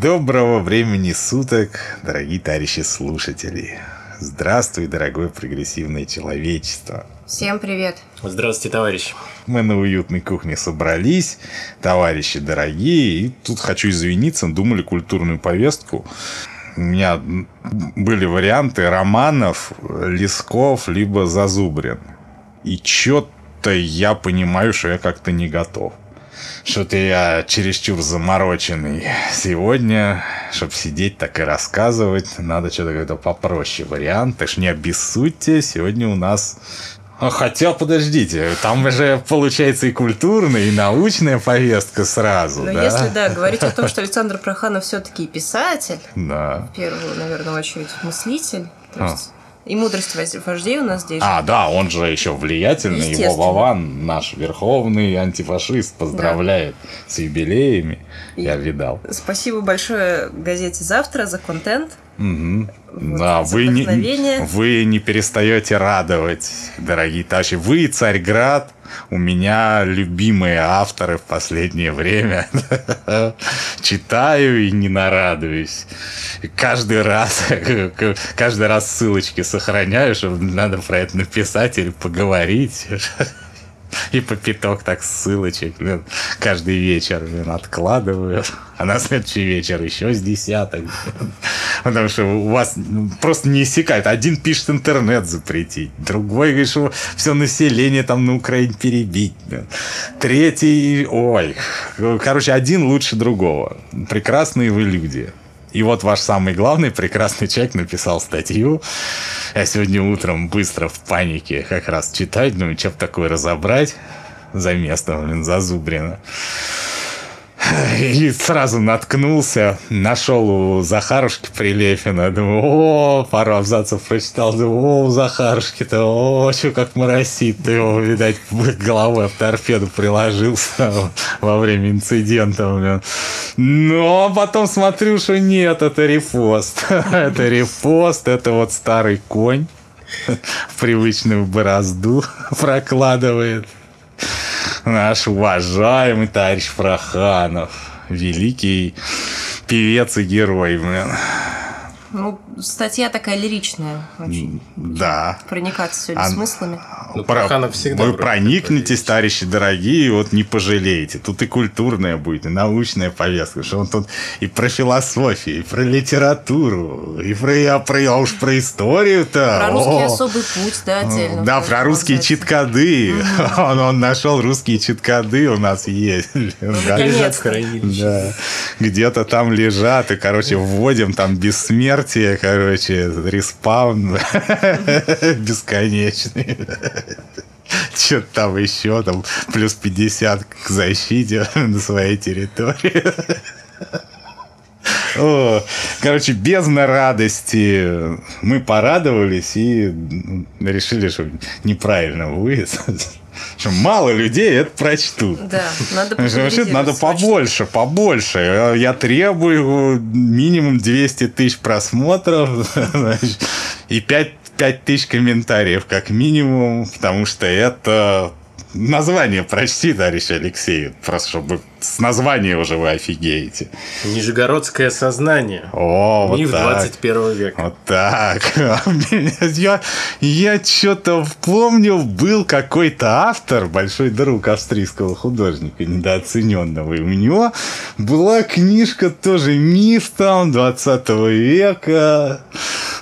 Доброго времени суток, дорогие товарищи слушатели. Здравствуй, дорогое прогрессивное человечество. Всем привет. Здравствуйте, товарищи. Мы на уютной кухне собрались, товарищи дорогие, и тут хочу извиниться, думали культурную повестку. У меня были варианты романов, Лесков, либо Зазубрин. И что-то я понимаю, что я как-то не готов. Что-то я чересчур замороченный. Сегодня, чтобы сидеть так и рассказывать, надо что-то какой-то попроще вариант. Так что не обессудьте, сегодня у нас а Хотя, подождите, там же получается и культурная, и научная повестка сразу, Но да? если, да, говорить о том, что Александр Проханов все-таки писатель, Да. в первую, наверное, очередь мыслитель, то есть и мудрость вождей у нас здесь. А, да, он же еще влиятельный. Его. Вован, наш верховный антифашист, поздравляет с юбилеями. Я видал. Спасибо большое газете «Завтра» за контент. Вот, да, вы не, вы не перестаете радовать, дорогие товарищи. Вы Царьград, у меня любимые авторы в последнее время. Читаю и не нарадуюсь. И каждый раз, каждый раз ссылочки сохраняю, что надо про это написать или поговорить. И по пяток так ссылочек блин, каждый вечер блин, откладываю. А на следующий вечер еще с десяток. Потому что у вас ну, просто не иссякает. Один пишет интернет запретить, другой говорит, что все население там на Украине перебить. Третий, ой. Короче, один лучше другого. Прекрасные вы люди. И вот ваш самый главный прекрасный человек написал статью. Я сегодня утром быстро в панике как раз читать, думаю, что бы такое разобрать за место, блин, зазубрено. И сразу наткнулся, нашел у Захарушки Прилепина, думаю, о, пару абзацев прочитал, думаю, о, у Захарушки-то, о, что как моросит, ты его, видать, головой об торпеду приложился во время инцидента. Но потом смотрю, что нет, это репост. Это репост, это вот старый конь в привычную борозду прокладывает наш уважаемый товарищ Проханов, великий певец и герой, блин. Ну, статья такая лиричная, очень. Да. Проникаться сегодня А- смыслами. Ну, Про- Проханов всегда Вы проникнетесь, товарищи дорогие, вот не пожалеете. Тут и культурная будет, и научная повестка. Что он тут и про философию, и про литературу, и про, а, про а уж про историю-то. Про русский О! особый путь, да, отдельно. Да, про русские читкоды. Он, он нашел русские читкоды у нас есть. Да. Лежат в Наконец-то. хранилище. Да. Где-то там лежат, и, короче, вводим там бессмертие, короче, респаун бесконечный. Что-то там еще, там плюс 50 к защите на своей территории. О, короче, бездна радости. Мы порадовались и решили, что неправильно будет. Что мало людей это прочтут. Да, надо надо побольше, побольше. Я требую минимум 200 тысяч просмотров и 5, 5 тысяч комментариев как минимум, потому что это название прочти, товарищ Алексей, просто чтобы с названия уже вы офигеете. Нижегородское сознание. О, вот Миф так. 21 века. Вот так. Я, я что-то помню, был какой-то автор, большой друг австрийского художника, недооцененного. И у него была книжка тоже «Миф» там 20 века.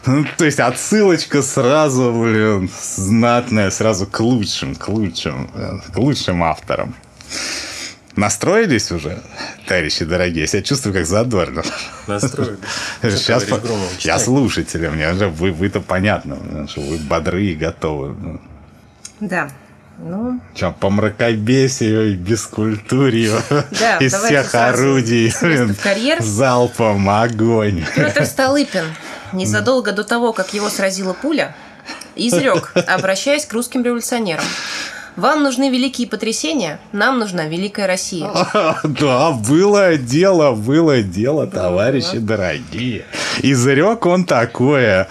Ну, то есть отсылочка сразу, блин, знатная, сразу к лучшим, к лучшим, к лучшим авторам. Настроились уже, товарищи дорогие? Я себя чувствую как задорно. Настроили. Сейчас Громов, я читай. слушателям, мне уже вы, вы-то понятно, что вы бодры и готовы. Да. Ну, Чем по мракобесию и бескультурью Да, из всех орудий карьер. залпом огонь. Петр Столыпин незадолго до того, как его сразила пуля, изрек, обращаясь к русским революционерам. Вам нужны великие потрясения, нам нужна великая Россия. Да, было дело, было дело, товарищи дорогие. Изрек он такое.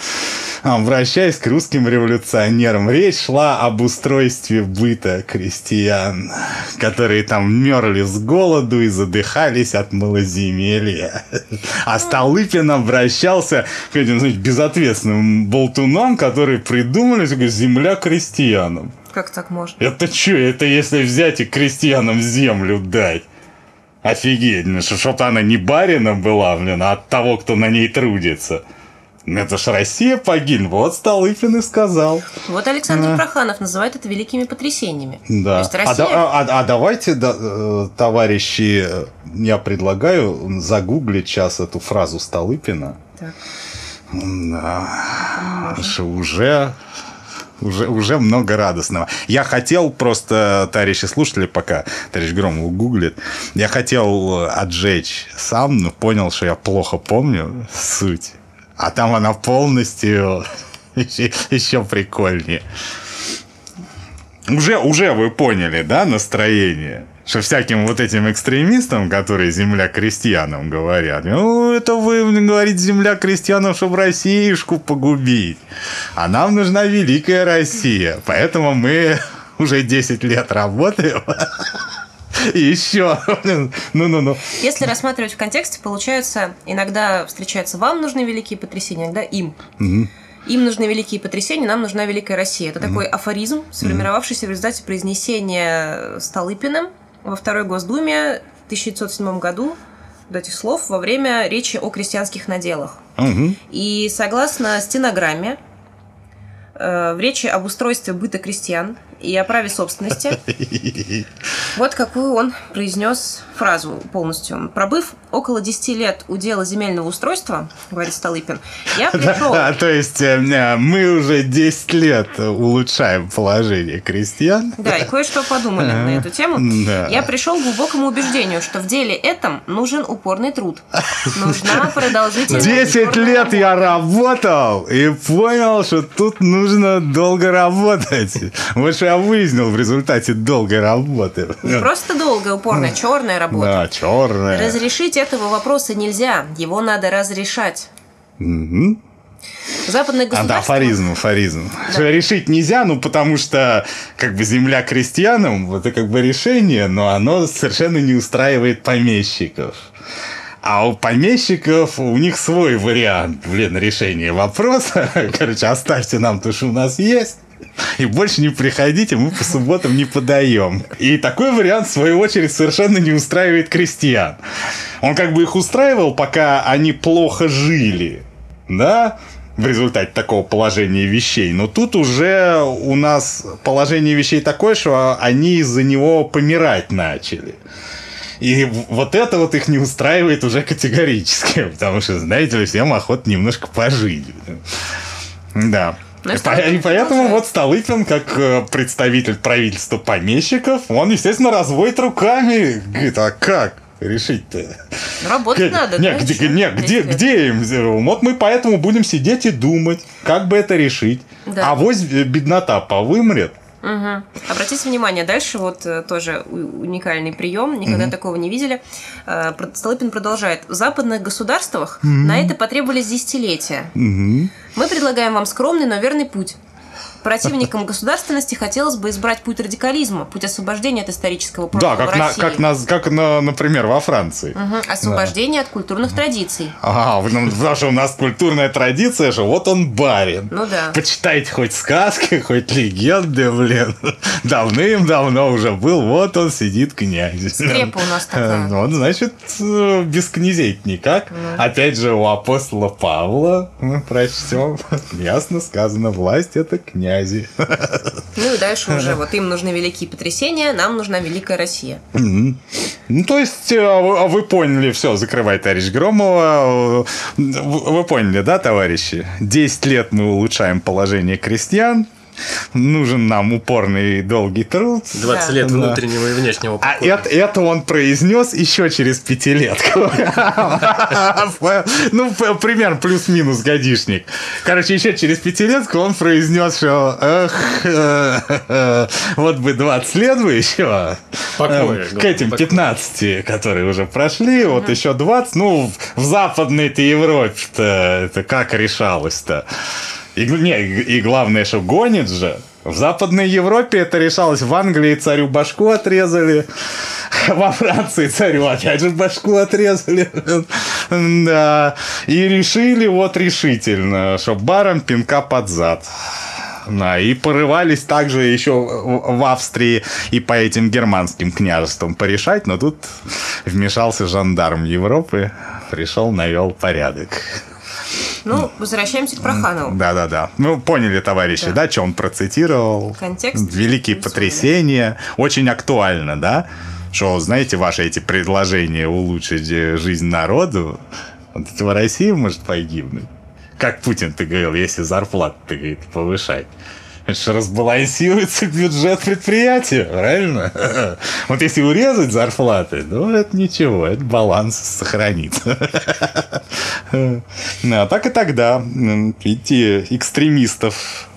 Обращаясь к русским революционерам, речь шла об устройстве быта крестьян, которые там мерли с голоду и задыхались от малоземелья. А Столыпин обращался к этим знаете, безответственным болтунам, которые придумали земля крестьянам. Как так можно? Это что? Это если взять и крестьянам землю дать? Офигеть, ну, чтобы она не барина была, блин, а от того, кто на ней трудится. Это ж Россия погиб, вот Столыпин и сказал. Вот Александр Проханов называет это великими потрясениями. Да. Есть А, Россия... да- а- а давайте, да, э, товарищи, я предлагаю загуглить сейчас эту фразу Столыпина. Так. Да. Что уже, уже, уже много радостного. Я хотел просто, товарищи слушатели, пока товарищ Громов гуглит, я хотел отжечь сам, но понял, что я плохо помню суть. А там она полностью еще, еще прикольнее. Уже, уже вы поняли, да, настроение? Что всяким вот этим экстремистам, которые земля крестьянам говорят, ну, это вы говорите земля крестьянам, чтобы Россиюшку погубить. А нам нужна великая Россия. Поэтому мы уже 10 лет работаем. И еще. Ну-ну-ну. Если рассматривать в контексте, получается, иногда встречается вам нужны великие потрясения, иногда им. Им нужны великие потрясения, нам нужна великая Россия. Это такой афоризм, сформировавшийся в результате произнесения Столыпиным во Второй Госдуме в 1907 году вот этих слов во время речи о крестьянских наделах. Мгм. И согласно стенограмме, э, в речи об устройстве быта крестьян и о праве собственности, вот какую он произнес фразу полностью. Пробыв около 10 лет у дела земельного устройства, говорит Столыпин, я пришел... Да, то есть э, э, мы уже 10 лет улучшаем положение крестьян. Да, и кое-что подумали на эту тему. Да. Я пришел к глубокому убеждению, что в деле этом нужен упорный труд. Нужна продолжительная... 10 упорная лет я работа. работал и понял, что тут нужно долго работать. Вот что я выяснил в результате долгой работы. Не просто долгая, упорная, черная работа. Да, черная. Разрешить этого вопроса нельзя, его надо разрешать. Мгм. В западных А, да, афоризм, афоризм. Что решить нельзя, ну, потому что, как бы, земля крестьянам, это как бы решение, но оно совершенно не устраивает помещиков. А у помещиков у них свой вариант, блин, решения вопроса. Короче, оставьте нам то, что у нас есть. И больше не приходите, мы по субботам не подаем. И такой вариант, в свою очередь, совершенно не устраивает крестьян. Он как бы их устраивал, пока они плохо жили. Да? В результате такого положения вещей. Но тут уже у нас положение вещей такое, что они из-за него помирать начали. И вот это вот их не устраивает уже категорически, потому что, знаете всем охота немножко пожить. Да. Ну и по- и поэтому продолжает. вот Столыпин, как э, представитель правительства помещиков, он, естественно, разводит руками. Говорит, а как решить-то? Работать надо, не, да, где, ещё не, где, 10 лет. где им? Вот мы поэтому будем сидеть и думать, как бы это решить. Да. А вось беднота повымрет. Мгм. Обратите внимание, дальше вот э, тоже уникальный прием, никогда такого не видели. Э, Столыпин продолжает. В западных государствах на это потребовались десятилетия. Мгм. Мы предлагаем вам скромный, но верный путь. Противникам государственности хотелось бы избрать путь радикализма, путь освобождения от исторического Да, прошлого как, на, России. как, на, как на, например, во Франции. Мгм. Освобождение от культурных традиций. Ага, потому что у нас культурная традиция, что вот он барин. Ну да. Почитайте хоть сказки, хоть легенды, блин. Давным-давно уже был, вот он сидит князь. Скрепа у нас такая. Вот, значит, э, без князей никак. Опять же, у апостола Павла мы прочтем. Ясно сказано, власть это князи. Ну и дальше уже вот им нужны великие потрясения, нам нужна великая Россия. Ну, то есть, э, а вы, поняли, все, закрывай, товарищ Громова. Вы, вы поняли, да, товарищи? 10 лет мы улучшаем положение крестьян. Нужен нам упорный и долгий труд. 20 Да. лет Да. внутреннего и внешнего А покоя. это, это он произнес еще через пятилетку. Ну, примерно плюс-минус годишник. Короче, еще через пятилетку он произнес, что эх, э, вот бы 20 лет бы еще. Э, К этим покоя. 15, которые уже прошли, вот еще 20. Ну, в западной-то Европе-то это как решалось-то? И, не, и, главное, что гонит же. В Западной Европе это решалось. В Англии царю башку отрезали. Во Франции царю опять же башку отрезали. Да. И решили вот решительно, что баром пинка под зад. Да, и порывались также еще в Австрии и по этим германским княжествам порешать, но тут вмешался жандарм Европы, пришел, навел порядок. Ну, возвращаемся к Проханову. Да-да-да. Ну, поняли, товарищи, да, Да. что он процитировал. Контекст. Великие потрясения. Очень актуально, да? Что, знаете, ваши эти предложения улучшить э, жизнь народу, от этого Россия может погибнуть. Как Путин, ты говорил, если зарплату, ты говорит, повышать. Же разбалансируется бюджет предприятия, правильно? Вот если урезать зарплаты, ну, это ничего, это баланс сохранит. Ну, А так и тогда, видите, экстремистов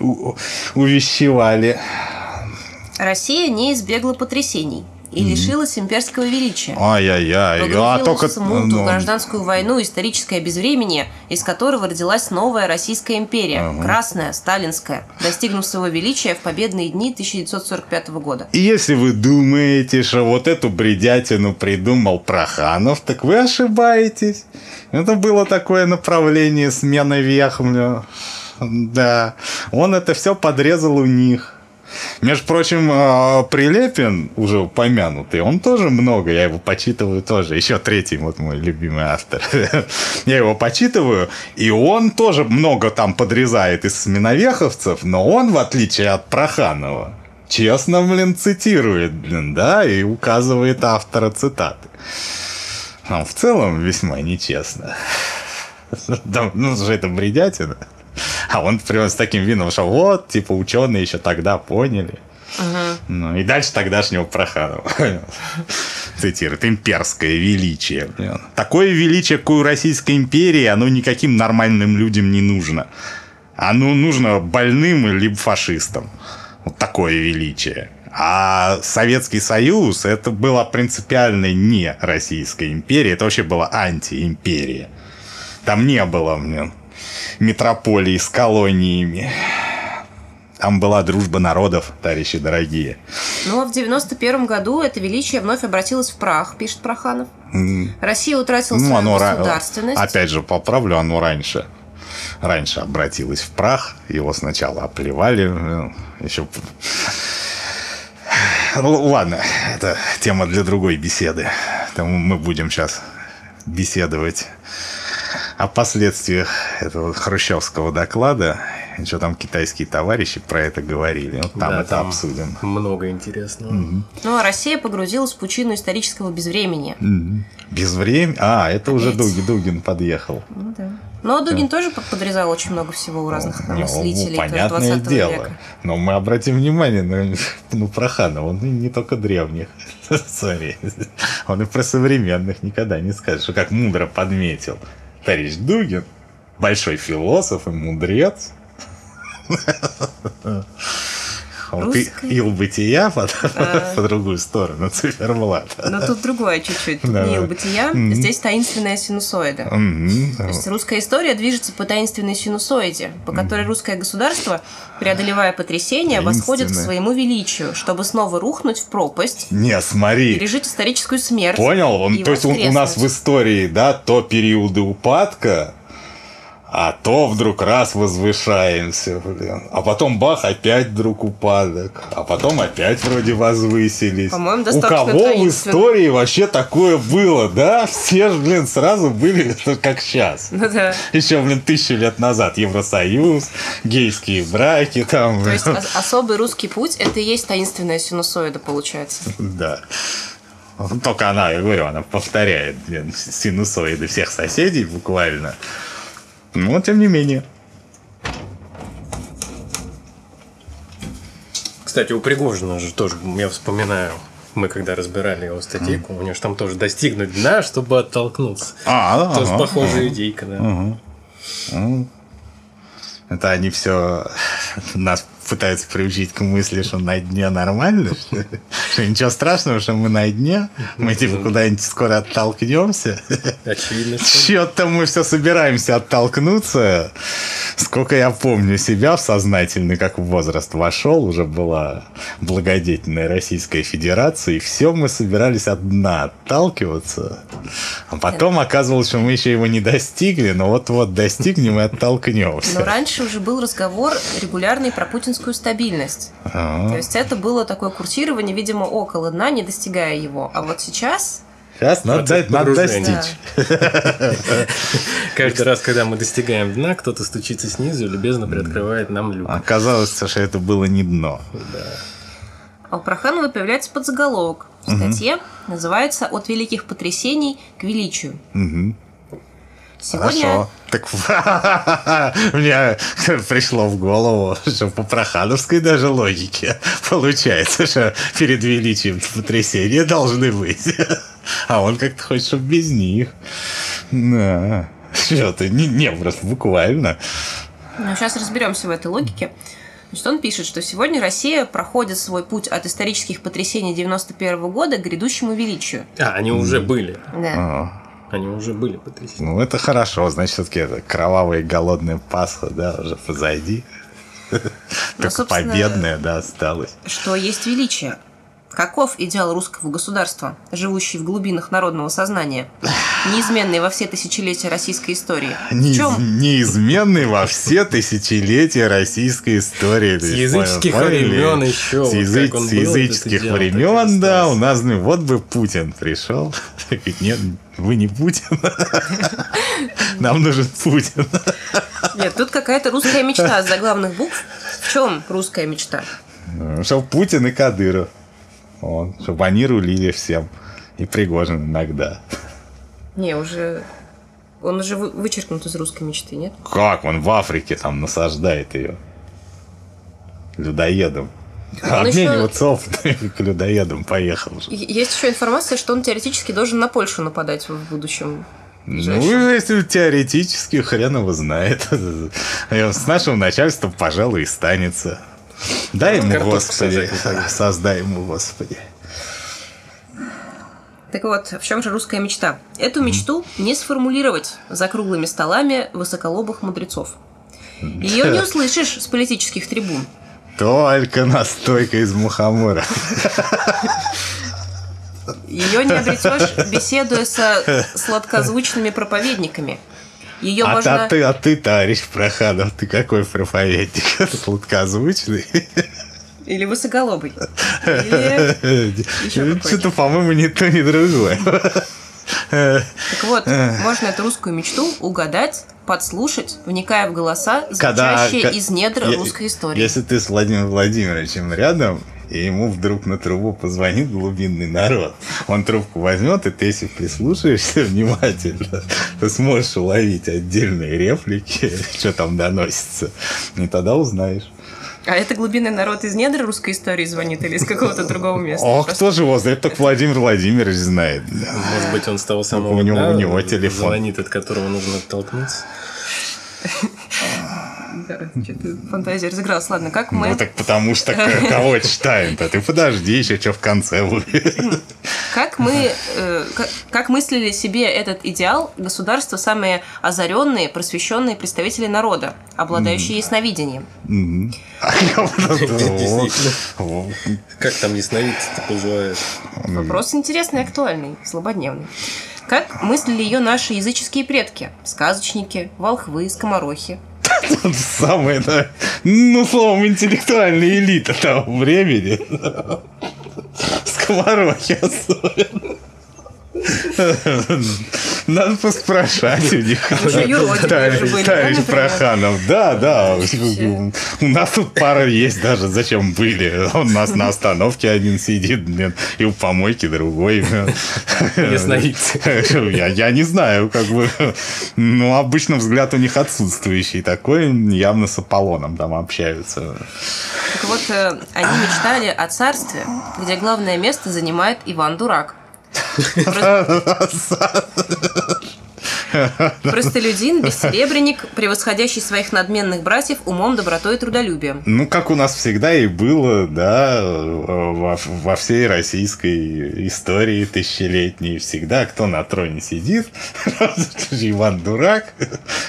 увещевали. Россия не избегла потрясений и лишилась имперского величия. Ай-яй-яй. А только... смуту, ну, гражданскую войну, историческое безвремение, из которого родилась новая Российская империя, красная, сталинская, достигнув своего величия в победные дни 1945 года. И если вы думаете, что вот эту бредятину придумал Проханов, так вы ошибаетесь. Это было такое направление смены вехмля. Да. Он это все подрезал у них. Между прочим, э, Прилепин, уже упомянутый, он тоже много, я его почитываю тоже. Еще третий, вот мой любимый автор. Я его почитываю, и он тоже много там подрезает из сменовеховцев, но он, в отличие от Проханова, честно, блин, цитирует, блин, да, и указывает автора цитаты. А в целом весьма нечестно. Ну, же это бредятина. А он прям с таким видом, что вот, типа, ученые еще тогда поняли. Ну, и дальше тогдашнего Проханова. Цитирует. Имперское величие. блин. Такое величие, какое у Российской империи, оно никаким нормальным людям не нужно. Оно нужно больным либо фашистам. Вот такое величие. А Советский Союз это была принципиально не Российская империя, это вообще была антиимперия. Там не было, блин, метрополии с колониями. Там была дружба народов, товарищи дорогие. Но в 91 году это величие вновь обратилось в прах, пишет Проханов. Россия утратила Ну, свою оно ра- государственность. Опять же, поправлю, оно раньше. Раньше обратилось в прах. Его сначала оплевали. ну, Еще... Ну, ладно, это тема для другой беседы. Тому мы будем сейчас беседовать о последствиях этого хрущевского доклада. Что там китайские товарищи про это говорили. Вот там Да, это там обсудим. Много интересного. Ну, а Россия погрузилась в пучину исторического безвремения. Без времени... А, это уже Опять. Дуги, Дугин подъехал. Ну да. Но Дугин тоже под- подрезал очень много всего у разных Не, мыслителей ну, понятное 20 дело. века. Но мы обратим внимание на ну, Проханова. Он не только древних. Смотри. Он и про современных никогда не скажет, что как мудро подметил. Товарищ Дугин, большой философ и мудрец. Вот и, Русская- ил бытия по, по другую сторону, циферблат. Но тут другое чуть-чуть. Тут не бытия, здесь таинственная синусоида. То есть русская история движется по таинственной синусоиде, по которой русское государство, преодолевая потрясения, восходит к своему величию, чтобы снова рухнуть в пропасть, Не, смотри. пережить историческую смерть. Понял? То есть у, нас в истории, да, то периоды упадка, а то вдруг раз возвышаемся, блин. А потом бах, опять вдруг упадок. А потом опять вроде возвысились. По-моему, У достаточно кого в истории вообще такое было, да? Все же, блин, сразу были как сейчас. Ну да. Еще, блин, тысячу лет назад Евросоюз, гейские браки там. То есть ос- особый русский путь это и есть таинственная синусоида, получается. Да. Только она, я говорю, она повторяет блин, синусоиды всех соседей буквально. Но тем не менее. Кстати, у Пригожина же тоже, я вспоминаю, мы когда разбирали его статейку, у него же там тоже достигнуть дна, чтобы оттолкнуться. А, Тоже ага. похожая идейка, да. Это они все нас пытаются приучить к мысли, что на дне нормально, что, ничего страшного, что мы на дне, мы типа куда-нибудь скоро оттолкнемся. Очевидно, что... Чё-то мы все собираемся оттолкнуться. сколько я помню себя в сознательный, как в возраст вошел, уже была благодетельная Российская Федерация, и все мы собирались от дна отталкиваться. А потом оказывалось, что мы еще его не достигли, но вот-вот достигнем и оттолкнемся. Но раньше уже был разговор регулярный про путинскую стабильность. А. То есть это было такое курсирование, видимо, около дна, не достигая его. А вот сейчас Сейчас надо, Процесс надо достичь. Каждый раз, когда мы достигаем дна, кто-то стучится снизу и любезно приоткрывает нам люк. Оказалось, что это было не дно. А у Проханова появляется подзаголовок в статье, называется «От великих потрясений к величию». Сегодня Хорошо. Так мне пришло в голову, что по прохановской даже логике получается, что перед величием потрясения должны быть. А он как-то хочет, чтобы без них. Да. Что ты, не, не, просто буквально. Ну, сейчас разберемся в этой логике. Значит, он пишет, что сегодня Россия проходит свой путь от исторических потрясений 91 года к грядущему величию. А, они уже были. Да. А, Они уже были потрясены. Ну, это хорошо. Значит, все-таки это кровавая и голодная Пасха, да, уже позади. Только Ну, собственно, победная, да, осталась. Что есть величие? Каков идеал русского государства, живущий в глубинах народного сознания, неизменный во все тысячелетия российской истории? Неиз- чем неизменный во все тысячелетия российской истории. С языческих времен еще, С, вот язы- с был, языческих и времен, да, у нас, ну, вот бы Путин пришел. Нет, вы не Путин. Нам нужен Путин. Нет, тут какая-то русская мечта с заглавных букв. В чем русская мечта? Чтобы Путин и Кадыров. Чтобы они рулили всем. И Пригожин иногда. Не, уже... Он уже вы- вычеркнут из русской мечты, нет? Как он в Африке там насаждает ее? Людоедом. Он Обмениваться опытом к людоедам поехал. же. Есть еще информация, что он теоретически должен на Польшу нападать в будущем. Ну, если теоретически, хрен его знает. С нашим начальством, пожалуй, и станется. Дай ему, Картошку Господи. пойдет. Создай ему, Господи. Так вот, в чем же русская мечта? Эту мечту не сформулировать за круглыми столами высоколобых мудрецов. Ее не услышишь с политических трибун. Только настойка из мухомора. Ее не обретешь, беседуя со сладкозвучными проповедниками. Ее А, можно... а ты, а ты, товарищ Проханов, ты какой проповедник? Сладкозвучный? Или высоколобый. Или... Что-то, по-моему, ни то, ни другое. Так вот, можно эту русскую мечту угадать, подслушать, вникая в голоса, Когда- звучащие ка- из недр русской истории. Если ты с Владимиром Владимировичем рядом, и ему вдруг на трубу позвонит глубинный народ, он трубку возьмет, и ты, если прислушаешься внимательно, ты сможешь уловить отдельные реплики, что там доносится, и тогда узнаешь. А это глубинный народ из недр русской истории звонит или из какого-то другого места? О, Просто- кто же его знает? Только Владимир Владимирович знает. Может быть, он с того самого у него- дна у него телефон. звонит, от которого нужно оттолкнуться. Да, что-то фантазия разыгралась. Ладно, как мы... Ну так потому что кого читаем-то? Ты подожди, еще что в конце будет. Как мы, э, как, как мыслили себе этот идеал государства самые озаренные, просвещенные представители народа, обладающие ясновидением? Мгм. А. Как там ясновидцы-то поживают? Вопрос интересный и актуальный, злободневный. Как мыслили ее наши языческие предки? Сказочники, волхвы, скоморохи. Самая, да, ну, словом, интеллектуальная элита того времени. Скоморохи особенно. Надо поспрашать у них. Товарищ? Проханов. Да, да. У нас тут пара есть даже. Зачем были? У нас на остановке один сидит, и у помойки другой. Ясновидцы. Я, я не знаю, как бы. Ну, обычно взгляд у них отсутствующий такой. Явно с Аполлоном там общаются. Так вот, э, они мечтали о царстве, где главное место занимает Иван Дурак. Просто... Простолюдин, бессеребренник, превосходящий своих надменных братьев умом, добротой и трудолюбием. Ну, как у нас всегда и было, да, во, во всей российской истории тысячелетней. Всегда кто на троне сидит, Иван Дурак,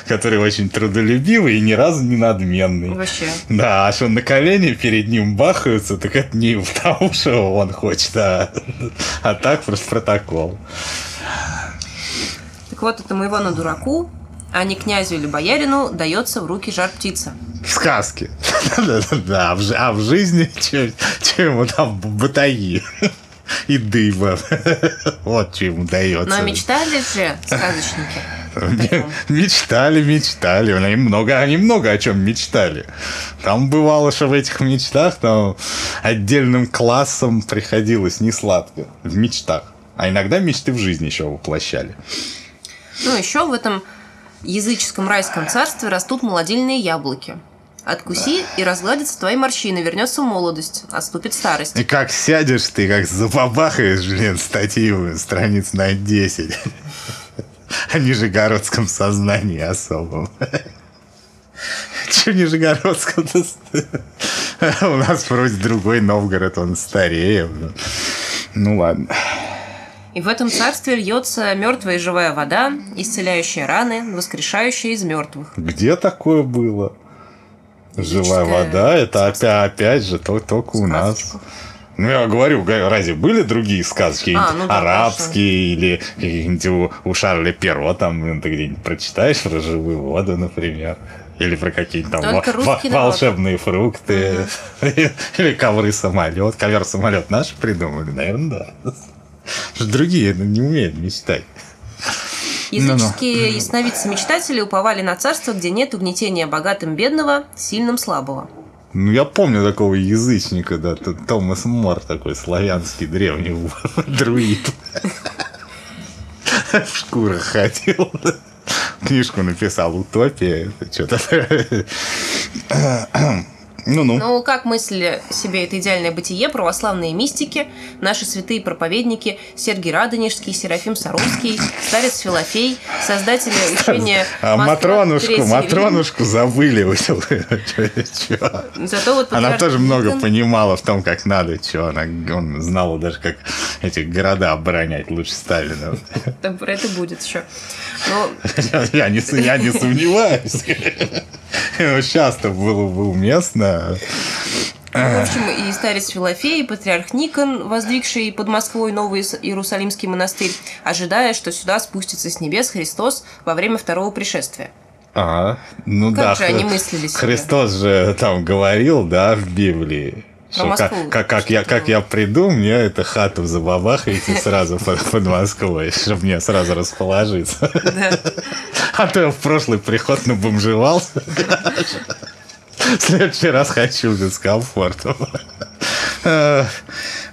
который очень трудолюбивый и ни разу не надменный. Вообще. Да, а что на колени перед ним бахаются, так это не потому, что он хочет, а, а так просто протокол. Так вот, этому Ивану Дураку, а не князю или боярину, дается в руки жар птица. В сказке. Да, а в жизни что ему там батаги и дыба. Вот что ему дается. Но мечтали же сказочники. Мечтали, мечтали. Они много, они много о чем мечтали. Там бывало, что в этих мечтах там отдельным классом приходилось не сладко. В мечтах. А иногда мечты в жизни еще воплощали. Ну, еще в этом языческом райском царстве растут молодильные яблоки. Откуси и разгладятся твои морщины, вернется молодость, отступит старость. И как сядешь ты, как забабахаешь, блин, статью, страниц на 10. О нижегородском сознании особом. Че нижегородском У нас вроде другой Новгород, он старее. Ну ладно. И в этом царстве льется мертвая и живая вода, исцеляющая раны, воскрешающая из мертвых. Где такое было? Живая вода, это опять, опять же только, только у нас. Ну, я говорю, разве были другие сказки? А, ну, да, арабские или какие-нибудь у, у Шарля Перо, там ты где-нибудь прочитаешь про живую воду, например. Или про какие-то там во- волшебные фрукты. Угу. Или ковры-самолет. Ковер-самолет наши придумали, наверное, да. Другие не умеют мечтать. Языческие ну, ясновидцы-мечтатели уповали на царство, где нет угнетения богатым бедного, сильным слабого. Ну, я помню такого язычника, да, Томас Мор, такой славянский древний друид. В шкурах ходил. Книжку написал «Утопия». Что-то ну-ну. Ну, как мыслили себе это идеальное бытие православные мистики, наши святые проповедники Сергий Радонежский, Серафим Саровский, старец Филофей, создатели учения А Матронушку, Матронушку забыли. Зато вот она тоже много понимала в том, как надо, что она он знала даже, как эти города оборонять лучше Сталина. Про это будет еще. Я не сомневаюсь. Часто было бы уместно. В общем, и старец Филофей, и патриарх Никон, воздвигший под Москвой новый Иерусалимский монастырь, ожидая, что сюда спустится с небес Христос во время второго пришествия. А, ну как да. же они мыслили себе? Христос же там говорил, да, в Библии, что как, как, как, я, как я приду, мне это хату забабахаете сразу под, под Москвой, чтобы мне сразу расположиться. Да. А то я в прошлый приход набомжевался. В следующий раз хочу с комфортом. О,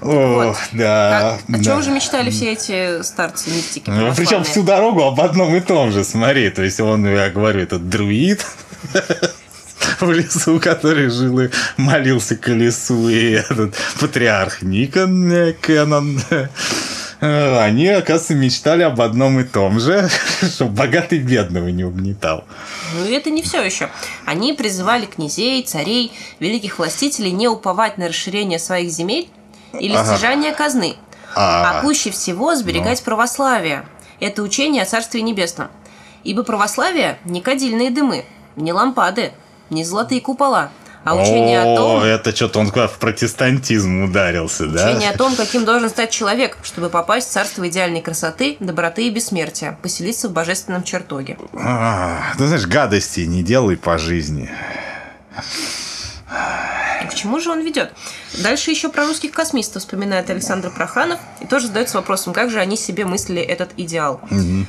вот. да. Как, о чем же мечтали все эти старцы мистики? Ну, причем всю дорогу об одном и том же, смотри. То есть он, я говорю, этот друид, в лесу, который жил и молился к лесу, и этот патриарх Никон э, Кеннон. Они, оказывается, мечтали об одном и том же, чтобы богатый бедного не угнетал. Ну и это не все еще. Они призывали князей, царей, великих властителей не уповать на расширение своих земель или ага. стяжание казны, а, а пуще всего сберегать ну. православие. Это учение о Царстве Небесном. Ибо православие не кадильные дымы, не лампады, не золотые купола, а учение о, о том... это что-то он в протестантизм ударился, да? Учение о том, каким должен стать человек, чтобы попасть в царство идеальной красоты, доброты и бессмертия, поселиться в божественном чертоге. А, ты знаешь, гадости не делай по жизни. К чему же он ведет? Дальше еще про русских космистов вспоминает Александр Проханов и тоже задается вопросом, как же они себе мыслили этот идеал. Угу.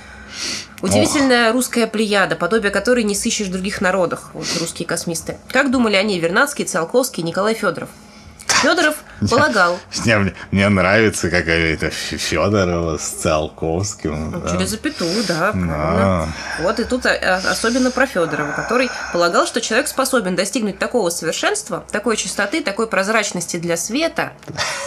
Удивительная Ох. русская плеяда, подобие которой не сыщешь в других народах, вот русские космисты. Как думали они Вернадский, Циолковский, Николай Федоров? Федоров полагал. Мне, мне, мне нравится какая-то Федорова с Циолковским. Ну, да. Через запятую, да, правильно. Вот и тут а, а, особенно про Федорова, который полагал, что человек способен достигнуть такого совершенства, такой чистоты, такой прозрачности для света,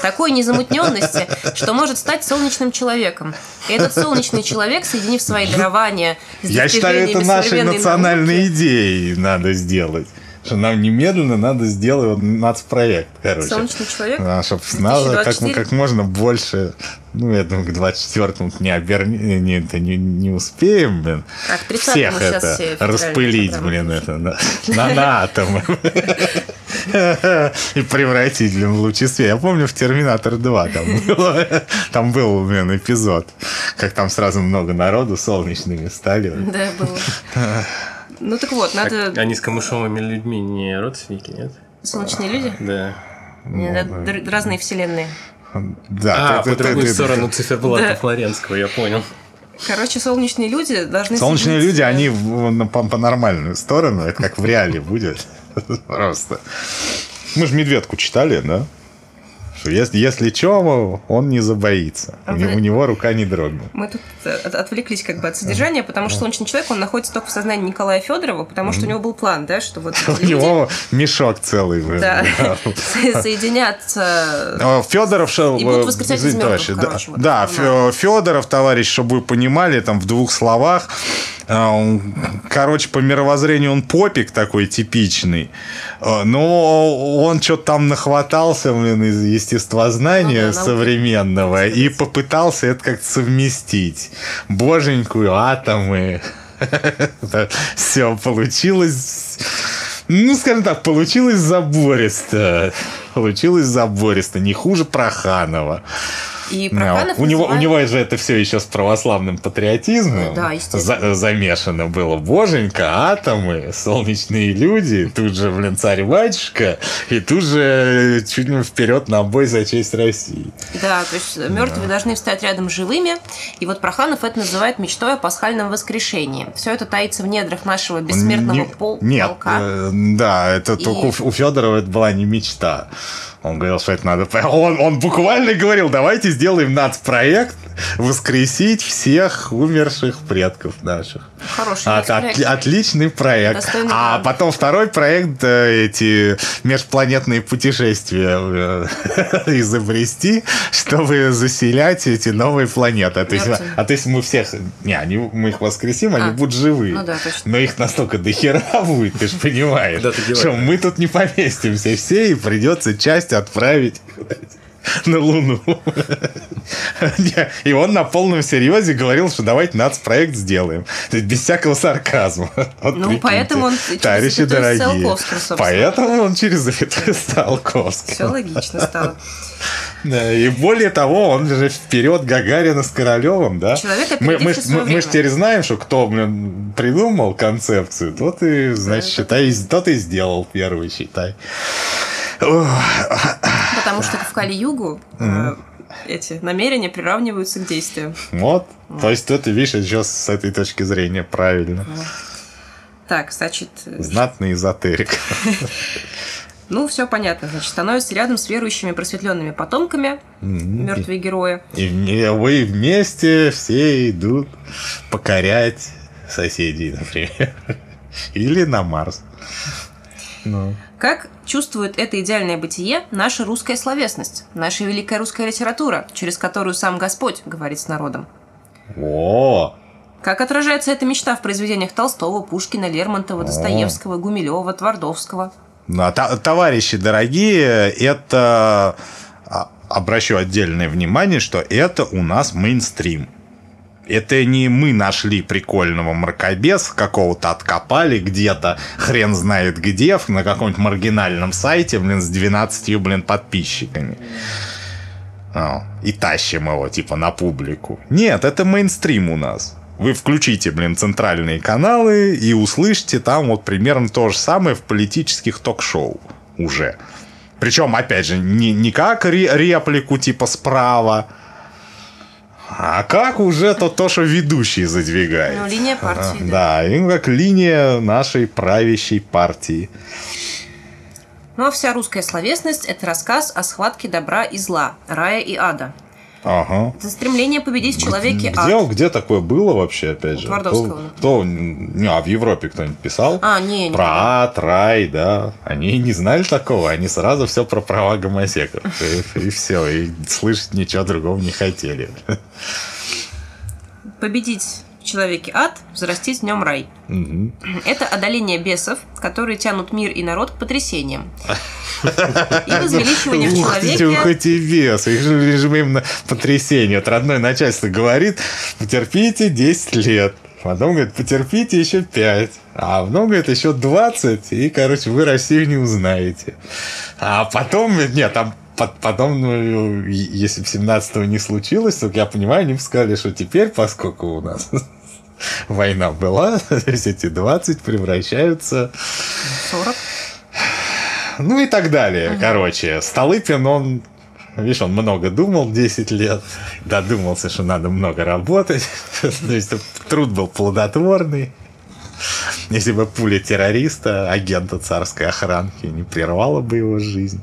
такой незамутненности, что может стать солнечным человеком. И этот солнечный человек, соединив свои дарования с Я считаю, это нашей национальной науки, идеей надо сделать. Что нам немедленно надо сделать нацпроект, короче. Солнечный человек? Да, чтобы надо как, 2024? как можно больше, ну, я думаю, к 24-му не, оберни, не, это не, не успеем, блин, А, к 30-му всех это все распылить, блин, это на, на, на атомы. И превратить, в лучи света. Я помню, в «Терминатор 2» там, было, там был, блин, эпизод, как там сразу много народу солнечными стали. Да, было. Ну так вот, надо... Они с камышовыми людьми не родственники, нет? Солнечные люди? Да. Нет, это др- разные вселенные. Да, А, ты- по ты- другую ты- сторону циферблата Да. Флоренского, я понял. Короче, солнечные люди должны... Солнечные соединиться- люди, они в- на- по, по нормальную сторону, это как в реале будет. Просто. Мы же медведку читали, да? Что если, если что, он не забоится. У, не- у него рука не дрогнет. Мы тут э, от- отвлеклись как бы от содержания, потому что солнечный человек, он находится только в сознании Николая Федорова, потому что у него был план, да, что вот У него мешок целый. блин. да, со- соединятся А, Федоров. И будут э, воскрешать из да, Федоров, товарищ, чтобы вы понимали, там в двух словах, он, короче, по мировоззрению он попик такой типичный, э, но он что-то там нахватался, блин, из естествознания Ну да, современного и попытался это как-то совместить. Боженькую, атомы. Все получилось. Ну, скажем так, получилось забористо. Получилось забористо. Не хуже Проханова. И Да, Проханов у, него, у называет- него же это все еще с православным патриотизмом Да, за- замешано было. Боженька, атомы, солнечные люди, тут же, блин, царь-батюшка, и тут же чуть ли вперед на бой за честь России. Да, то есть мертвые должны встать рядом с живыми. И вот Проханов это называет мечтой о пасхальном воскрешении. Все это таится в недрах нашего бессмертного Не- пол- Нет, полка. э, да, это И- только у, у Федорова это была не мечта. Он говорил, что это надо... Он, он буквально говорил, давайте сделаем нацпроект, воскресить всех умерших предков наших. Хороший От- от- отличный проект. Достойный а план. потом второй проект э, эти межпланетные путешествия э, изобрести, чтобы заселять эти новые планеты. А то, есть, а то есть мы всех... Не, они, мы их воскресим, они А, будут живые. ну да, точно. Но их настолько дохера будет, ты же понимаешь, что мы тут не поместимся все, и придется часть отправить на Луну. И он на полном серьезе говорил, что давайте нацпроект сделаем. Без всякого сарказма. Вот Ну, поэтому он через Товарищи дорогие. Поэтому он через запятую с Циолковским. Все логично стало. И более того, он же вперед Гагарина с Королевым, да? Человек, мы, мы, мы, мы ж время. теперь знаем, что кто, блин, придумал концепцию, тот и, значит, считай, тот и сделал первый, считай. Потому что в Кали-Югу э, эти намерения приравниваются к действию. Вот. То есть это, видишь, еще с этой точки зрения правильно. Так, значит, э, Знатный эзотерик. ну, все понятно. Значит, становятся рядом с верующими просветленными потомками, мертвые герои. И вме- вы вместе все идут покорять соседей, например. Или на Марс. Ну. Как чувствует это идеальное бытие наша русская словесность, наша великая русская литература, через которую сам Господь говорит с народом? О, Как отражается эта мечта в произведениях Толстого, Пушкина, Лермонтова, Достоевского, Гумилева, Твардовского? Ну, а товарищи дорогие, это а, обращу отдельное внимание, что это у нас мейнстрим. Это не мы нашли прикольного мракобеса, какого-то откопали где-то, хрен знает где, на каком-нибудь маргинальном сайте, блин, с 12, блин, подписчиками. А, и тащим его, типа, на публику. Нет, это мейнстрим у нас. Вы включите, блин, центральные каналы и услышите там вот примерно то же самое в политических ток-шоу уже. Причем, опять же, не, не как ре- реплику типа справа, а как уже то, то что ведущий задвигает. Ну, линия партии, А, Да, и как линия нашей правящей партии. Ну а вся русская словесность – это рассказ о схватке добра и зла, рая и ада. Ага. Это стремление победить в человеке Где, ад. где такое было вообще, опять У же? Твардовского, Кто, кто- не, а в Европе кто-нибудь писал? А, не, не. Про ад, рай, да. Они не знали такого, они сразу все про права гомосеков. И, все, и слышать ничего другого не хотели. Победить в человеке ад, взрастить в нем рай. Мгм. Это одоление бесов, которые тянут мир и народ к потрясениям. И возвеличивание в Ух человеке... хоть и вес. Их же, же именно потрясение. Вот родное начальство говорит, потерпите 10 лет. Потом говорит, потерпите еще 5. А потом, говорит, еще 20. И, короче, вы Россию не узнаете. А потом, нет, там потом, ну, если бы 17-го не случилось, то, я понимаю, они бы сказали, что теперь, поскольку у нас война была, то есть эти 20 превращаются 40. ну и так далее. Короче, Столыпин, он, видишь, он много думал 10 лет, додумался, что надо много работать. То есть труд был плодотворный. Если бы пуля террориста, агента царской охранки, не прервала бы его жизнь.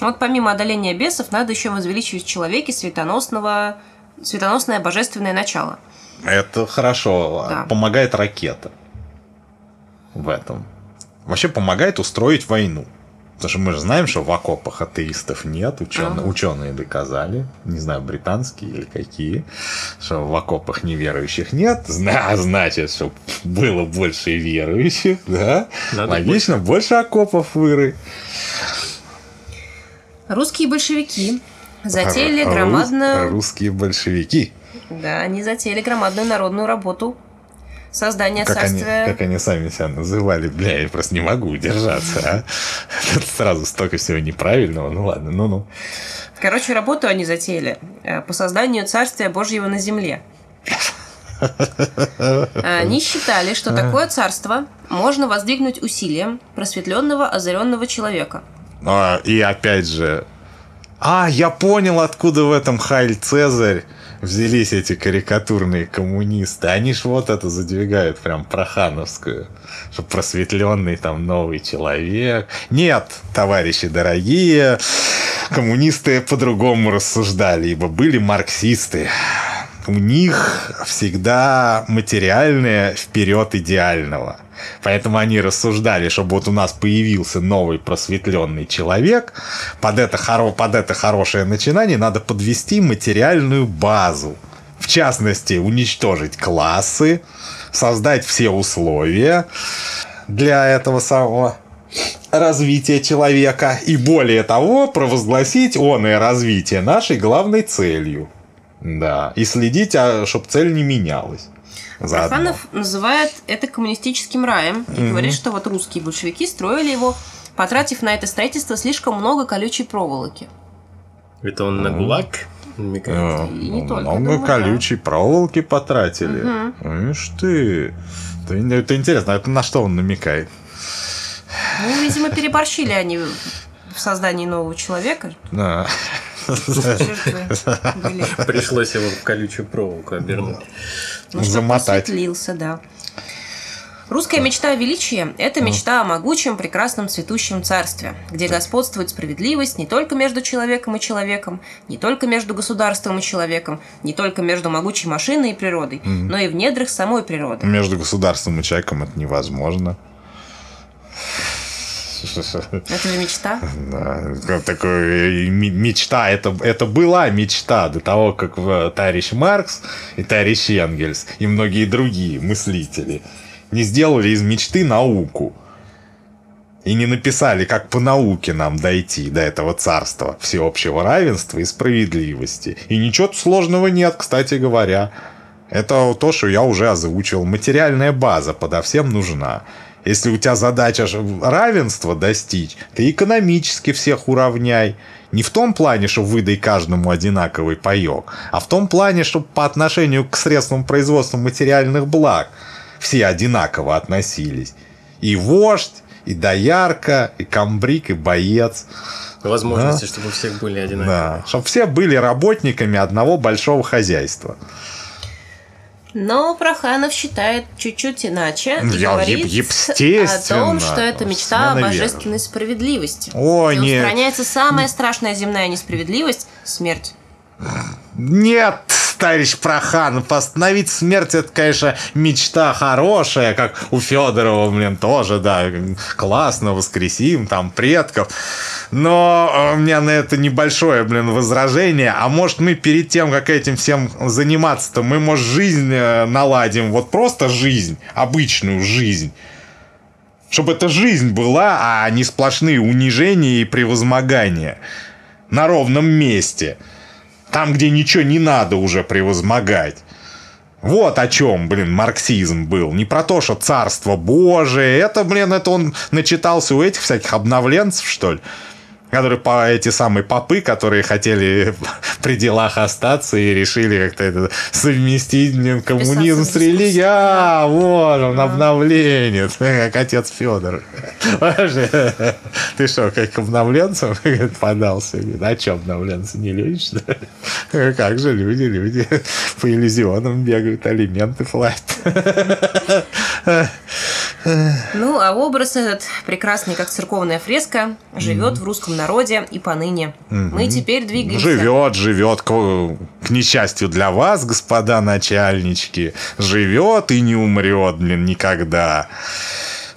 Вот помимо одоления бесов, надо еще возвеличивать в человеке светоносного, светоносное божественное начало. Это хорошо. Да. Помогает ракета в этом. Вообще помогает устроить войну. Потому что мы же знаем, что в окопах атеистов нет. Ученые, Ага. ученые доказали. Не знаю, британские или какие. Что в окопах неверующих нет. Зна- значит, что было больше верующих. Да? Надо Логично, больше окопов выры. Русские большевики затеяли Рус- громадную... Русские большевики. Да, они затеяли громадную народную работу создания Как они, царствия... как они сами себя называли, бля, я просто не могу удержаться, а. Тут сразу столько всего неправильного, ну ладно, ну-ну. Короче, работу они затеяли э, по созданию царствия Божьего на земле. Они считали, что такое царство можно воздвигнуть усилием просветленного, озаренного человека. А, и опять же, а, я понял, откуда в этом Хайль Цезарь взялись эти карикатурные коммунисты. Они ж вот это задвигают прям прохановскую, что просветленный там новый человек. Нет, товарищи дорогие, коммунисты по-другому рассуждали, ибо были марксисты. У них всегда материальное вперед идеального. Поэтому они рассуждали, чтобы вот у нас появился новый просветленный человек, под это, хоро- под это хорошее начинание надо подвести материальную базу. В частности, уничтожить классы, создать все условия для этого самого развития человека. И более того, провозгласить оное развитие нашей главной целью. Да. И следить, чтобы цель не менялась. Заодно. Называет это коммунистическим раем и говорит, что вот русские большевики строили его, потратив на это строительство слишком много колючей проволоки. Это он на ГУЛАГ намекает? Э, И не только, Много думаю, колючей проволоки потратили. Ишь ты. Это, это интересно, а это на что он намекает? Ну, видимо, переборщили они в создании нового человека. Да. Пришлось его в колючую проволоку обернуть. Ну, Замотать. просветлился, да. Русская мечта о величии – это мечта о могучем, прекрасном, цветущем царстве, где господствует справедливость не только между человеком и человеком, не только между государством и человеком, не только между могучей машиной и природой, но и в недрах самой природы. Между государством и человеком это невозможно. Это же мечта. Да, такой мечта. Это, это была мечта до того, как товарищ Маркс и товарищ Энгельс и многие другие мыслители не сделали из мечты науку. И не написали, как по науке нам дойти до этого царства всеобщего равенства и справедливости. И ничего сложного нет, кстати говоря. Это то, что я уже озвучил. Материальная база подо всем нужна. Если у тебя задача равенства достичь, ты экономически всех уравняй. Не в том плане, что выдай каждому одинаковый паек, а в том плане, чтобы по отношению к средствам производства материальных благ все одинаково относились. И вождь, и доярка, и комбриг, и боец. Возможности, чтобы у всех были одинаковые. Да, чтобы все были работниками одного большого хозяйства. Но Проханов считает чуть-чуть иначе. И Я- говорит о том, что это мечта о божественной справедливости. О, где нет. устраняется самая страшная земная несправедливость – смерть. Нет, товарищ Проханов, остановить смерть, это, конечно, мечта хорошая, как у Федорова, блин, тоже, да, классно, воскресим, там, предков. Но э, у меня на это небольшое, блин, возражение. А может, мы перед тем, как этим всем заниматься-то, мы, может, жизнь э, наладим, вот просто жизнь, обычную жизнь. Чтобы эта жизнь была, а не сплошные унижения и превозмогания. На ровном месте. Там, где ничего не надо уже превозмогать. Вот о чем, блин, марксизм был. Не про то, что царство Божие. Это, блин, это он начитался у этих всяких обновленцев, что ли? Которые по эти самые попы, которые хотели при делах остаться и решили как-то это совместить блин, коммунизм с религией. А, вот он, обновление. Как отец Федор. Ты что, как обновленцам подался? А что, обновленцы не что ли? Как же люди, люди по иллюзионам бегают, алименты платят. Ну, а образ этот, прекрасный как церковная фреска, живет в русском народе и поныне. Мы теперь двигаемся. Живет, живет, к, к несчастью для вас, господа начальнички. Живет и не умрет, блин, никогда.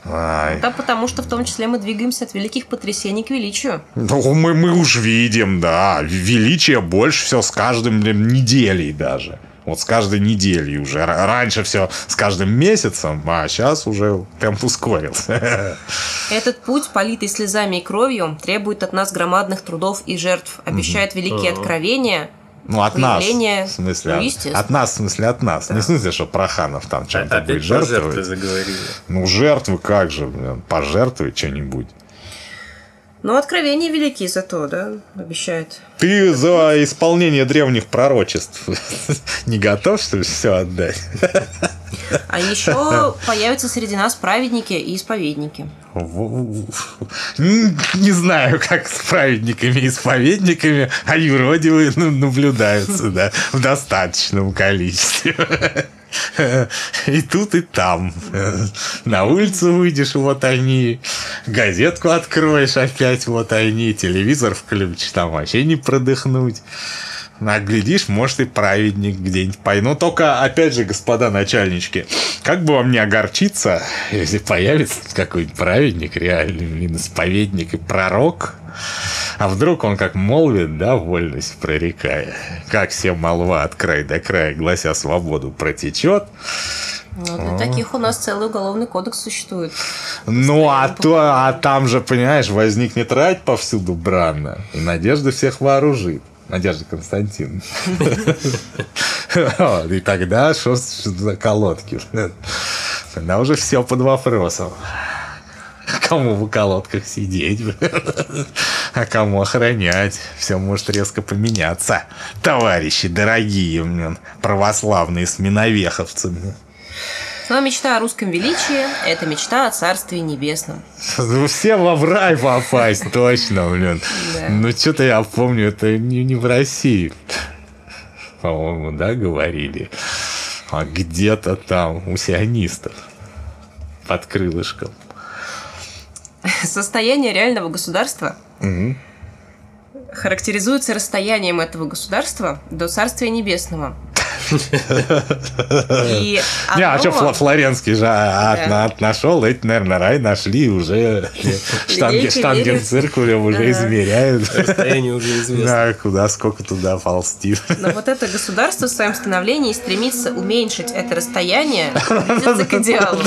Ай. Да, потому что в том числе мы двигаемся от великих потрясений к величию. Ну, мы, мы уж видим, да. Величие больше все с каждым блин, неделей даже. Вот с каждой неделей уже. Раньше все с каждым месяцем, а сейчас уже темп ускорился. Этот путь, политый слезами и кровью, требует от нас громадных трудов и жертв, обещает великие откровения. Ну, от нас. Появление- В смысле, Ну, от- от нас, в смысле, от нас. Не в смысле, что Проханов там чем-то будет Опять про жертвы жертвовать. заговорили. Ну, жертвы как же, блин, пожертвуй что-нибудь. Но откровения великие зато, да, обещает. Ты за исполнение древних пророчеств не готов, что ли, все отдать? А еще появятся среди нас праведники и исповедники. Не знаю, как с праведниками и исповедниками, а юродивые ну, наблюдаются, да, в достаточном количестве. И тут, и там. На улицу выйдешь, вот они. Газетку откроешь, опять вот они. Телевизор включишь, там вообще не продыхнуть. А глядишь, может и праведник где-нибудь пой. Но только, опять же, господа начальнички, как бы вам не огорчиться, если появится какой-нибудь праведник, реальный исповедник и пророк, а вдруг он как молвит, да, вольность прорекая, как все молва от края до края, глася свободу, протечет, Ну, для таких у нас целый уголовный кодекс существует. ну, а, то, а там же, понимаешь, возникнет рать повсюду бранно, и надежда всех вооружит. Надежда Константиновна. Вот, И тогда что за колодки? Тогда уже все под вопросом. Кому в колодках сидеть, а кому охранять. Все может резко поменяться. Товарищи дорогие, православные сменовеховцы. блин. Но мечта о русском величии – это мечта о Царстве Небесном. Ну, все во в рай попасть, точно, блин. Да. Ну, что-то я помню, это не, не в России. По-моему, да, говорили. А где-то там у сионистов под крылышком. Состояние реального государства характеризуется расстоянием этого государства до Царствия Небесного. И Не, а оно- что Флоренский же а, от, Да. от нашел, эти, наверное, рай нашли уже штанги, меряют. циркулем уже измеряют. Расстояние уже известно. Да, куда, сколько туда ползти. Но вот это государство в своем становлении стремится уменьшить это расстояние, к идеалу.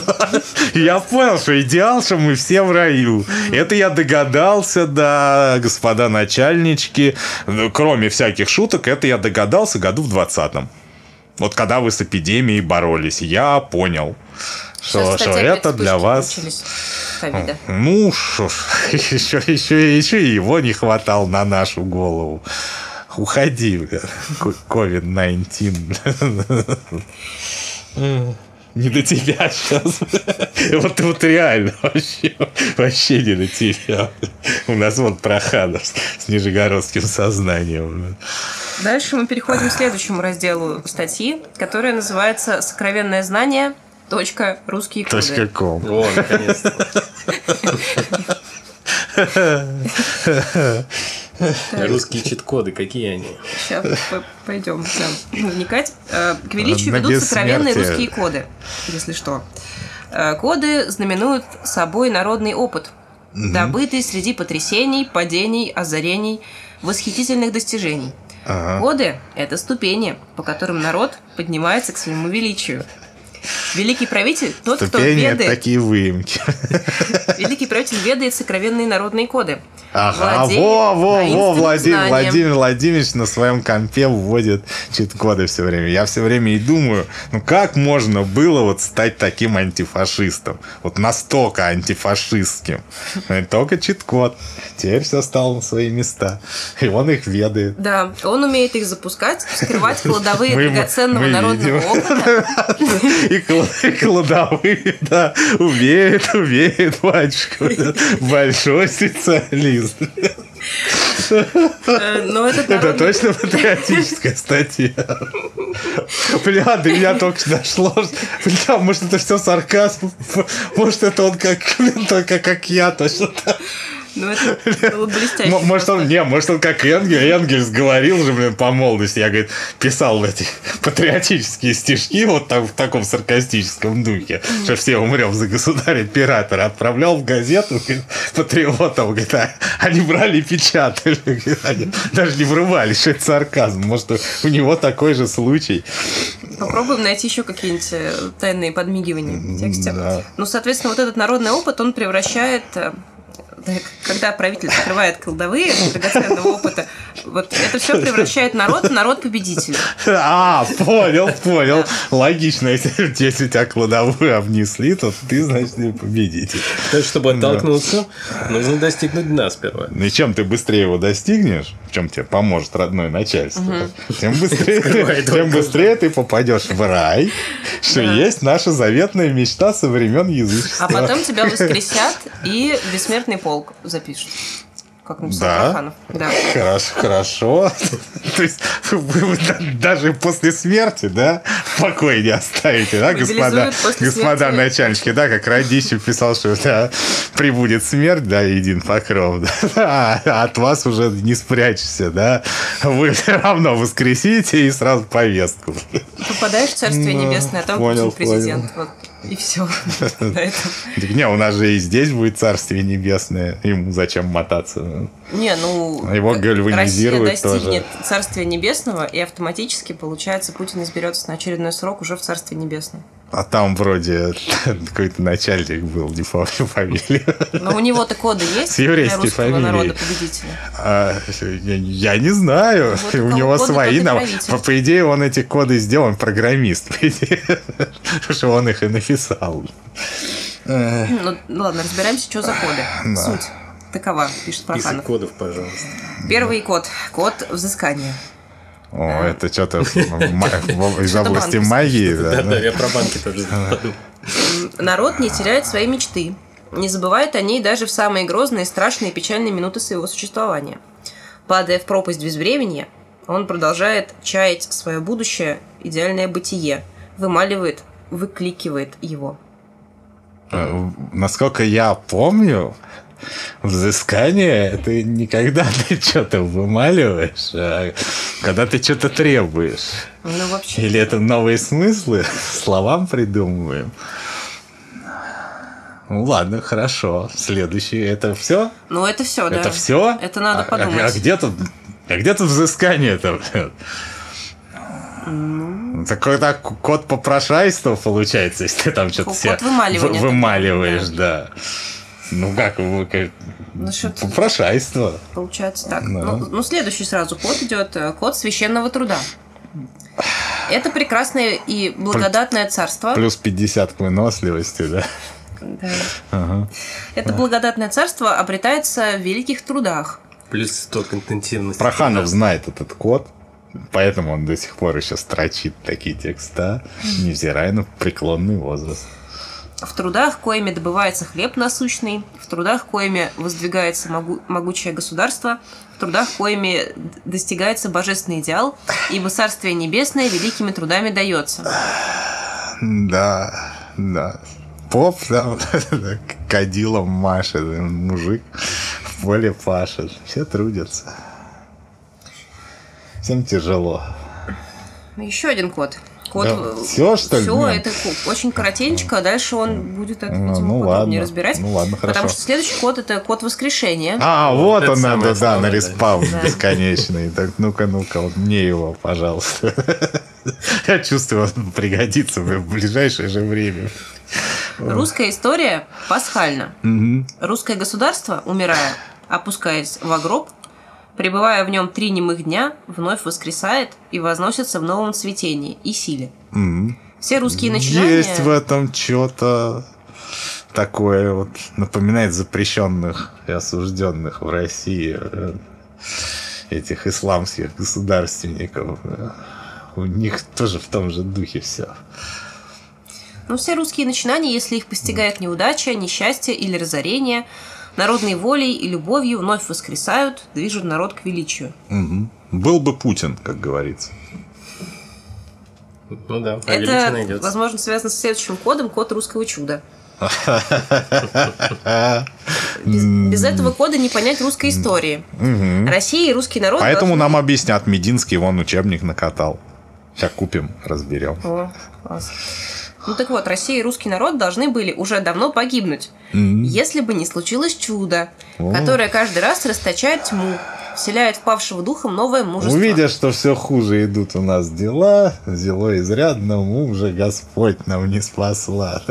Я понял, что идеал, что мы все в раю. Это я догадался, да, господа начальнички. Ну, Кроме всяких шуток, это я догадался году в 20-м. Вот когда вы с эпидемией боролись, я понял, что, Сейчас, что кстати, это для вас... ковида. Ну, шо ж, еще, еще, еще и его не хватало на нашу голову. Уходи, бля. Ко- COVID-19. Не до тебя сейчас. Вот, вот реально вообще, вообще не до тебя. У нас вот Проханов с нижегородским сознанием. Дальше мы переходим к следующему разделу статьи, которая называется «Сокровенное знание. Точка. Русские коды». Точка ком. О, наконец-то. Русские чит-коды, какие они? Сейчас пойдем вникать. Э, К величию ведут сокровенные русские коды, если что. Э, Коды знаменуют собой народный опыт, добытый среди потрясений, падений, озарений, восхитительных достижений. Ага. Коды – это ступени, по которым народ поднимается к своему величию. Великий правитель – тот, кто Ступени ведает, такие выемки. великий правитель ведает сокровенные народные коды. Ага, Владеет во, во, во, таинственным Владимир, знанием. Владимир Владимирович на своем компе вводит чит-коды все время. Я все время и думаю, ну как можно было вот стать таким антифашистом? Вот настолько антифашистским. Ну, Только чит-код. Теперь все стало на свои места. И он их ведает. Да, он умеет их запускать, вскрывать кладовые драгоценного народного опыта. И кл- и кладовые, да, умеет, умеет, это Большой специалист. Э, Но Это народный точно патриотическая статья. Бля, до меня только что дошло. Бля, может, это все сарказм. Может, это он как, только как я, точно так. Ну, это было блестяще. Может, он, не, может, он как Энгель, Энгельс говорил же, блин, по молодости. Я, говорит, писал эти патриотические стишки вот там в таком саркастическом духе, что все умрем за государя-императора. Отправлял в газету говорит, патриотов, говорит, а они брали и печатали. Говорит, Они даже не врывались, что это сарказм. Может, у него такой же случай. Попробуем найти еще какие-нибудь э, тайные подмигивания в тексте. Да. Ну, соответственно, вот этот народный опыт, он превращает э, когда правитель открывает кладовые драгоценного опыта, вот это все превращает народ в народ победителя. А, понял, понял. Логично, если, если тебя кладовую обнесли, то ты, значит, победитель. То есть, чтобы оттолкнуться, нужно достигнуть дна сперва. Ну и чем ты быстрее его достигнешь, чем тебе поможет родное начальство, тем быстрее, тем быстрее ты попадешь в рай, что есть наша заветная мечта со времен язычества. А потом тебя воскресят и бессмертный полк запишут. Как написал Да? Проханов. Да. Хорошо, хорошо. То есть вы вы да- даже после смерти, да, в покое не оставите, да, господа, господа начальники, да, как Радищев писал, что да, прибудет смерть, да, един покров, да, а от вас уже не спрячешься, да, вы все равно воскресите и сразу повестку. Попадаешь в Царствие Небесное, а там Путин президент. Вот. И все. Не, у нас же и здесь будет царствие небесное, ему зачем мотаться? Не, ну... Его гальванизируют Россия достигнет. Царствия Небесного, и автоматически, получается, Путин изберется на очередной срок уже в Царстве Небесном. А там вроде какой-то начальник был, не помню фамилию. Но у него-то коды есть С еврейской фамилией. народа победителя? А, я, я не знаю. Вот у у кого него коды, свои. нам- по, по идее, он эти коды сделал, он программист. По идее. Что он их и написал. Ну, ну ладно, разбираемся, что за коды. Суть такова, пишет Список Проханов. кодов, пожалуйста. Первый код. Код взыскания. О, это что-то из области магии. да, да. я про банки тоже подумал. Народ не теряет свои мечты, не забывает о ней даже в самые грозные, страшные и печальные минуты своего существования. Падая в пропасть безвременья, он продолжает чаять свое будущее, идеальное бытие, вымаливает, выкликивает его. Э, Насколько я помню, взыскание это не когда ты что-то вымаливаешь, а когда ты что-то требуешь. Ну, вообще. Или это новые смыслы? Словам придумываем. Ну ладно, хорошо. Следующий. Это все? Ну, это все, да. Это все? Это надо а, подумать. А, где тут, а где тут взыскание это? Такой так код попрошайства получается, если ты там что-то вы- вымаливаешь, да. Ну как, вы- как- Ну, попрошайство. Получается так. Да. Ну, ну, следующий сразу код идет. э, Код священного труда. Это прекрасное и благодатное царство. Плюс 50 к выносливости, да? Да. Ага. Это благодатное царство обретается в великих трудах. Плюс 100 к интенсивности. Проханов знает этот код, поэтому он до сих пор еще строчит такие текста, невзирая на преклонный возраст. В трудах, коими добывается хлеб насущный, в трудах, коими воздвигается могу- могучее государство, в трудах, коими достигается божественный идеал, ибо Царствие Небесное великими трудами дается. Да, да. Поп там кадилом машет, мужик в поле пашет. Все трудятся. Всем тяжело. Еще один код. Код Да, всё, что ли? Все, Нет. это очень коротенько, а дальше он будет это, Ну, видимо, ну подробнее ладно. разбирать. Ну ладно, хорошо. Потому что следующий код это код воскрешения. А, вот это он надо, да, сложное, на да. респаун Да. бесконечный. Так, ну-ка, ну-ка, вот мне его, пожалуйста. Я чувствую, он пригодится в ближайшее же время. Русская история пасхальна. Мгм. Русское государство, умирая, опускаясь в гроб, пребывая в нем три немых дня, вновь воскресает и возносится в новом цветении и силе. Мгм. Все русские начинания... Есть в этом что-то такое вот напоминает запрещенных и осужденных в России э, этих исламских государственников. У них тоже в том же духе все. Но все русские начинания, если их постигает неудача, несчастье или разорение, народной волей и любовью вновь воскресают, движут народ к величию. Был бы Путин, как говорится. Ну да, Это, найдется. возможно, связано с следующим кодом, код русского чуда. Без, без этого кода не понять русской истории. Россия и русский народ... Поэтому должны- нам объяснят, Мединский вон учебник накатал. Сейчас купим, разберем. О, класс. Ну так вот, Россия и русский народ должны были уже давно погибнуть, если бы не случилось чудо, О. которое каждый раз расточает тьму, вселяет впавшего духом новое мужество. Увидя, что все хуже идут у нас дела, зело изрядно мужа Господь нам не спасла.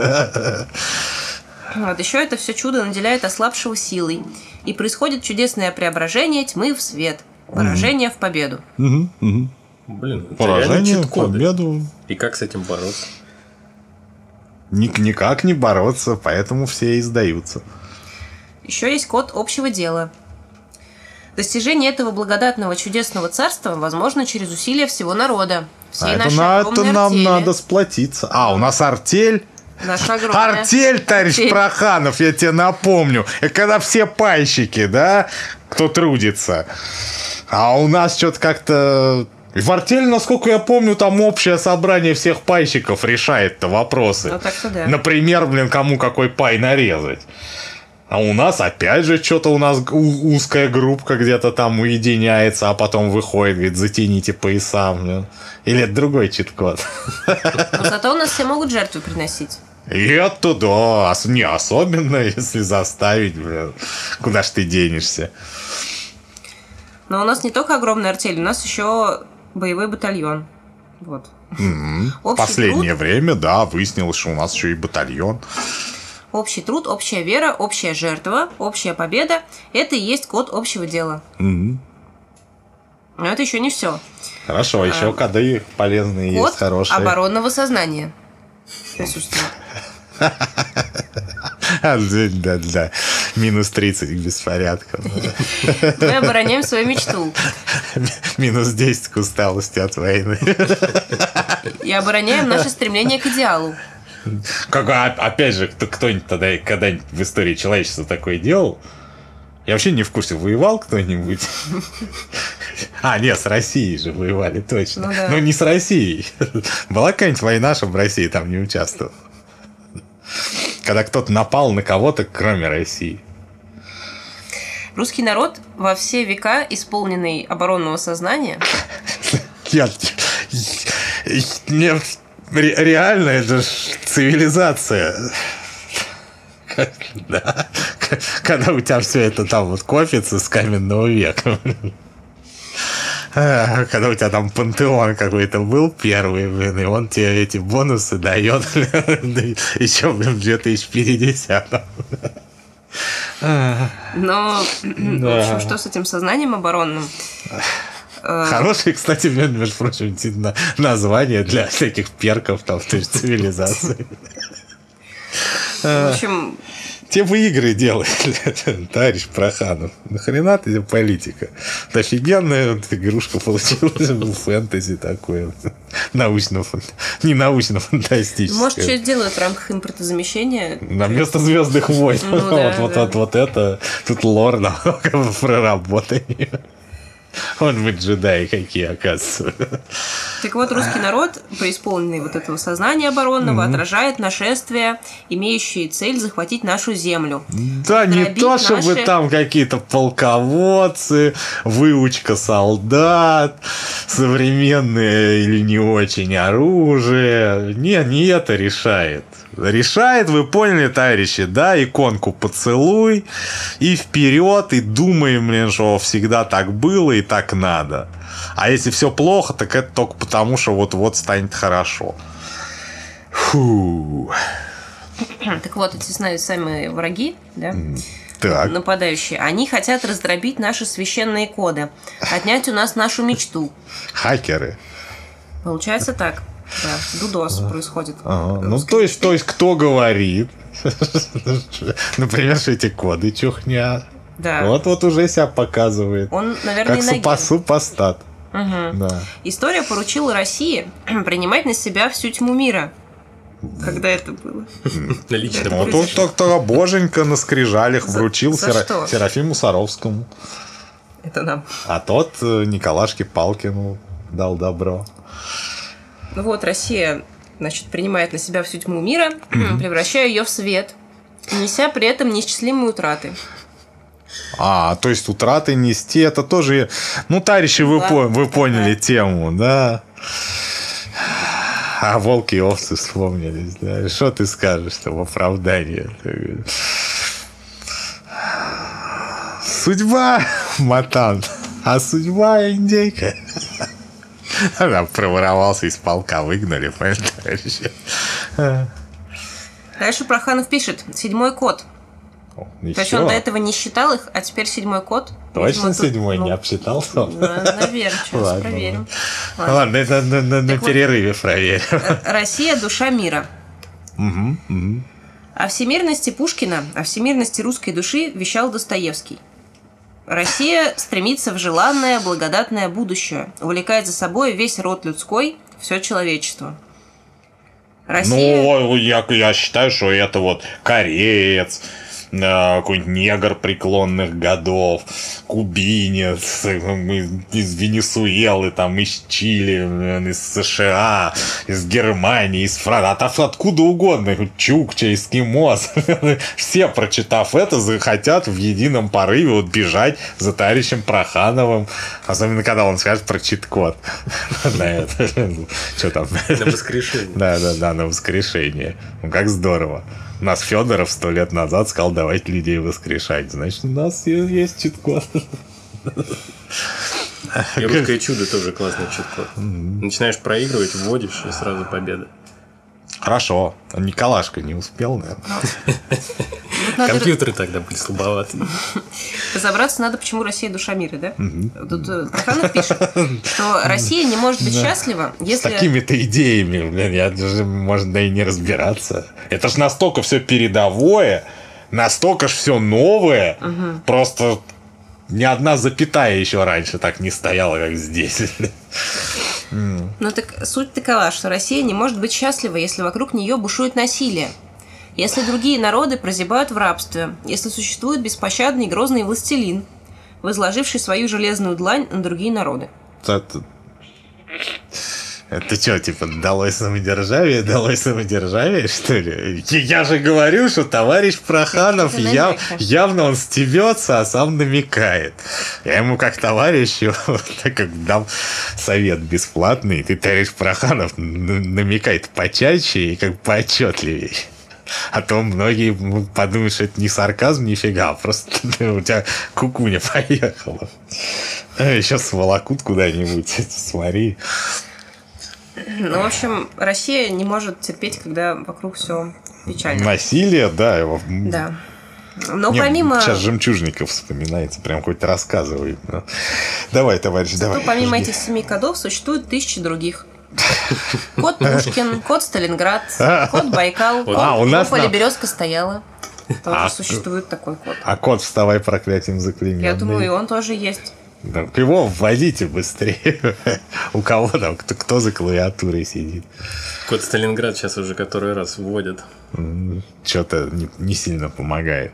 Вот еще это все чудо наделяет ослабшего силой, и происходит чудесное преображение тьмы в свет, поражение в победу. Мгм, мгм. Блин, Поражение, чит-коды. победу. И как с этим бороться? Ник- Никак не бороться, поэтому все и сдаются. Еще есть код общего дела. Достижение этого благодатного чудесного царства возможно через усилия всего народа. Всей А это, на, это нам артели. надо сплотиться. А, у нас артель? Наша огромная. Артель, товарищ Артель. Проханов, я тебе напомню. Это когда все пайщики, да, кто трудится. А у нас что-то как-то... И В артели, насколько я помню, там общее собрание всех пайщиков решает-то вопросы. Ну так-то да. Например, блин, кому какой пай нарезать. А у нас опять же что-то у нас узкая группка где-то там уединяется, а потом выходит, говорит, затяните пояса. блин. Или это другой чит-код. Но зато у нас все могут жертвы приносить. И это да, ос- не особенно, если заставить, блин. Куда ж ты денешься? Но у нас не только огромная артель, у нас еще боевой батальон. Вот. Общий Последнее время, да, выяснилось, что у нас еще и батальон. Общий труд, общая вера, общая жертва, общая победа – это и есть код общего дела. Мгм. Но это еще не все. Хорошо, еще коды полезные Код есть, хорошие. оборонного сознания присутствует. Да, да. Минус 30 к беспорядкам. Мы обороняем свою мечту Минус 10 к усталости от войны. и обороняем наше стремление к идеалу. Как, а, опять же, кто, кто-нибудь тогда когда-нибудь в истории человечества такое делал? Я вообще не в курсе, воевал кто-нибудь? А, нет, с Россией же воевали, точно. Ну да. Но не с Россией. Была какая-нибудь война, чтобы Россия там не участвовала? Когда кто-то напал на кого-то, кроме России. Русский народ во все века, исполненный оборонного сознания, Я, мне ре- реально это цивилизация. Да. Когда у тебя все это там вот копится с каменного века. Когда у тебя там пантеон какой-то был первый, блин, и он тебе эти бонусы дает еще, блин, в 2050. но, в общем, что с этим сознанием оборонным? Э, Хорошее, кстати, между прочим, на- название для всяких перков там в той же цивилизации. В общем, Те бы игры делали, товарищ Проханов. Нахрена ты политика? Офигенная вот игрушка получилась, фэнтези такое. научно не научно-фантастическое. Может, что сделают в рамках импортозамещения? На место Звездных войн. Ну да, вот, вот, да. вот, вот это. Тут лор намного проработаннее. Вот мы джедаи какие, оказывается. Так вот, русский народ, преисполненный вот этого сознания оборонного, отражает нашествия, имеющие цель захватить нашу землю. Да, не то, чтобы наши- там какие-то полководцы, выучка солдат, современное или не очень оружие. Не, не это решает. Решает, вы поняли, товарищи, да, иконку поцелуй, и вперед, и думаем, блин, что всегда так было и так надо. А если все плохо, так это только потому, что вот-вот станет хорошо. Фу. Так вот, эти сна- самые враги, да, Так. нападающие, они хотят раздробить наши священные коды, отнять у нас нашу мечту. Хакеры. Получается так. Да, дудос происходит. Ага. Ну, то есть, то есть, кто говорит? Например, что эти коды чухня. Да. Вот, вот уже себя показывает. Он, наверное, Как супа- супостат. Мгм. Да. История поручила России принимать на себя всю тьму мира. Когда это было? На личном Ну, тут только боженька на скрижалях вручил? Серафиму Саровскому. Это нам. А тот э, Николашке Палкину дал добро. Ну вот, Россия, значит, принимает на себя всю тьму мира, превращая ее в свет, неся при этом неисчислимые утраты. А, то есть утраты нести, это тоже... Ну, товарищи, вы, Да, по- вы поняли тему, да? А волки и овцы вспомнились, да? Что ты скажешь-то в оправдании? Судьба, матан, а судьба индейка. Она проворовался из полка, выгнали, понимаешь, товарищи? Дальше Проханов пишет. Седьмой код. О, То есть он до этого не считал их, а теперь седьмой код. Точно Видимо, тут, седьмой ну, не обсчитал? да, Наверное, сейчас Ладно, проверим. Ладно, Ладно. это на, на- на вот. перерыве проверим. Россия – душа мира. Мгм, мгм. О всемирности Пушкина, о всемирности русской души вещал Достоевский. Россия стремится в желанное, благодатное будущее, увлекает за собой весь род людской, все человечество. Россия... Ну, я, я считаю, что это вот кореец, э, какой-нибудь негр преклонных годов, кубинец, э, из Венесуэлы, там, из Чили, э, из США, из Германии, из Франции, а откуда угодно, чукча, эскимос. Все, прочитав это, захотят в едином порыве вот бежать за товарищем Прохановым, особенно когда он скажет про чит-код. На это. Что там? На воскрешение. Да, да, да, на воскрешение. Ну, как здорово. Нас Федоров сто лет назад сказал, давайте людей воскрешать. Значит, у нас есть чит-код. И русское чудо тоже классный чит-код. Начинаешь проигрывать, вводишь, и сразу победа. Хорошо. А Николашка не успел, наверное. Тут надо Компьютеры тогда были слабоваты. разобраться надо, почему Россия душа мира, да? Тут э, Проханов пишет, что Россия не может быть счастлива, С если... такими-то идеями, блин, я даже, можно и не разбираться. Это ж настолько все передовое, настолько ж все новое, просто ни одна запятая еще раньше так не стояла, как здесь. Ну так суть такова, что Россия не может быть счастлива, если вокруг нее бушует насилие. Если другие народы прозябают в рабстве, если существует беспощадный и грозный властелин, возложивший свою железную длань на другие народы. Это, что, типа, далой самодержавие, далой самодержавие, что ли? Я же говорю, что товарищ Проханов, Это я- намек, да. явно он стебется, а сам намекает. Я ему как товарищу, так как дам совет бесплатный, ты, товарищ Проханов, намекает почаще и как поотчетливее. А то многие м, подумают, что это не сарказм, нифига, а просто у тебя кукуня поехала. Сейчас сволокут куда-нибудь, смотри. Ну, в общем, Россия не может терпеть, когда вокруг все печально. Насилие, да, его... Да. Но не, помимо... Сейчас Жемчужников вспоминается, прям хоть рассказывай. ну. Давай, товарищ, давай. Ну, помимо жди. этих семи кодов существует тысячи других. Код Пушкин, код Сталинград, код Байкал, код А, у нас Тополя на- березка стояла. Тоже А, существует такой код. А кот вставай проклятием заклейменный. Я думаю, и он тоже есть. Так его вводите быстрее. У кого там, кто, кто за клавиатурой сидит. Код Сталинград сейчас уже который раз вводят. Что-то не, не сильно помогает.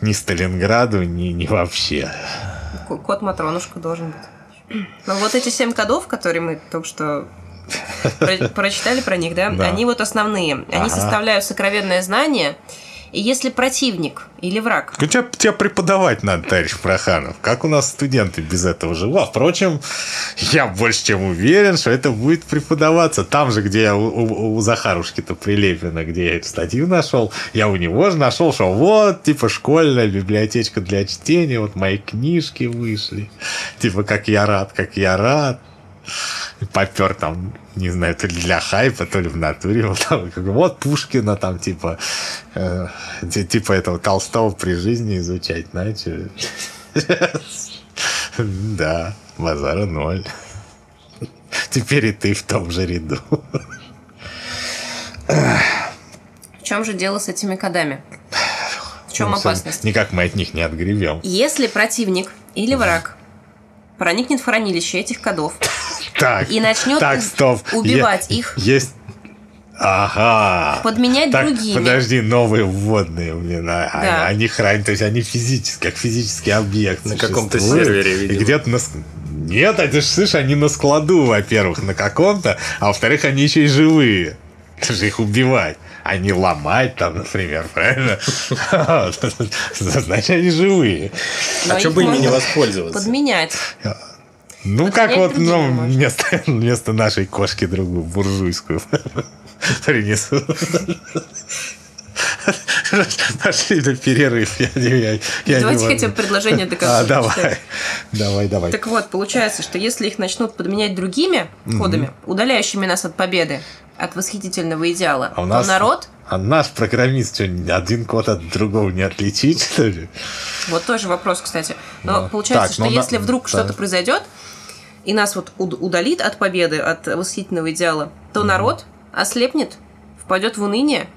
Ни Сталинграду, ни, ни вообще. К- Кот Матронушка должен быть. Но вот эти семь кодов, которые мы только что про- прочитали про них, да, Да. они вот основные. Они Ага. составляют сокровенное знание. Если противник или враг Ну, Тебя, тебя преподавать надо, товарищ Проханов. Как у нас студенты без этого живут? А, впрочем, я больше чем уверен, что это будет преподаваться. Там же, где я у, у- у Захарушки-то прилеплено, где я эту статью нашел, я у него же нашел, что вот, типа, школьная библиотечка для чтения, вот мои книжки вышли. Типа, как я рад, как я рад. И попер там, не знаю, то ли для хайпа, то ли в натуре. Вот, там, как вот Пушкина там, типа, э, ти- типа этого Толстого при жизни изучать, знаете. Да, базара ноль. Теперь и ты в том же ряду. В чем же дело с этими кодами? В чем Ну, опасность? Никак мы от них не отгребем. Если противник или враг проникнет в хранилище этих кодов Так, и начнет так, у- стоп. убивать их. Есть... Ага. подменять Так, другими, подожди, новые вводные, блин, а- а- Да. они хранят, то есть они физически, как физический объект На каком-то сервере, И видимо. где-то на... ск- Нет, это ж, слышишь, они на складу, во-первых, на каком-то, а во-вторых, они еще и живые. Ты же их убивать, а не ломать там, например, правильно? Значит, они живые. а что бы ими не воспользоваться? Подменять. Ну, как Подменять вот, ну, можно. вместо, вместо нашей кошки другую, буржуйскую, принесу. Пошли на перерыв. Я, я, я Давайте хотя бы предложение до А, конца давай. прочитаем. Давай, давай. Так вот, получается, что если их начнут подменять другими кодами, удаляющими нас от победы, от восхитительного идеала, А у нас- народ, А наш программист что, один код от другого не отличить, что ли? вот тоже вопрос, кстати. Но Да. получается, Так, что ну, на- если вдруг да. что-то произойдет, и нас вот уд- удалит от победы, от восхитительного идеала, то народ ослепнет, впадет в уныние,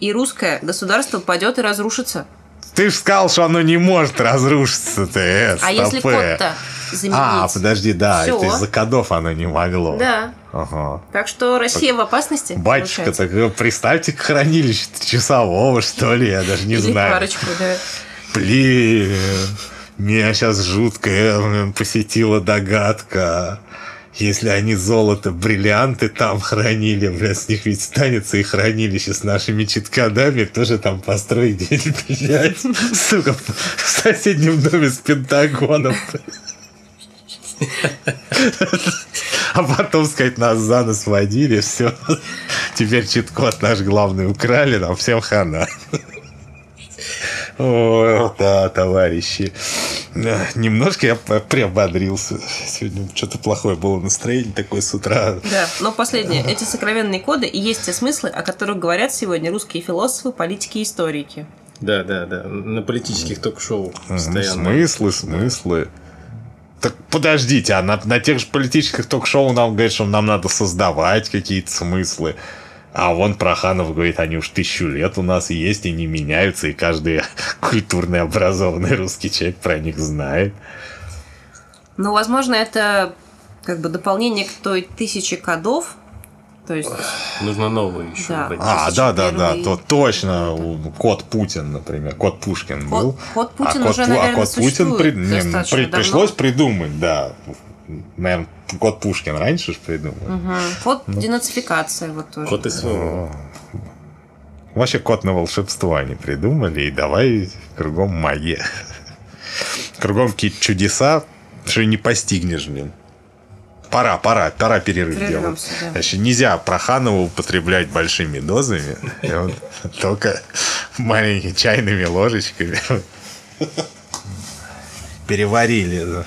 и русское государство падет и разрушится. Ты ж сказал, что оно не может разрушиться-то, э, А если код-то заменить? А, подожди, да, Всё. это из-за кодов оно не могло. Да. Ага. Так что Россия в опасности. Батюшка, получается. так представьте к хранилищу часового, что ли, я даже не Или знаю. парочку, да. Блин, меня сейчас жутко э, посетила догадка. Если они золото, бриллианты там хранили, блядь, с них ведь станется и хранилище с нашими читкодами, тоже там построить, блядь, сука, в соседнем доме с Пентагоном. А потом, сказать, нас за нос водили, все. Теперь чит-код наш главный украли, нам всем хана. О, да, товарищи. Да, Немножко я приободрился. Сегодня что-то плохое было настроение такое с утра. Да, но последнее. Эти сокровенные коды и есть те смыслы, о которых говорят сегодня русские философы, политики и историки. Да, да, да. На политических ток-шоу Ну, постоянно. смыслы, смыслы. Так подождите, а на, на тех же политических ток-шоу нам говорят, что нам надо создавать какие-то смыслы. А вон Проханов говорит, они уж тысячу лет у нас есть и не меняются, и каждый культурный, образованный русский человек про них знает. Но, возможно, это как бы дополнение к той тысяче кодов. То есть, Нужно новые еще. Да. вводить. А, да, да, да, 2001. то точно. Кот Путин, например. Кот Пушкин Кот- был. кот Путин а уже, кот, Пу- наверное, а кот Путин при- не, достаточно при- давно. пришлось придумать, да. Наверное, кот Пушкин раньше же придумал. мгм. код Ну. денацификация вот тоже. Код СВО. Вообще кот на волшебство они придумали, и давай кругом магия. Кругом какие-то чудеса, что и не постигнешь, блин. Пора, пора, пора перерыв делать. Да. Значит, нельзя Проханова употреблять большими дозами, только маленькими чайными ложечками. Переварили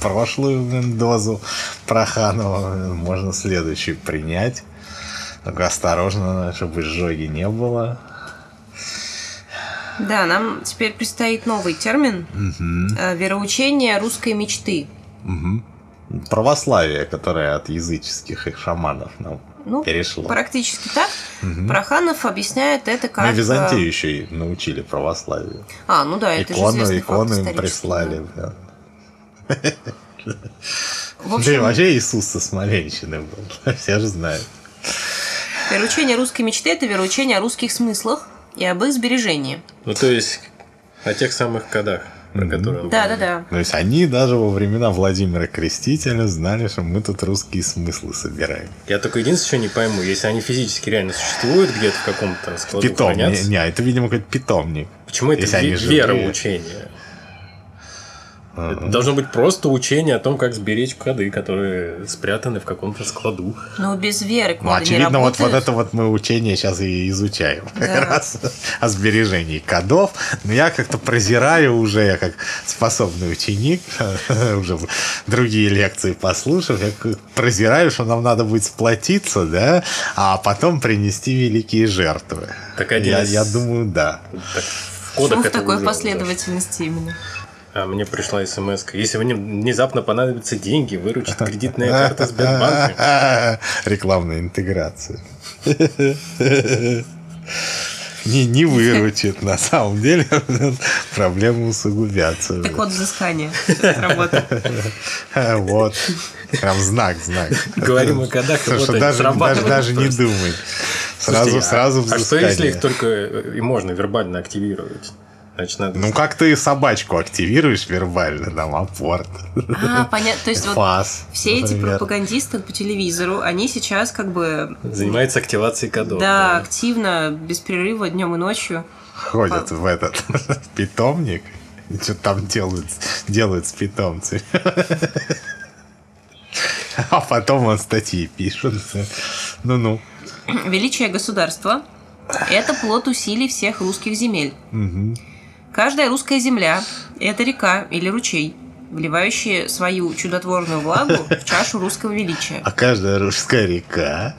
прошлую дозу Проханова, можно следующую принять. Только осторожно, чтобы изжоги не было. Да, нам теперь предстоит новый термин. Э, Вероучение русской мечты. Православие, которое от языческих и шаманов нам Ну, перешло. практически так. Проханов объясняет это как... Мы э, Византию еще и научили православию. А, ну да, это же Икону, факт иконы им прислали. да. да. В Да и общем, вообще Иисус со Смоленщины был. Все же знают. вероучение русской мечты – это вероучение о русских смыслах и об их сбережении. Ну, то есть, о тех самых кодах, про которые... он Да, да, да. То есть они даже во времена Владимира Крестителя знали, что мы тут русские смыслы собираем. Я только единственное, что не пойму, если они физически реально существуют где-то в каком-то складу Питом. Не, не, это, видимо, какой-то питомник. почему это если они ве- живые. Это должно быть просто учение о том, как сберечь коды, которые спрятаны в каком-то складу. Но без веры Ну, коды не очевидно, вот, вот работают. это вот мы учение сейчас и изучаем. Как Да. раз о сбережении кодов. Но я как-то презираю уже, я как способный ученик, уже другие лекции послушав, я как презираю, что нам надо будет сплотиться, да, а потом принести великие жертвы. Так один я, из- я думаю, да. Так, в Почему кодах в это такой уже последовательности именно? А мне пришла смс -ка. Если мне внезапно понадобятся деньги, выручит кредитная карта Сбербанка. Рекламная интеграция. Не, не выручит, на самом деле проблемы усугубятся. Так вот, взыскание. Вот. Прям знак, знак. Говорим о кодах, и Что вот они даже, даже, даже не думай. Слушайте, Сразу, а- сразу А что взыскание. если их только э, и можно вербально активировать? Значит. Ну, как ты собачку активируешь вербально, там, апорт, А, понятно. То есть вот фас. все эти например. пропагандисты по телевизору, они сейчас как бы Занимается активацией кодов. да, активно, без перерыва, днем и ночью. ходят в этот питомник и что там делают, делают с питомцами. А потом он статьи пишут. Ну-ну. Величие государства – это плод усилий всех русских земель. Каждая русская земля – это река или ручей, вливающие свою чудотворную влагу в чашу русского величия. А каждая русская река,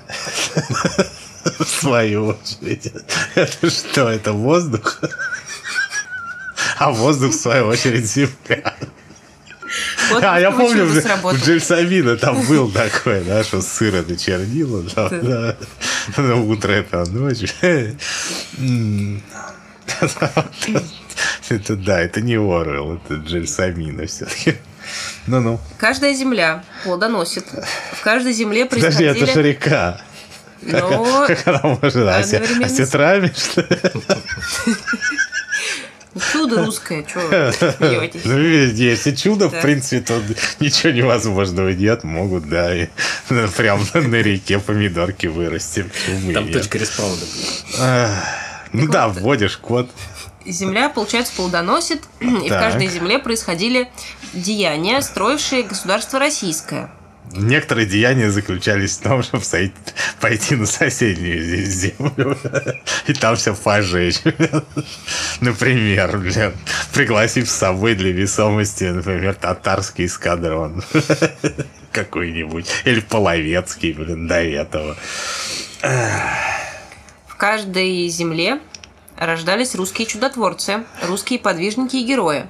в свою очередь, это что? Это воздух? А воздух, в свою очередь, земля. Вот А, я помню, в, Джельсамино там был такой, да, что сыр это чернила, да, да. На утро это ночь. Это да, это не Орвел, это Джельсамино все-таки. Ну-ну. Каждая земля плодоносит. В каждой земле Подожди, это же происходили... река. Но Как она может? Одновременно с- Осетрами, что ли? чудо русское, что смеетесь? Ну, если чудо, Да. в принципе, то ничего невозможного нет, могут, да, и ну, прям на реке помидорки вырасти. Там точка. Ах, Ну да, вводишь код. Земля, получается, плодоносит, и в каждой земле происходили деяния, строившие государство российское. Некоторые деяния заключались в том, чтобы сойти- пойти на соседнюю землю и там все пожечь. Например, блин, пригласив с собой для весомости, например, татарский эскадрон какой-нибудь. Или половецкий, блин, до этого. Каждой земле рождались русские чудотворцы, русские подвижники и герои.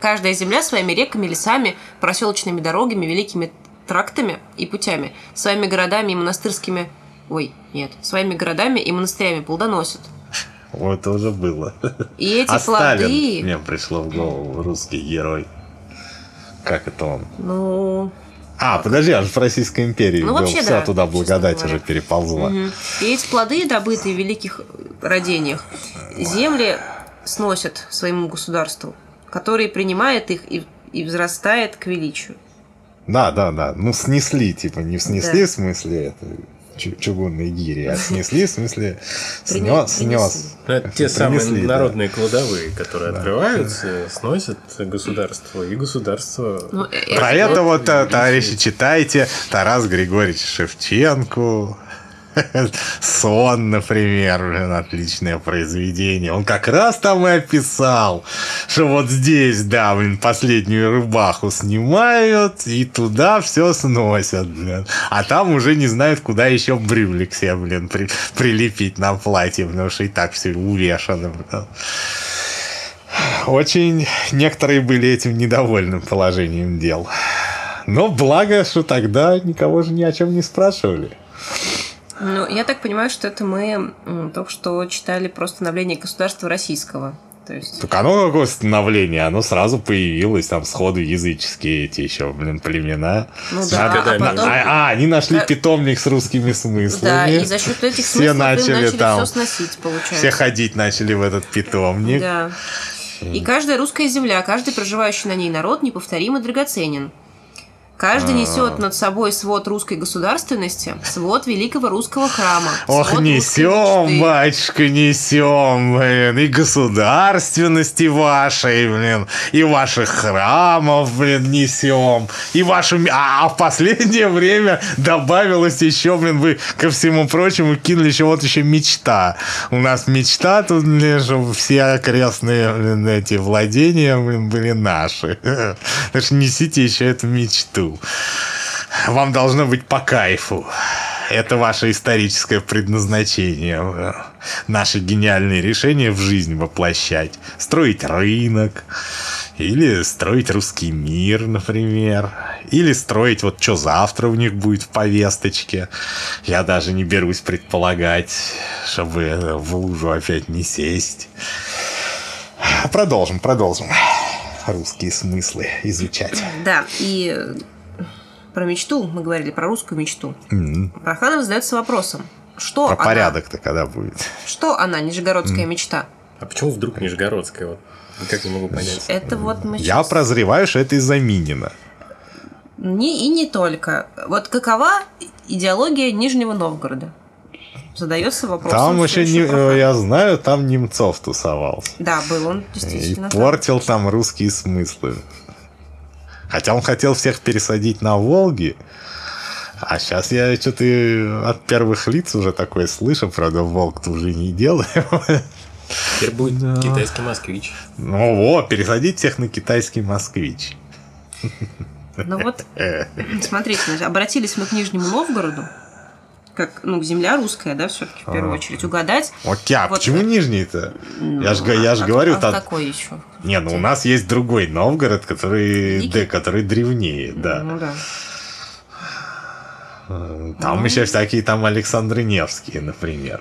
Каждая земля своими реками, лесами, проселочными дорогами, великими трактами и путями, своими городами и монастырскими... Ой, нет, своими городами и монастырями плодоносит. Вот это уже было. И эти А Сталин, плоды... мне пришло в голову, русский герой. Как это он? Ну, А, подожди, он в Российской империи Ну, был. вообще, Все, да, туда благодать уже переползла. Мгм. И эти плоды, добытые в великих родениях, земли сносят своему государству, которое принимает их и, и взрастает к величию. Да, да, да. Ну, снесли, типа, не снесли Да. в смысле это, чугунные гири, снесли в смысле снес. снес. Ну, это те самые Принесли, да. народные кладовые, которые открываются, сносят государство, и государство... Ну, э, Про это- это вот, э, товарищи, читайте Тарас Григорьевич Шевченко. Сон, например, отличное произведение. Он как раз там и описал, что вот здесь, да, блин, последнюю рубаху снимают и туда все сносят, блин. А там уже не знают, куда еще брюлик себе, блин, при- прилепить на платье, потому что и так все увешано, блин. Очень некоторые были этим недовольным положением дел. Но благо, что тогда никого же ни о чем не спрашивали. Ну, я так понимаю, что это мы только что читали про становление государства российского. То есть... Так оно какое становление, оно сразу появилось, там сходу языческие эти еще, блин, племена. Ну да, Надо- а потом... а, а, они нашли Да. питомник с русскими смыслами. Да, и за счет этих все смыслов начали, им начали там, все сносить, получается. все ходить начали в этот питомник. Да. И каждая русская земля, каждый проживающий на ней народ неповторим и драгоценен. Каждый А. несет над собой свод русской государственности, свод великого русского храма. Ох, несем, батюшка, несем, блин, и государственности вашей, блин, и ваших храмов, блин, несем, и вашу... А, а в последнее время добавилось еще, блин, вы ко всему прочему кинули еще вот еще мечта. У нас мечта тут, блин, чтобы все окрестные, блин, эти владения, блин, были наши. Так что несите еще эту мечту. Вам должно быть по кайфу. Это ваше историческое предназначение. Наши гениальные решения в жизнь воплощать. Строить рынок. Или строить русский мир, например. Или строить вот что завтра у них будет в повесточке. Я даже не берусь предполагать, чтобы в лужу опять не сесть. Продолжим, продолжим. Русские смыслы изучать. Да, и про мечту мы говорили, про русскую мечту. М, Проханов задается вопросом, что Про она, порядок-то когда будет? что она, нижегородская мечта? А почему вдруг Нижегородская? Вот никак не могу понять. Это вот мы Я щас- прозреваю, что это из-за Минина. Не, и не только. Вот какова идеология Нижнего Новгорода? Задается вопрос. Там еще, не, я знаю, там Немцов тусовался. Да, был он И действительно. там. портил там русские смыслы. Хотя он хотел всех пересадить на Волги. А сейчас я что-то от первых лиц уже такое слышу. Правда, Волк-то уже не делаем. Теперь будет Да. китайский москвич. Ну вот, пересадить всех на китайский москвич. Ну вот, смотрите, обратились мы к Нижнему Новгороду, как, ну, земля русская, да, все-таки в первую А. очередь, угадать. Окей, а Вот. почему Нижний-то? Я Ну, я ж а- говорю, а там- какой еще? Не, ну у нас есть другой Новгород, который, Великий? да, который древнее, да. Ну да. Там Ну. еще всякие там Александры Невские, например.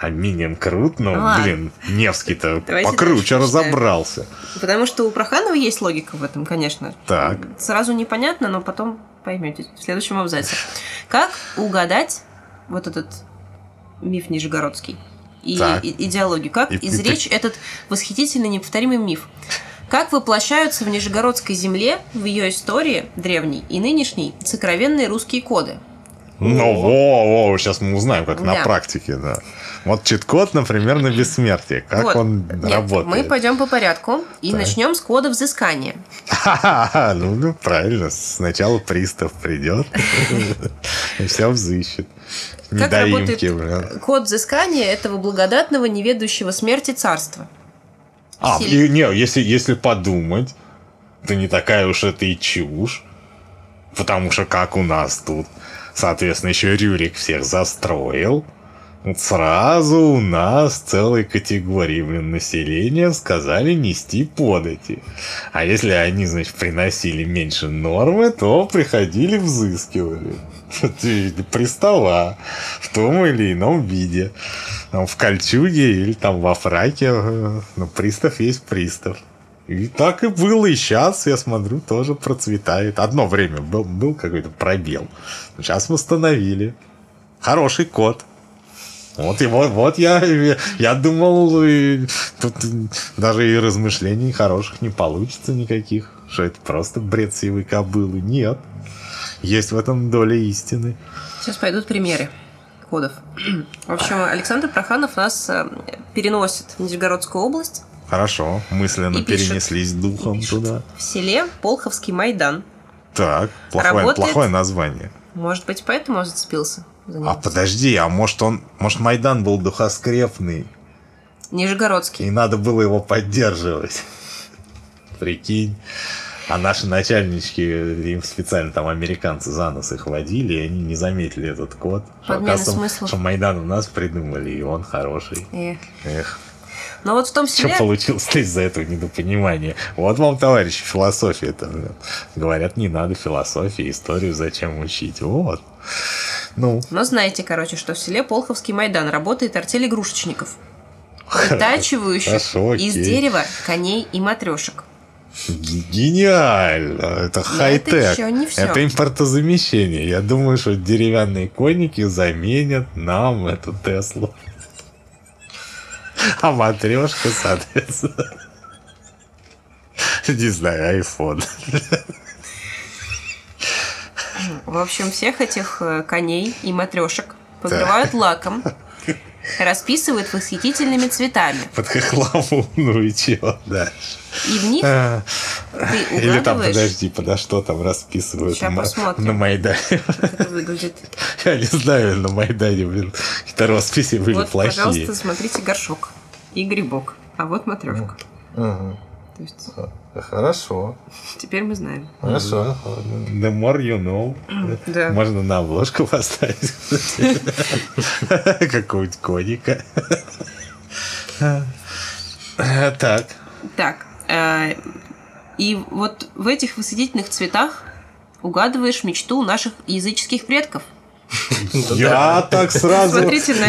А Минин крут, но, Ну ладно. блин, Невский-то покруче разобрался. Потому что у Проханова есть логика в этом, конечно. Так. Сразу непонятно, но потом поймете в следующем абзаце. Как угадать вот этот миф нижегородский и, и- идеологию? Как И- и изречь этот восхитительный неповторимый миф? Как воплощаются в Нижегородской земле, в ее истории древней и нынешней, сокровенные русские коды? Ну, во, во, сейчас мы узнаем, как на Да. практике, да. Вот чит-код, например, на бессмертие. Как Вот. он Нет, работает? мы пойдем по порядку и Так. начнем с кода взыскания. Ну, ну, правильно. Сначала пристав придет и все взыщет. Как Недоимки, работает блин. код взыскания этого благодатного, неведущего смерти царства? А, и, не, если, если подумать, то не такая уж это и чушь. Потому что как у нас тут, соответственно, еще Рюрик всех застроил. Сразу у нас целой категории блин, населения сказали нести подати. А если они, значит, приносили меньше нормы, то приходили взыскивали. Пристава в том или ином виде. В кольчуге или там во фраке. Ну, пристав есть пристав. И так и было, и сейчас, я смотрю, тоже процветает. Одно время был, был какой-то пробел. Сейчас восстановили. Хороший код. Вот его, вот я, я думал, и тут даже и размышлений хороших не получится никаких, что это просто бред сивой кобылы. Нет. Есть в этом доля истины. Сейчас пойдут примеры кодов. В общем, Александр Проханов нас э, переносит в Нижегородскую область Хорошо, мысленно И пишет. перенеслись духом Пишет. туда. в селе Полховский Майдан. Так, плохое, Работает. плохое название. Может быть, поэтому он зацепился за него. А подожди, а может он, может Майдан был духоскрепный, Нижегородский. и надо было его поддерживать. Прикинь. А наши начальнички, им специально там американцы за нос их водили, и они не заметили этот код. Что, Подмена смыслов. что Майдан у нас придумали, и он хороший. Эх. Эх, Но вот в том что селе... получилось из-за этого недопонимания? Вот вам, товарищи, философия это. Говорят, не надо философии, историю зачем учить. Вот. Ну, Но знаете, короче, что в селе Полховский Майдан работает артель игрушечников. вытачивающих Хорошо, из дерева коней и матрешек. Гениально! Это хай-тек. это. Это импортозамещение. Я думаю, что деревянные конники заменят нам эту Теслу. А матрешка, соответственно. Не знаю, iPhone. В общем, всех этих э, коней и матрешек покрывают лаком, расписывают восхитительными цветами. Под хохлому. Ну и чего дальше? И в них А, ты Или там, подожди, подо что там расписывают Ща на, посмотрим. на Майдане. как это выглядит. Я не знаю, на Майдане, блин, какие-то росписи были Вот, плохие. пожалуйста, смотрите горшок и грибок. А вот матрешка. Ага. То есть Хорошо. теперь мы знаем. Хорошо. The more you know. Да. Можно на обложку поставить. Какого-нибудь коника. Так. Так, э, и вот в этих восхитительных цветах угадываешь мечту наших языческих предков. Я так сразу,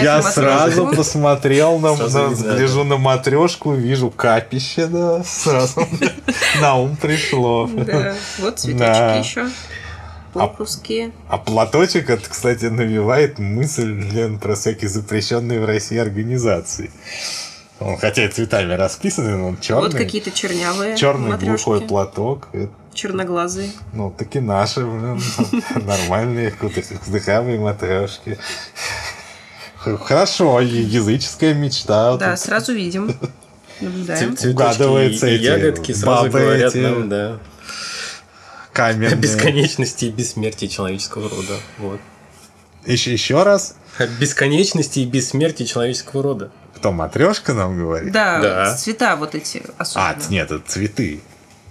я сразу посмотрел на, гляжу на матрешку, вижу капище, да, сразу на ум пришло. Да, вот цветочки еще. Пупусские. А платочек, это, кстати, навевает мысль, блин, про всякие запрещенные в России организации. Он, хотя и цветами расписаны, но он черный. Вот какие-то чернявые черный матрешки, глухой платок. Это, черноглазые. ну, таки наши, блин, нормальные вздыхавые матрешки. Хорошо, языческая мечта. Да, сразу видим. Наблюдаем. Угадывается эти ягодки сразу бабы говорят эти. нам, да, о каменные. бесконечности и бессмертии человеческого рода. Вот. Еще, еще раз. О бесконечности и бессмертии человеческого рода. Кто, матрешка нам говорит? Да, Да. цвета вот эти А, особенно. нет, это цветы,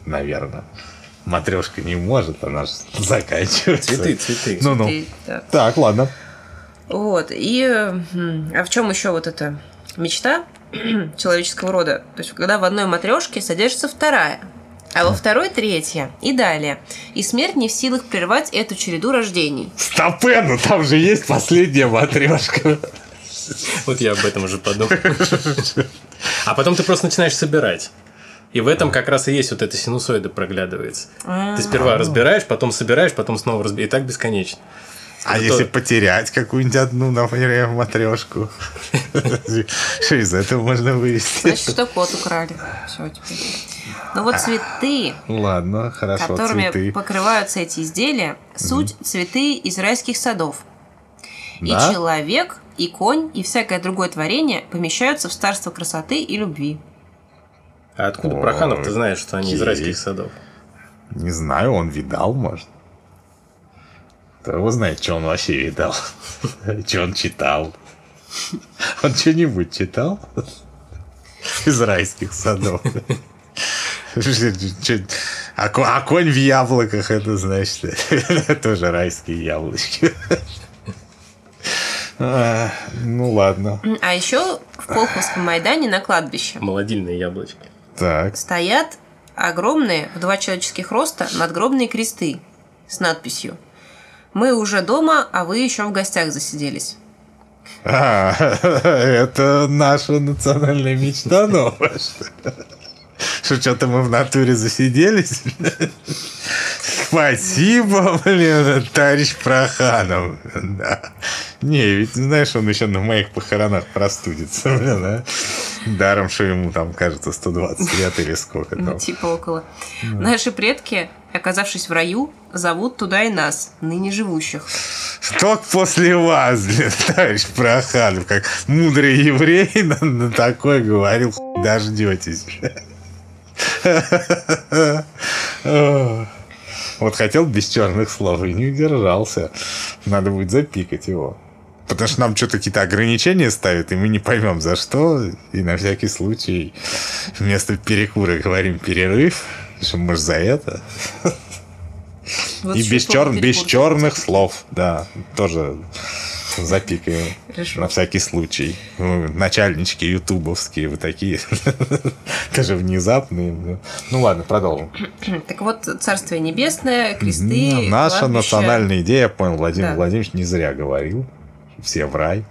наверное. Матрешка не может, она же заканчивается. Цветы, цветы. Ну-ну. Да. Так, ладно. Вот. И а в чем еще вот эта мечта человеческого рода? То есть, когда в одной матрешке содержится вторая, а во второй третья и далее. И смерть не в силах прервать эту череду рождений. Стопе, ну там же есть последняя матрешка. Вот я об этом уже подумал. А потом ты просто начинаешь собирать. И в этом как раз и есть вот эта синусоида проглядывается. Ты сперва разбираешь, потом собираешь, потом снова разбираешь. И так бесконечно. А Это если то- потерять какую-нибудь одну, например, матрешку? Что из этого можно вывести? Значит, что кот украли. Все теперь. Ну вот цветы, Ладно, хорошо, которыми цветы. покрываются эти изделия, суть цветы из райских садов. И человек, и конь, и всякое другое творение помещаются в царство красоты и любви. А откуда Проханов ты знаешь, что они из райских садов? Не знаю, он видал, может. Кто его знает, что он вообще видал. Что он читал. Он что-нибудь читал? Из райских садов. А ко- а конь в яблоках, это значит, тоже райские яблочки. А, Ну ладно. А еще в Колховском Майдане на кладбище Молодильные яблочки. Так. стоят огромные в два человеческих роста надгробные кресты с надписью «Мы уже дома, а вы еще в гостях засиделись». А, это наша национальная мечта новая. что? Что что-то мы в натуре засиделись? Спасибо, блин, товарищ Проханов. Да. Не, ведь знаешь, он еще на моих похоронах простудится, блин, а? Даром, что ему там, кажется, 120 лет или сколько Ну, там. типа около. Наши предки, оказавшись в раю, зовут туда и нас, ныне живущих. Только после вас, блин, товарищ Проханов, как мудрый еврей на, на такое говорил, дождетесь. Вот хотел без черных слов и не удержался. Надо будет запикать его. Потому что нам что-то какие-то ограничения ставят, и мы не поймем за что. И на всякий случай вместо перекура говорим перерыв. Что, может, за это? Вот и без, чер- без черных слов, да, тоже запикаем Хорошо. на всякий случай. Ну, Начальнички ютубовские, вы такие тоже внезапные. Ну ладно, продолжим. Так вот, Царствие Небесное, кресты, Наша кладбище. национальная идея, я понял, Владимир Да. Владимирович не зря говорил. Все в рай.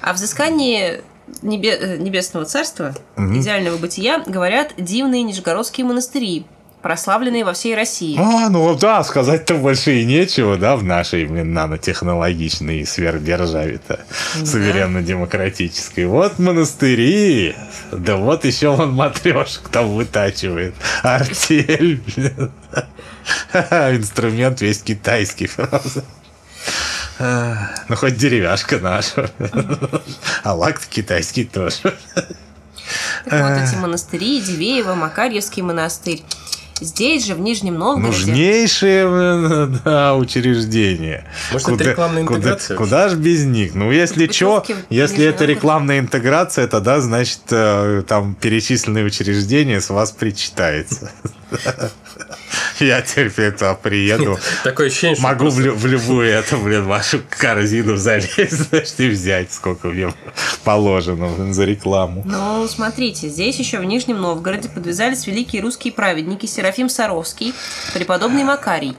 О взыскании небе- э, Небесного Царства, идеального бытия, говорят дивные нижегородские монастыри, прославленные во всей России. А, ну да, сказать-то больше и нечего, да, в нашей, блин, нанотехнологичной сверхдержаве-то, суверенно-демократической. Вот монастыри, да вот еще вон матрешек там вытачивает, артель, блин. Инструмент весь китайский, правда. А, Ну, хоть деревяшка наша. А лак китайский тоже. Так вот эти монастыри, Дивеево, Макарьевский монастырь. Здесь же, в Нижнем Новгороде, Нужнейшее блин, да, учреждение. Может, это рекламная куда, интеграция куда ж без них? Ну, если что, если это рекламная интеграция, тогда, значит, э, там перечисленные учреждения с вас причитается. Я теперь туда приеду. Такое ощущение, что Могу в, просто- в любую эту, блин, вашу корзину залезть, значит, и взять, сколько мне положено блин, за рекламу. Ну, смотрите, здесь еще в Нижнем Новгороде подвязались великие русские праведники Серафим Саровский, преподобный Макарий.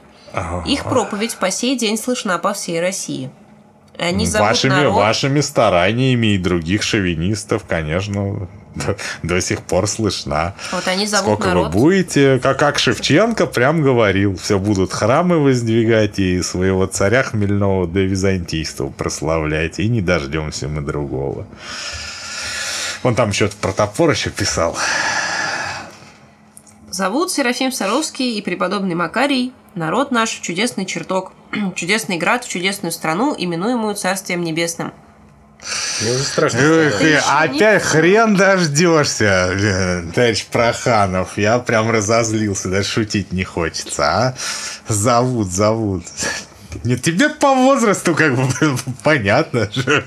Их проповедь по сей день слышна по всей России. Они Вашими, народ- вашими стараниями и других шовинистов, конечно, до, до сих пор слышна. Вот они зовут Сколько народ. вы будете, как, как Шевченко прям говорил, все будут храмы воздвигать и своего царя хмельного до византийства прославлять, и не дождемся мы другого. Он там что-то про топор еще писал. Зовут Серафим Саровский и преподобный Макарий народ наш чудесный чертог, чудесный град в чудесную страну, именуемую Царствием Небесным. Мне уже страшно. Эх, еще опять хрен дождешься, товарищ Проханов. Я прям разозлился, даже шутить не хочется, а? Зовут, зовут. Нет, тебе по возрасту как бы понятно, что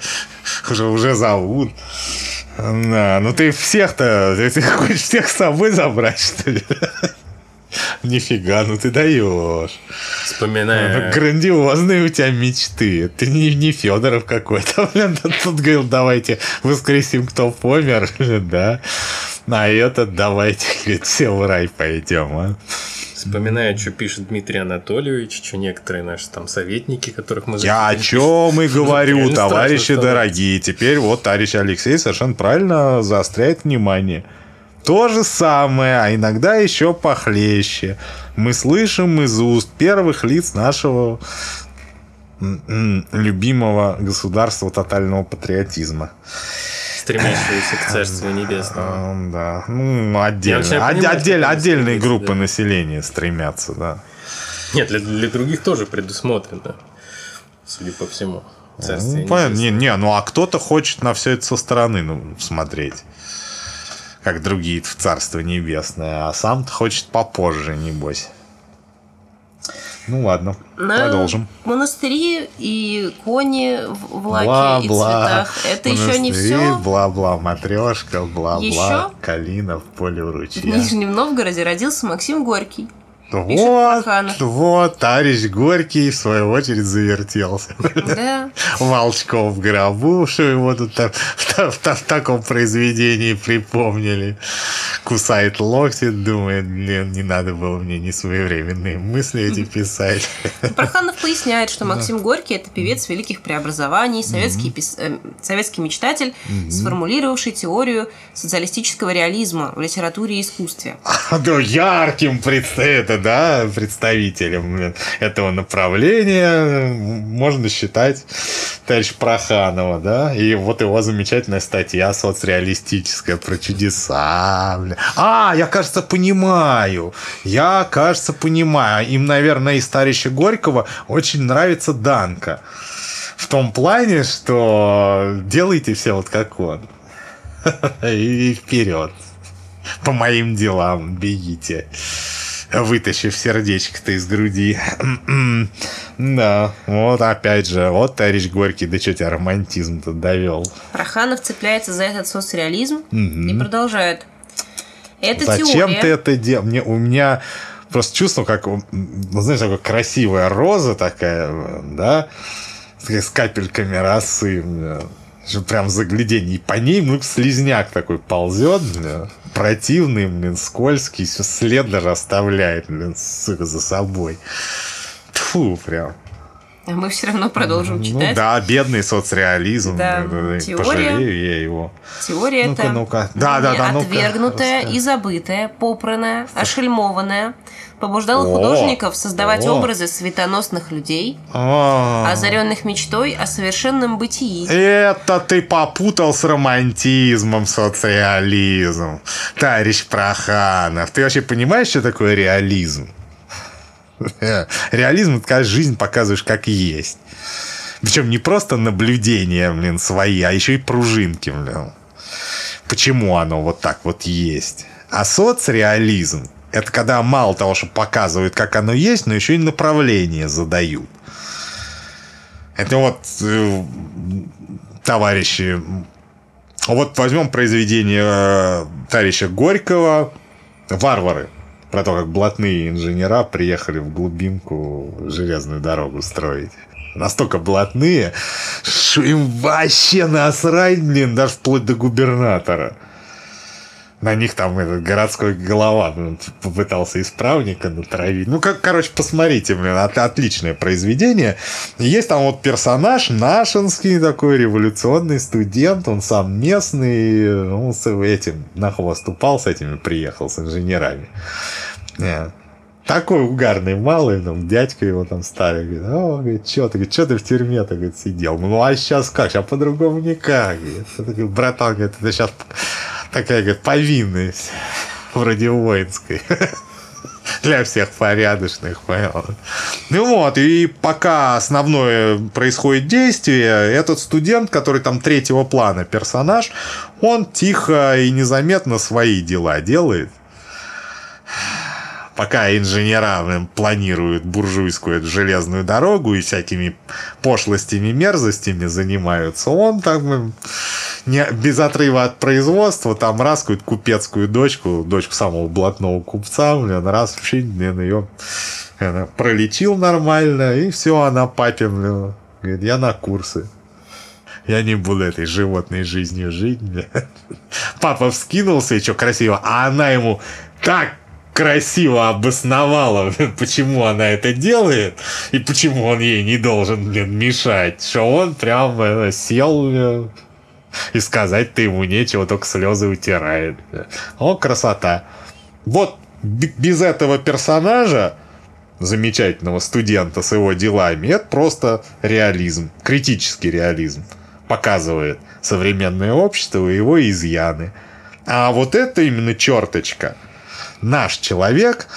уже, уже зовут. Да, ну ты всех-то, ты, ты хочешь всех с собой забрать, что ли? Нифига, ну ты даешь. Вспоминая... Грандиозные у тебя мечты. Ты не, не Федоров какой-то. Блин, тут, говорил, давайте воскресим, кто помер. Да. А этот давайте, говорит, все в рай пойдем. А? Вспоминая, что пишет Дмитрий Анатольевич, что некоторые наши там советники, которых мы... Я о чем и говорю, Реально страшно товарищи дорогие. Теперь вот товарищ Алексей совершенно правильно заостряет внимание. То же самое, а иногда еще похлеще. Мы слышим из уст первых лиц нашего любимого государства тотального патриотизма. стремящиеся к Царству Небесному. Да, ну, отдельно. начинаю Отде- понимать, отдель- как они отдельные группы да. населения стремятся, да. Нет, для, для других тоже предусмотрено, судя по всему. Царствие Ну, понятно. Не, не, ну а кто-то хочет на все это со стороны ну, смотреть. Как другие в Царство Небесное. А сам-то хочет попозже, небось. Ну ладно, На продолжим. монастыри и кони в, в лаке и Бла-бла. цветах. Это еще не монастыри, все. Бла-бла, матрешка, бла-бла, Еще? калина в поле В ручья. Нижнем Новгороде родился Максим Горький. Вот, вот, товарищ Горький в свою очередь завертелся. Да. Волчков в гробу, что его тут так- в, в в таком произведении припомнили. Кусает локти, думает, блин, не надо было мне несвоевременные мысли эти писать. Проханов поясняет, что Максим Горький – это певец великих преобразований, советский, пис- э, советский мечтатель, сформулировавший теорию социалистического реализма в литературе и искусстве. Да, ярким предста- это, да, представителем этого направления можно считать товарищ Проханова, да, и вот его замечательная статья соцреалистическая про чудеса. А, я, кажется, понимаю. Я, кажется, понимаю. Им, наверное, из товарища Горького очень нравится Данка. В том плане, что делайте все вот как он. И вперед. По моим делам бегите. Вытащив сердечко-то из груди. Да, вот опять же, вот товарищ Горький, да что тебя романтизм-то довел. Проханов цепляется за этот соцреализм и продолжает. Это Зачем теория. ты это делал? Мне, у меня просто чувство, как, ну, знаешь, такая красивая роза такая, да, с капельками росы, что прям загляденье. И по ней, ну, слизняк такой ползет, бля, противный, блин, скользкий, все даже оставляет, блин, сука, за собой. Тфу, прям. А мы все равно продолжим Ну читать. да, бедный соцреализм. Да, э, теория. Пожалею я его. Теория Ну-ка, это ну-ка. Да, да, да, отвергнутая расскажи. и забытая, попранная, ошельмованная, побуждала О, художников создавать о. образы светоносных людей, А. озаренных мечтой о совершенном бытии. Это ты попутал с романтизмом, социализм. Товарищ Проханов, ты вообще понимаешь, что такое реализм? Реализм – это когда жизнь показываешь как есть. Причем не просто наблюдения, блин, свои, а еще и пружинки, блин. Почему оно вот так вот есть? А соцреализм – это когда мало того, что показывают, как оно есть, но еще и направление задают. Это вот э, товарищи. Вот возьмем произведение э, товарища Горького «Варвары». Про то, как блатные инженера приехали в глубинку железную дорогу строить. Настолько блатные, что им вообще насрать, блин, даже вплоть до губернатора. На них там этот городской голова блин, попытался исправника натравить. Ну, как, короче, посмотрите, блин, от- отличное произведение. Есть там вот персонаж нашинский такой революционный студент, он сам местный, ну, с этим на хвост упал, с этими приехал, с инженерами. Не. Такой угарный малый, там, дядька его там старый, говорит, о, говорит, что ты, что ты в тюрьме-то, говорит, сидел? Ну, а сейчас как? Сейчас по-другому никак. Говорит. Братан, говорит, это сейчас такая, говорит, повинность вроде воинской. Для всех порядочных, понял? Ну вот, и пока основное происходит действие, этот студент, который там третьего плана персонаж, он тихо и незаметно свои дела делает пока инженера планируют буржуйскую железную дорогу и всякими пошлостями, мерзостями занимаются, он блин, не, без отрыва от производства там раз какую-то купецкую дочку, дочку самого блатного купца, блин, раз вообще, блин, ее она, пролечил нормально, и все, она папе, блин, говорит, я на курсы. Я не буду этой животной жизнью жить. блин». Папа вскинулся, и что красиво. А она ему так красиво обосновала, почему она это делает, и почему он ей не должен, блин, мешать. Что он прям э, сел, блин, и сказать-то ему нечего, только слезы утирает. О, красота. Вот без этого персонажа, замечательного студента с его делами, это просто реализм, критический реализм. Показывает современное общество и его изъяны. А вот это именно черточка. Наш человек,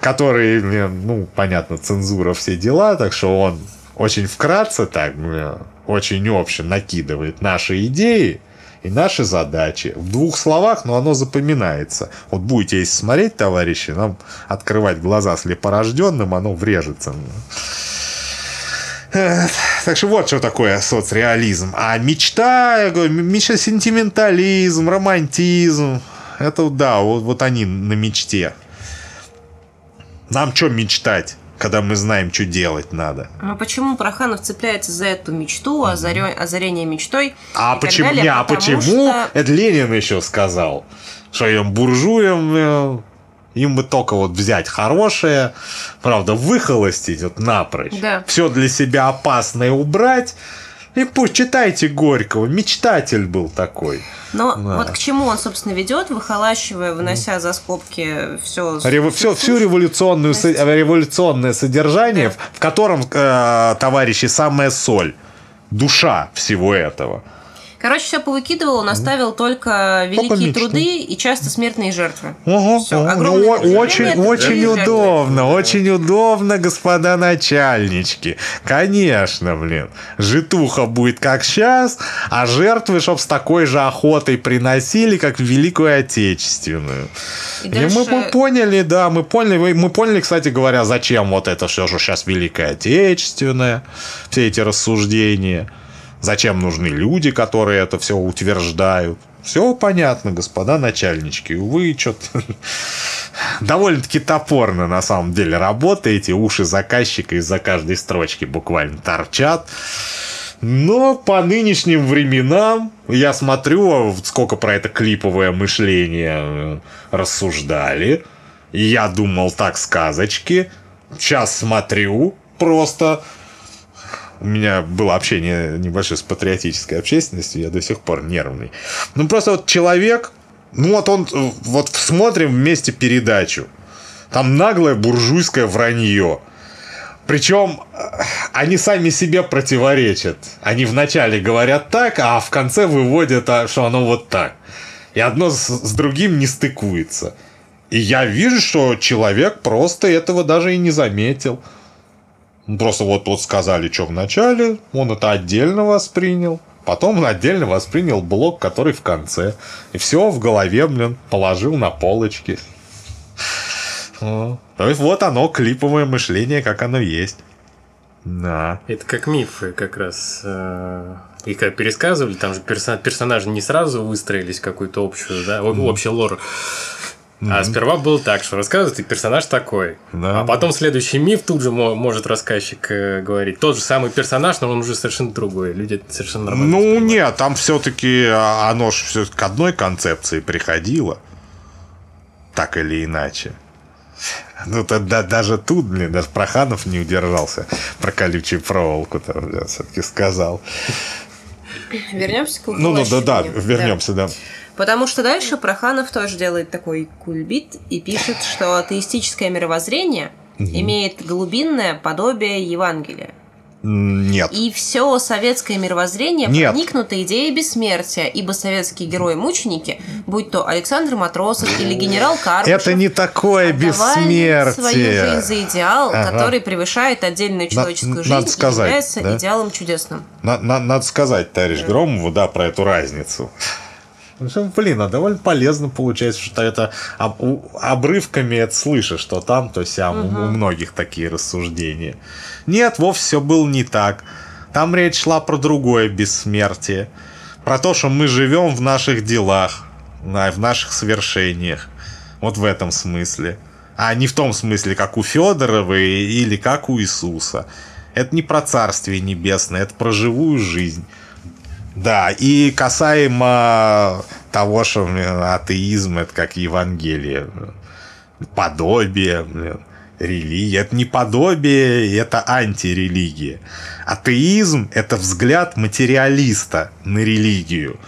который, блин, ну, понятно, цензура, все дела, так что он очень вкратце так, блин, очень обще накидывает наши идеи и наши задачи. В двух словах, но оно запоминается. Вот будете, если смотреть, товарищи, нам открывать глаза слепорожденным, оно врежется. Эх, Так что вот что такое соцреализм. А мечта, мечта, сентиментализм, романтизм. Это да, вот, вот они на мечте. Нам что мечтать, когда мы знаем, что делать надо? А почему Проханов цепляется за эту мечту, озарё- озарение мечтой? А почему, далее? не, а почему что- это Ленин еще сказал, что им буржуям э, им бы только вот взять хорошее, правда, выхолостить вот напрочь, Да. все для себя опасное убрать, и пусть читайте Горького, мечтатель был такой. Но Да. вот к чему он, собственно, ведет, выхолащивая, вынося за скобки все... Рево- все, всю революционную, со- революционное содержание, в, в котором, э, товарищи, самая соль, душа всего этого. Короче, все повыкидывал, он оставил только великие труды и часто смертные жертвы. Ого, ну, очень, очень удобно, очень удобно, господа начальнички. Конечно, блин. Житуха будет как сейчас, а жертвы, чтоб с такой же охотой приносили, как в Великую Отечественную. И И, дальше- мы, мы поняли, да, мы поняли, мы, мы поняли, кстати говоря, зачем вот это все же сейчас Великая Отечественная, все эти рассуждения. Зачем нужны люди, которые это все утверждают. Все понятно, господа начальнички. Увы, что-то довольно-таки топорно на самом деле работаете. Уши заказчика из-за каждой строчки буквально торчат. Но по нынешним временам я смотрю, сколько про это клиповое мышление э, рассуждали. Я думал, так, сказочки. Сейчас смотрю, просто у меня было общение небольшое с патриотической общественностью, я до сих пор нервный. Ну, просто вот человек, ну вот он, вот смотрим вместе передачу, там наглое буржуйское вранье. Причем они сами себе противоречат. Они вначале говорят так, а в конце выводят, а, что оно вот так. И одно с, с другим не стыкуется. И я вижу, что человек просто этого даже и не заметил. Просто вот, вот сказали, что в начале, он это отдельно воспринял. Потом он отдельно воспринял блок, который в конце. И все в голове, блин, положил на полочки. То есть вот оно, клиповое мышление, как оно есть. Да. Это как мифы как раз. Э, и как пересказывали, там же персонажи не сразу выстроились какую-то общую, да, общий лор. Mm-hmm. А сперва было так, что рассказывает, и персонаж такой. Да. А потом следующий миф тут же может рассказчик э, говорить. Тот же самый персонаж, но он уже совершенно другой. Люди совершенно нормально. Ну, понимают. нет, там все-таки а, оно же все к одной концепции приходило. Так или иначе. Ну, тогда даже тут, блин, даже Проханов не удержался про колючую проволоку там все-таки сказал. Вернемся к Ну, ну да, да, вернемся, да. да. Потому что дальше Проханов тоже делает такой кульбит и пишет, что атеистическое мировоззрение угу. имеет глубинное подобие Евангелия. Нет. И все советское мировоззрение Нет. проникнуто идеей бессмертия, ибо советские герои-мученики, будь то Александр Матросов или генерал Карпышев, это не такое бессмертие. свою жизнь за идеал, ага. который превышает отдельную человеческую на, жизнь надо сказать, и является да? идеалом чудесным. На, на, надо сказать, товарищ Громову, да, про эту разницу. Ну, блин, а довольно полезно получается, что это об, обрывками это слышишь, что там, то сям, угу. у, у многих такие рассуждения. Нет, вовсе все было не так. Там речь шла про другое бессмертие. Про то, что мы живем в наших делах, в наших свершениях. Вот в этом смысле. А не в том смысле, как у Федорова или как у Иисуса. Это не про Царствие Небесное, это про живую жизнь. Да, и касаемо того, что атеизм это как Евангелие, подобие, религия. Это не подобие, это антирелигия. Атеизм – это взгляд материалиста на религию.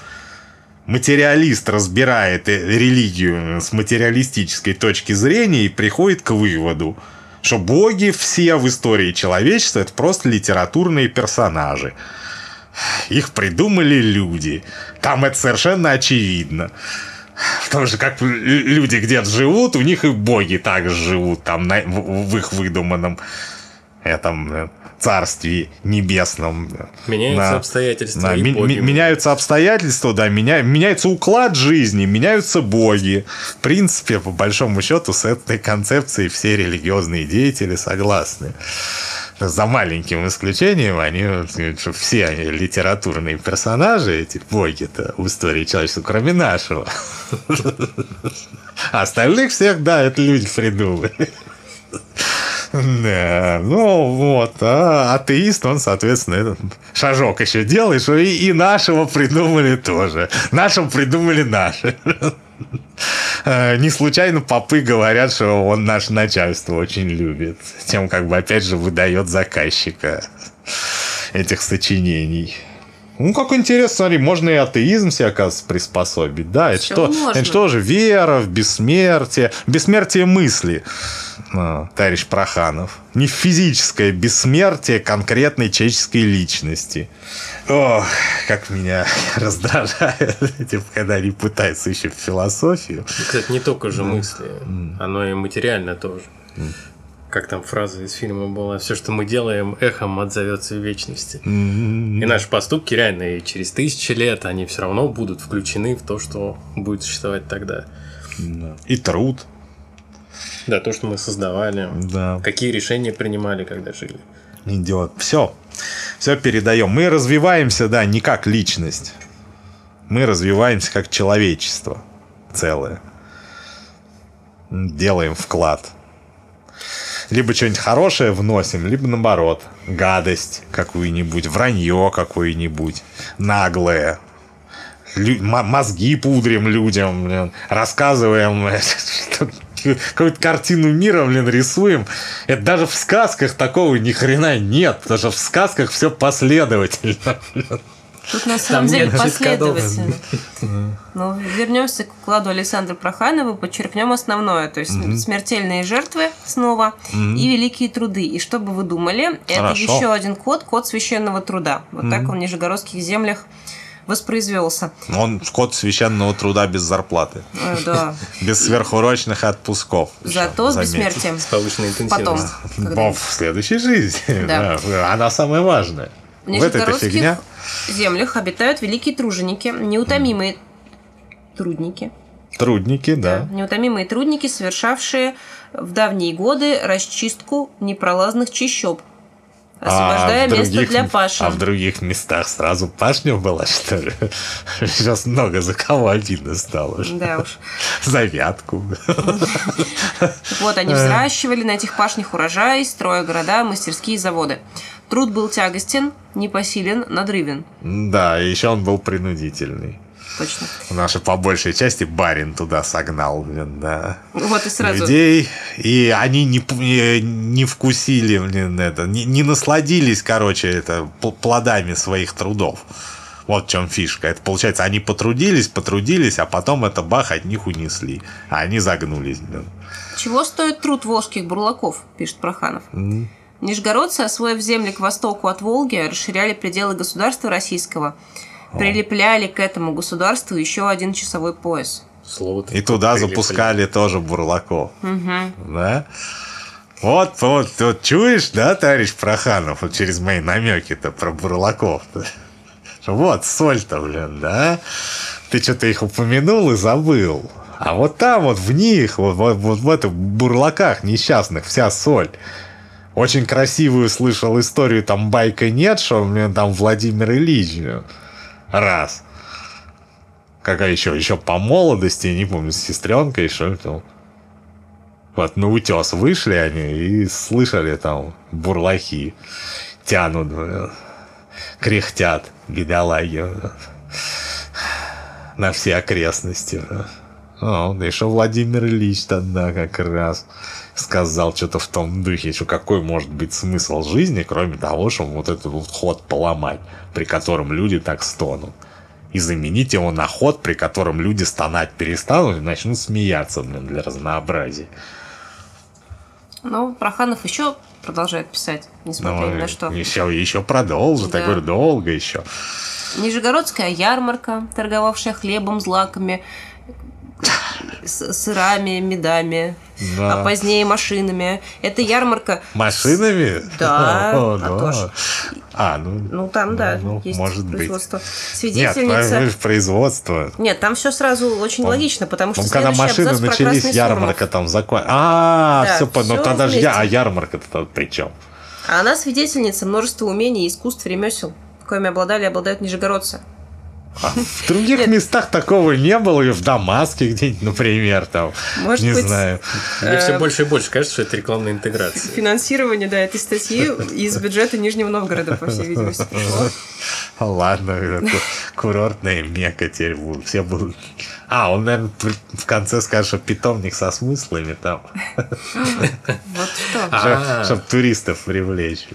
Материалист разбирает религию с материалистической точки зрения и приходит к выводу, что боги все в истории человечества – это просто литературные персонажи – их придумали люди. Там это совершенно очевидно. Потому что как люди где-то живут, у них и боги так живут там на, в, в их выдуманном этом э, царстве небесном. Меняются на, обстоятельства. На, и боги. Меняются обстоятельства, да, меня, меняется уклад жизни, меняются боги. В принципе, по большому счету, с этой концепцией все религиозные деятели согласны за маленьким исключением, они все литературные персонажи, эти боги-то в истории человечества, кроме нашего. А остальных всех, да, это люди придумали. Да, ну вот, а атеист, он, соответственно, этот шажок еще делает, что и, и нашего придумали тоже. Нашего придумали наши. Э, не случайно попы говорят, что он наше начальство очень любит. Тем как бы опять же выдает заказчика этих сочинений. Ну, как интересно, смотри, можно и атеизм себе, оказывается, приспособить. Да, это что, это что же? Вера в бессмертие. Бессмертие мысли, товарищ Проханов. Не физическое бессмертие конкретной человеческой личности. Ох, как меня раздражает, когда они пытаются еще в философию. Кстати, не только же мысли, оно и материально тоже как там фраза из фильма была, все, что мы делаем, эхом отзовется в вечности. И наши поступки реально и через тысячи лет они все равно будут включены в то, что будет существовать тогда. Да. И труд. Да, то, что мы создавали. Да. Какие решения принимали, когда жили. Идет. Все. Все передаем. Мы развиваемся, да, не как личность. Мы развиваемся как человечество целое. Делаем вклад либо что-нибудь хорошее вносим, либо наоборот, гадость какую-нибудь, вранье какое-нибудь, наглое. Лю- мозги пудрим людям, блин, рассказываем, что какую-то картину мира, блин, рисуем. Это даже в сказках такого ни хрена нет. Даже в сказках все последовательно. Тут на самом Там деле последовательно. Ну, вернемся к укладу Александра Проханова, подчеркнем основное. То есть смертельные жертвы снова и великие труды. И что бы вы думали, это еще один код, код священного труда. Вот так он в нижегородских землях воспроизвелся. Он код священного труда без зарплаты. Э, Да. Без сверхурочных отпусков. Зато с бессмертием. С повышенной Потом. интенсивностью. Но в следующей жизни. Да. Она самая важная. В этой фигня. землях обитают великие труженики, неутомимые трудники. Трудники, да. Неутомимые трудники, совершавшие в давние годы расчистку непролазных чащоб, освобождая А место других- для паши. А в других местах сразу пашня была, что ли? Сейчас много за кого обидно стало. Да уж. За вятку. Вот Э. они взращивали на этих пашнях урожай, строя города, мастерские и заводы. Труд был тягостен, непосилен, надрывен. Да, и еще он был принудительный. Точно. Наши по большей части барин туда согнал, блин, да. Вот и сразу. людей, и они не, не, вкусили, блин, это, не, не насладились, короче, это пл- плодами своих трудов. Вот в чем фишка. Это получается, они потрудились, потрудились, а потом это бах от них унесли. А они загнулись, блин. Чего стоит труд волжских бурлаков, пишет Проханов. Нижегородцы, освоив земли к востоку от Волги, расширяли пределы государства российского, прилепляли к этому государству еще один часовой пояс. Слово-то И туда прилепли. запускали тоже бурлаков. Да? Вот, вот, вот чуешь, да, товарищ Проханов, вот через мои намеки-то про бурлаков. Вот соль-то, блин, да? Ты что-то их упомянул и забыл. А вот там вот в них, вот, вот, вот в этих бурлаках несчастных вся соль. Очень красивую слышал историю, там байка нет, что блин, там Владимир Ильич. Раз. Какая еще? Еще по молодости, не помню, с сестренкой, что ли, там. Вот на утес вышли они и слышали там бурлахи. Тянут, блин, кряхтят, бедолаги. блин, На все окрестности. Ну, да еще Владимир Ильич тогда как раз сказал что-то в том духе, что какой может быть смысл жизни, кроме того, чтобы вот этот вот ход поломать, при котором люди так стонут. И заменить его на ход, при котором люди стонать перестанут и начнут смеяться, блин, для разнообразия. Но Проханов еще продолжает писать, несмотря ни на что. Еще, еще продолжит, Да. я говорю, долго еще. Нижегородская ярмарка, торговавшая хлебом, злаками, с- сырами, медами, Да. а позднее машинами. Эта ярмарка... Машинами? Да, О, а да. А, ну, Ну, там, да, ну, есть может быть. производство. Нет, Свидетельница... ну, производство. Нет, там все сразу очень Он- логично, потому что Ну, когда машины начались, ярмарка Сормов. там закончилась. А, Да, все, ну всё тогда же я, а ярмарка-то при чем? А она свидетельница множества умений, искусств, ремесел, коими обладали и обладают нижегородцы. В других местах такого не было, и в Дамаске где-нибудь, например, там, Может не быть, знаю. Мне все Э, больше и больше кажется, что это рекламная интеграция. Финансирование, да, этой статьи из бюджета Нижнего Новгорода, по всей видимости, пришло. Ладно, это ку- курортная мека теперь будут. Все будут... А, он, наверное, в конце скажет, что питомник со смыслами там, Вот что. А. чтобы туристов привлечь.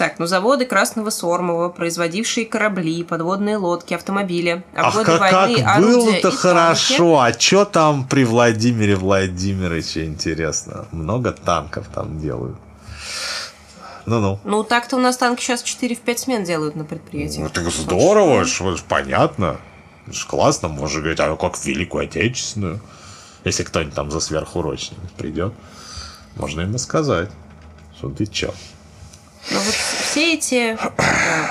Так, ну заводы Красного Сормова, производившие корабли, подводные лодки, автомобили. А годы как, войны как было-то танки. хорошо. А что там при Владимире Владимировиче, интересно? Много танков там делают. Ну-ну. Ну, так-то у нас танки сейчас 4 в 5 смен делают на предприятии. Ну, так здорово, ж, понятно. Это ж классно, можно говорить, а как в Великую Отечественную. Если кто-нибудь там за сверхурочными придет, можно ему сказать, что ты чё. Но вот все эти э,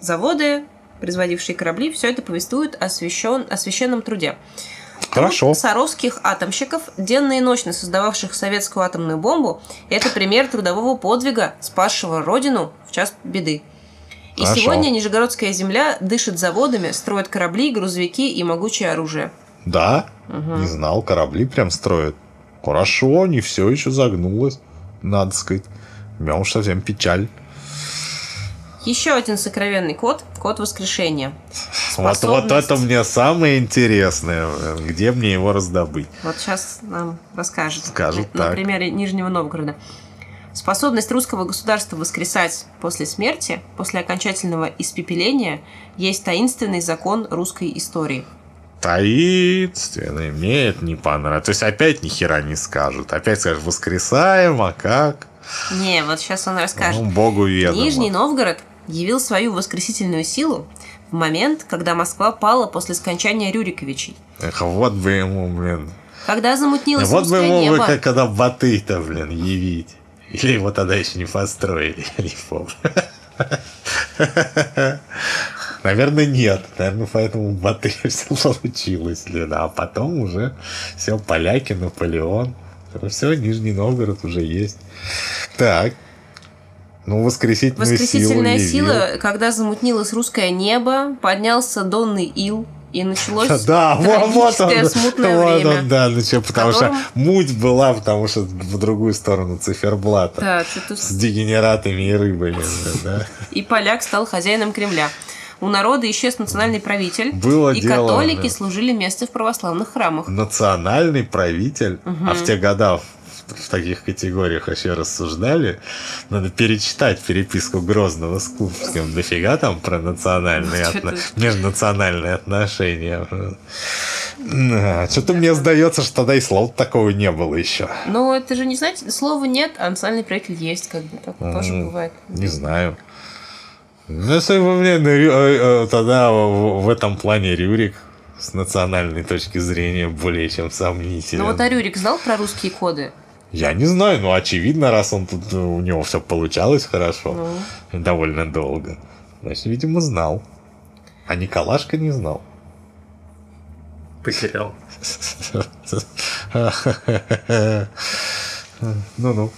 заводы, производившие корабли, все это повествует о, священ- о священном труде. Хорошо. Труд саровских атомщиков, денно и ночно создававших советскую атомную бомбу, это пример трудового подвига, спасшего родину в час беды. И Хорошо. сегодня Нижегородская земля дышит заводами, строит корабли, грузовики и могучее оружие. Да? Не знал, корабли прям строят. Хорошо, не все еще загнулось, надо сказать. Меня уж совсем печаль. Еще один сокровенный код – код воскрешения. С Вот, вот это мне самое интересное. Где мне его раздобыть? Вот сейчас нам расскажет. Скажут на, так. на примере Нижнего Новгорода. Способность русского государства воскресать после смерти, после окончательного испепеления, есть таинственный закон русской истории. Таинственный. Мне это не понравилось. То есть опять ни хера не скажут. Опять скажут, воскресаем, а как? Не, вот сейчас он расскажет. Ну, Богу ведомо. Нижний Новгород явил свою воскресительную силу в момент, когда Москва пала после скончания Рюриковичей. Эх, вот бы ему, блин. Когда замутнилось Вот бы ему, небо. бы, как когда Батый-то, блин, явить. Или его тогда еще не построили. Я не помню. Наверное, нет. Наверное, поэтому Батый все получилось. блин. А потом уже все, поляки, Наполеон. Все, Нижний Новгород уже есть. Так. Ну, воскресительную Воскресительная силу сила, когда замутнилось русское небо, поднялся донный ил, и началось Да, вот, он, смутное вот время. он, да, чё, потому котором- что муть была, потому что в другую сторону циферблата. Да, С дегенератами и рыбами, да. и поляк стал хозяином Кремля. У народа исчез национальный правитель, Было и дело, католики да. служили место в православных храмах. Национальный правитель, а в те года в, таких категориях вообще рассуждали, надо перечитать переписку Грозного с Курбским. Дофига там про национальные, Что отно- межнациональные отношения. Что-то мне сдается, что тогда и слова такого не было еще. Но это же не знаете, слова нет, а национальный правитель есть, как бы так тоже бывает. Не знаю. Ну, если бы мне э, э, тогда в этом плане Рюрик с национальной точки зрения более чем сомнителен. Ну вот Арюрик знал про русские коды? Я не знаю, но очевидно, раз он тут э, у него все получалось хорошо, Ну. довольно долго. Значит, видимо, знал. А Николашка не знал. Потерял. Ну-ну.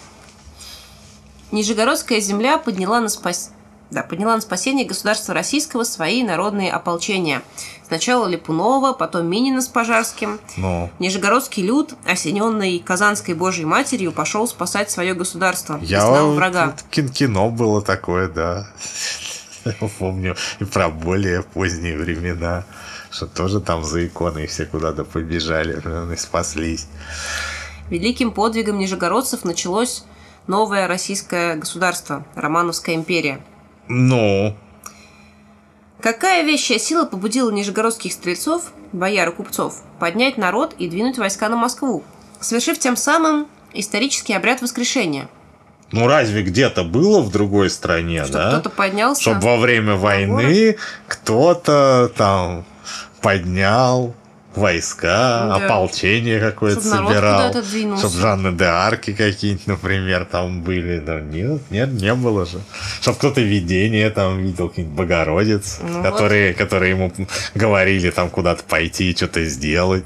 Нижегородская земля подняла на спас... Да, подняла на спасение государства российского свои народные ополчения. Сначала Липунова, потом Минина с Пожарским. Ну, Нижегородский люд, осененный Казанской Божьей Матерью, пошел спасать свое государство. я вот- врага. кино было такое, да. Я помню и про более поздние времена, что тоже там за иконой все куда-то побежали и спаслись. Великим подвигом нижегородцев началось новое российское государство, Романовская империя. Ну, Какая вещая сила побудила нижегородских стрельцов, бояр и купцов, поднять народ и двинуть войска на Москву, совершив тем самым исторический обряд воскрешения? ну разве где-то было в другой стране, Чтобы да? кто-то поднялся. Чтобы во время войны кто-то там поднял войска, Да. ополчение какое-то Чтоб собирал. Чтобы Жанны де Арки какие-нибудь, например, там были. Да нет, нет, не было же. Чтобы кто-то видение там видел, каких-нибудь Богородиц, Ну которые, которые ему говорили там куда-то пойти и что-то сделать.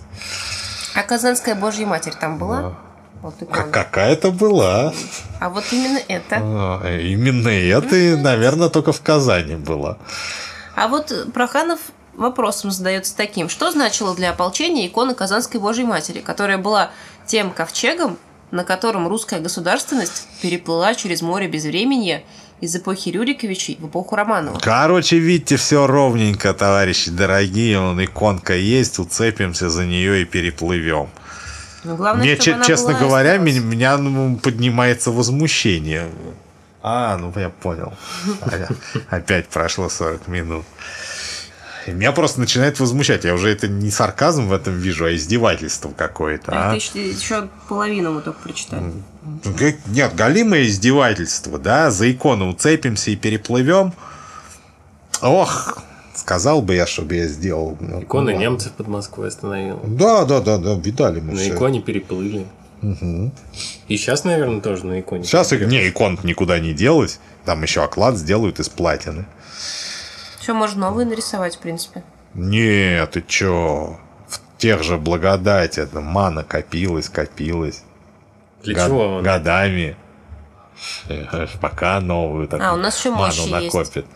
А Казанская Божья Матерь там была? Вот икона. Как какая-то была. А вот именно это. А, Именно это, и, наверное, только в Казани было. А вот Проханов вопросом задается таким. Что значило для ополчения икона Казанской Божьей Матери, которая была тем ковчегом, на котором русская государственность переплыла через море безвременья из эпохи Рюриковичей в эпоху Романова? Короче, видите, все ровненько, товарищи дорогие. Вон иконка есть, уцепимся за нее и переплывем. Ну, главное, Мне, че- честно была говоря, меня, меня, ну, поднимается возмущение. А, ну я понял. Опять прошло 40 минут. Меня просто начинает возмущать. Я уже это не сарказм в этом вижу, а издевательство какое-то. Это а. еще, еще половину мы только прочитали. Ну, Нет, галимое издевательство, да, за икону уцепимся и переплывем. Ох, сказал бы я, чтобы я сделал. Ну, Икона ладно. немцев под Москвой остановила. Да, да, да, да, видали мы На всё. иконе переплыли. И сейчас, наверное, тоже на иконе. Сейчас не, икон никуда не делась. Там еще оклад сделают из платины. Все, можно новые нарисовать, в принципе. Нет, ты чё? В тех же благодать это мана копилась, копилась. Для Год- чего он? Годами. Пока новую так А, у нас ещё ману мощи есть. накопит.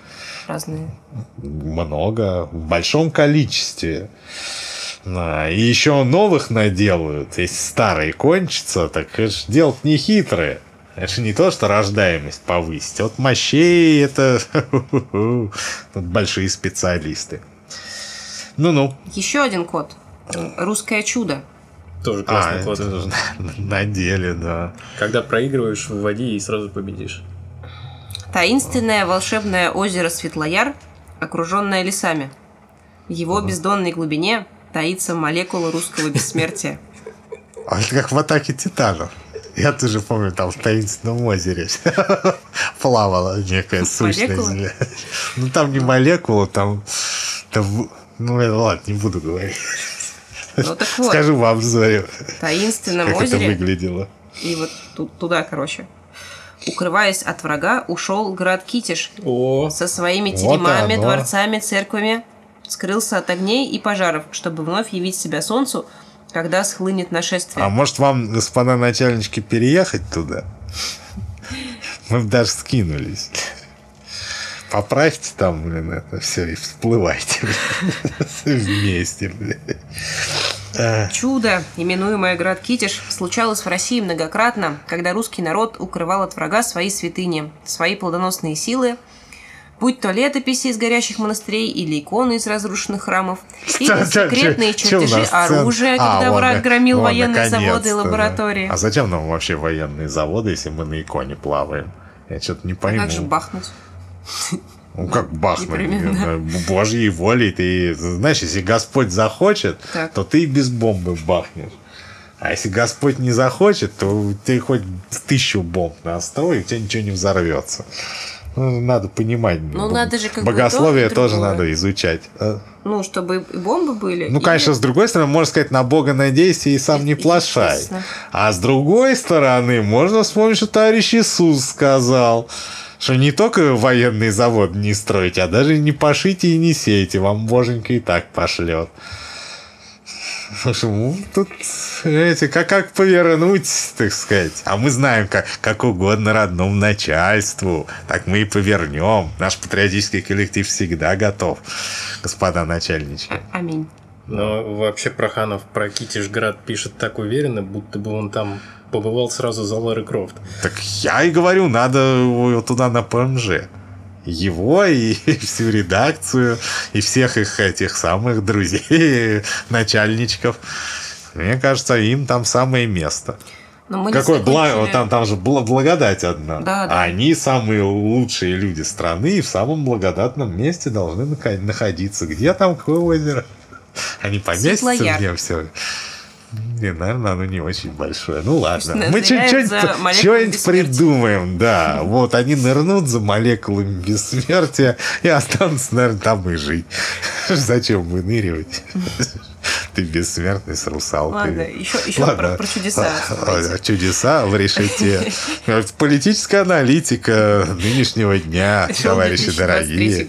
Разные. Много, в большом количестве. Да, и еще новых наделают. Если старые кончатся, так это ж дело не хитрое. Это же не то, что рождаемость повысить. Вот мощей это тут большие специалисты. Ну-ну. Еще один код. Русское чудо. Тоже А, классный это код. же на, на деле, да. Когда проигрываешь, вводи и сразу победишь. Таинственное волшебное озеро Светлояр, окруженное лесами. В его бездонной глубине таится молекула русского бессмертия. А это как в атаке титанов. Я тоже помню, там в таинственном озере плавала некая сущность. Ну там не молекула, там... там- ну это ладно, не буду говорить. Ну так вот, Скажу в обзоре, в таинственном как это озере, выглядело. и вот ту- туда, короче, укрываясь от врага, ушел град Китиш О, со своими теремами, дворцами, церквами, скрылся от огней и пожаров, чтобы вновь явить себя солнцу, когда схлынет нашествие. А может вам, господа начальнички, переехать туда? Мы даже скинулись. Поправьте там, блин, это все и всплывайте. Вместе, блин. А, Чудо, именуемое град Китиш, случалось в России многократно, когда русский народ укрывал от врага свои святыни, свои плодоносные силы, будь то летописи из горящих монастырей или иконы из разрушенных храмов, или секретные чертежи оружия, А, когда враг да. громил военные заводы и да. лаборатории. А зачем нам вообще военные заводы, если мы на иконе плаваем? Я что-то не пойму. Как же бахнуть? Ну, как бахнуть? блин, Божьей волей ты, знаешь, если Господь захочет, Так. то ты и без бомбы бахнешь. А если Господь не захочет, то ты хоть тысячу бомб настрой, и у тебя ничего не взорвется. Ну, надо понимать. Ну, надо же как бы Богословие и тоже другое. надо изучать. А? Ну, чтобы бомбы были. Ну, и- конечно, с другой стороны, можно сказать, на Бога надейся и сам не плашай. А с другой стороны, можно вспомнить, что товарищ Иисус сказал, что не только военный завод не строите, а даже не пошите и не сейте, вам боженька и так пошлет. Ну, тут, знаете, как, как повернуть, так сказать. А мы знаем, как, как угодно родному начальству. Так мы и повернем. Наш патриотический коллектив всегда готов, господа начальнички. Аминь. но вообще Проханов про Китишград пишет так уверенно, будто бы он там побывал сразу за Лары Крофт. Так я и говорю, надо его туда на ПМЖ. Его и всю редакцию, и всех их этих самых друзей, начальничков. Мне кажется, им там самое место. Но мы не Какое благо, там, там же бла- благодать одна. Да, да. А они самые лучшие люди страны и в самом благодатном месте должны находиться. Где там какое озеро? Они поместятся в нем все. Не, наверное, оно не очень большое. Ну ладно. Мы что-нибудь придумаем, да. Вот они нырнут за молекулами бессмертия и останутся, наверное, там и жить. Зачем выныривать? Ты бессмертный с русалкой. Ладно, еще, еще Ладно. про, про чудеса. А, Чудеса в решете. Политическая аналитика нынешнего дня, товарищи 2023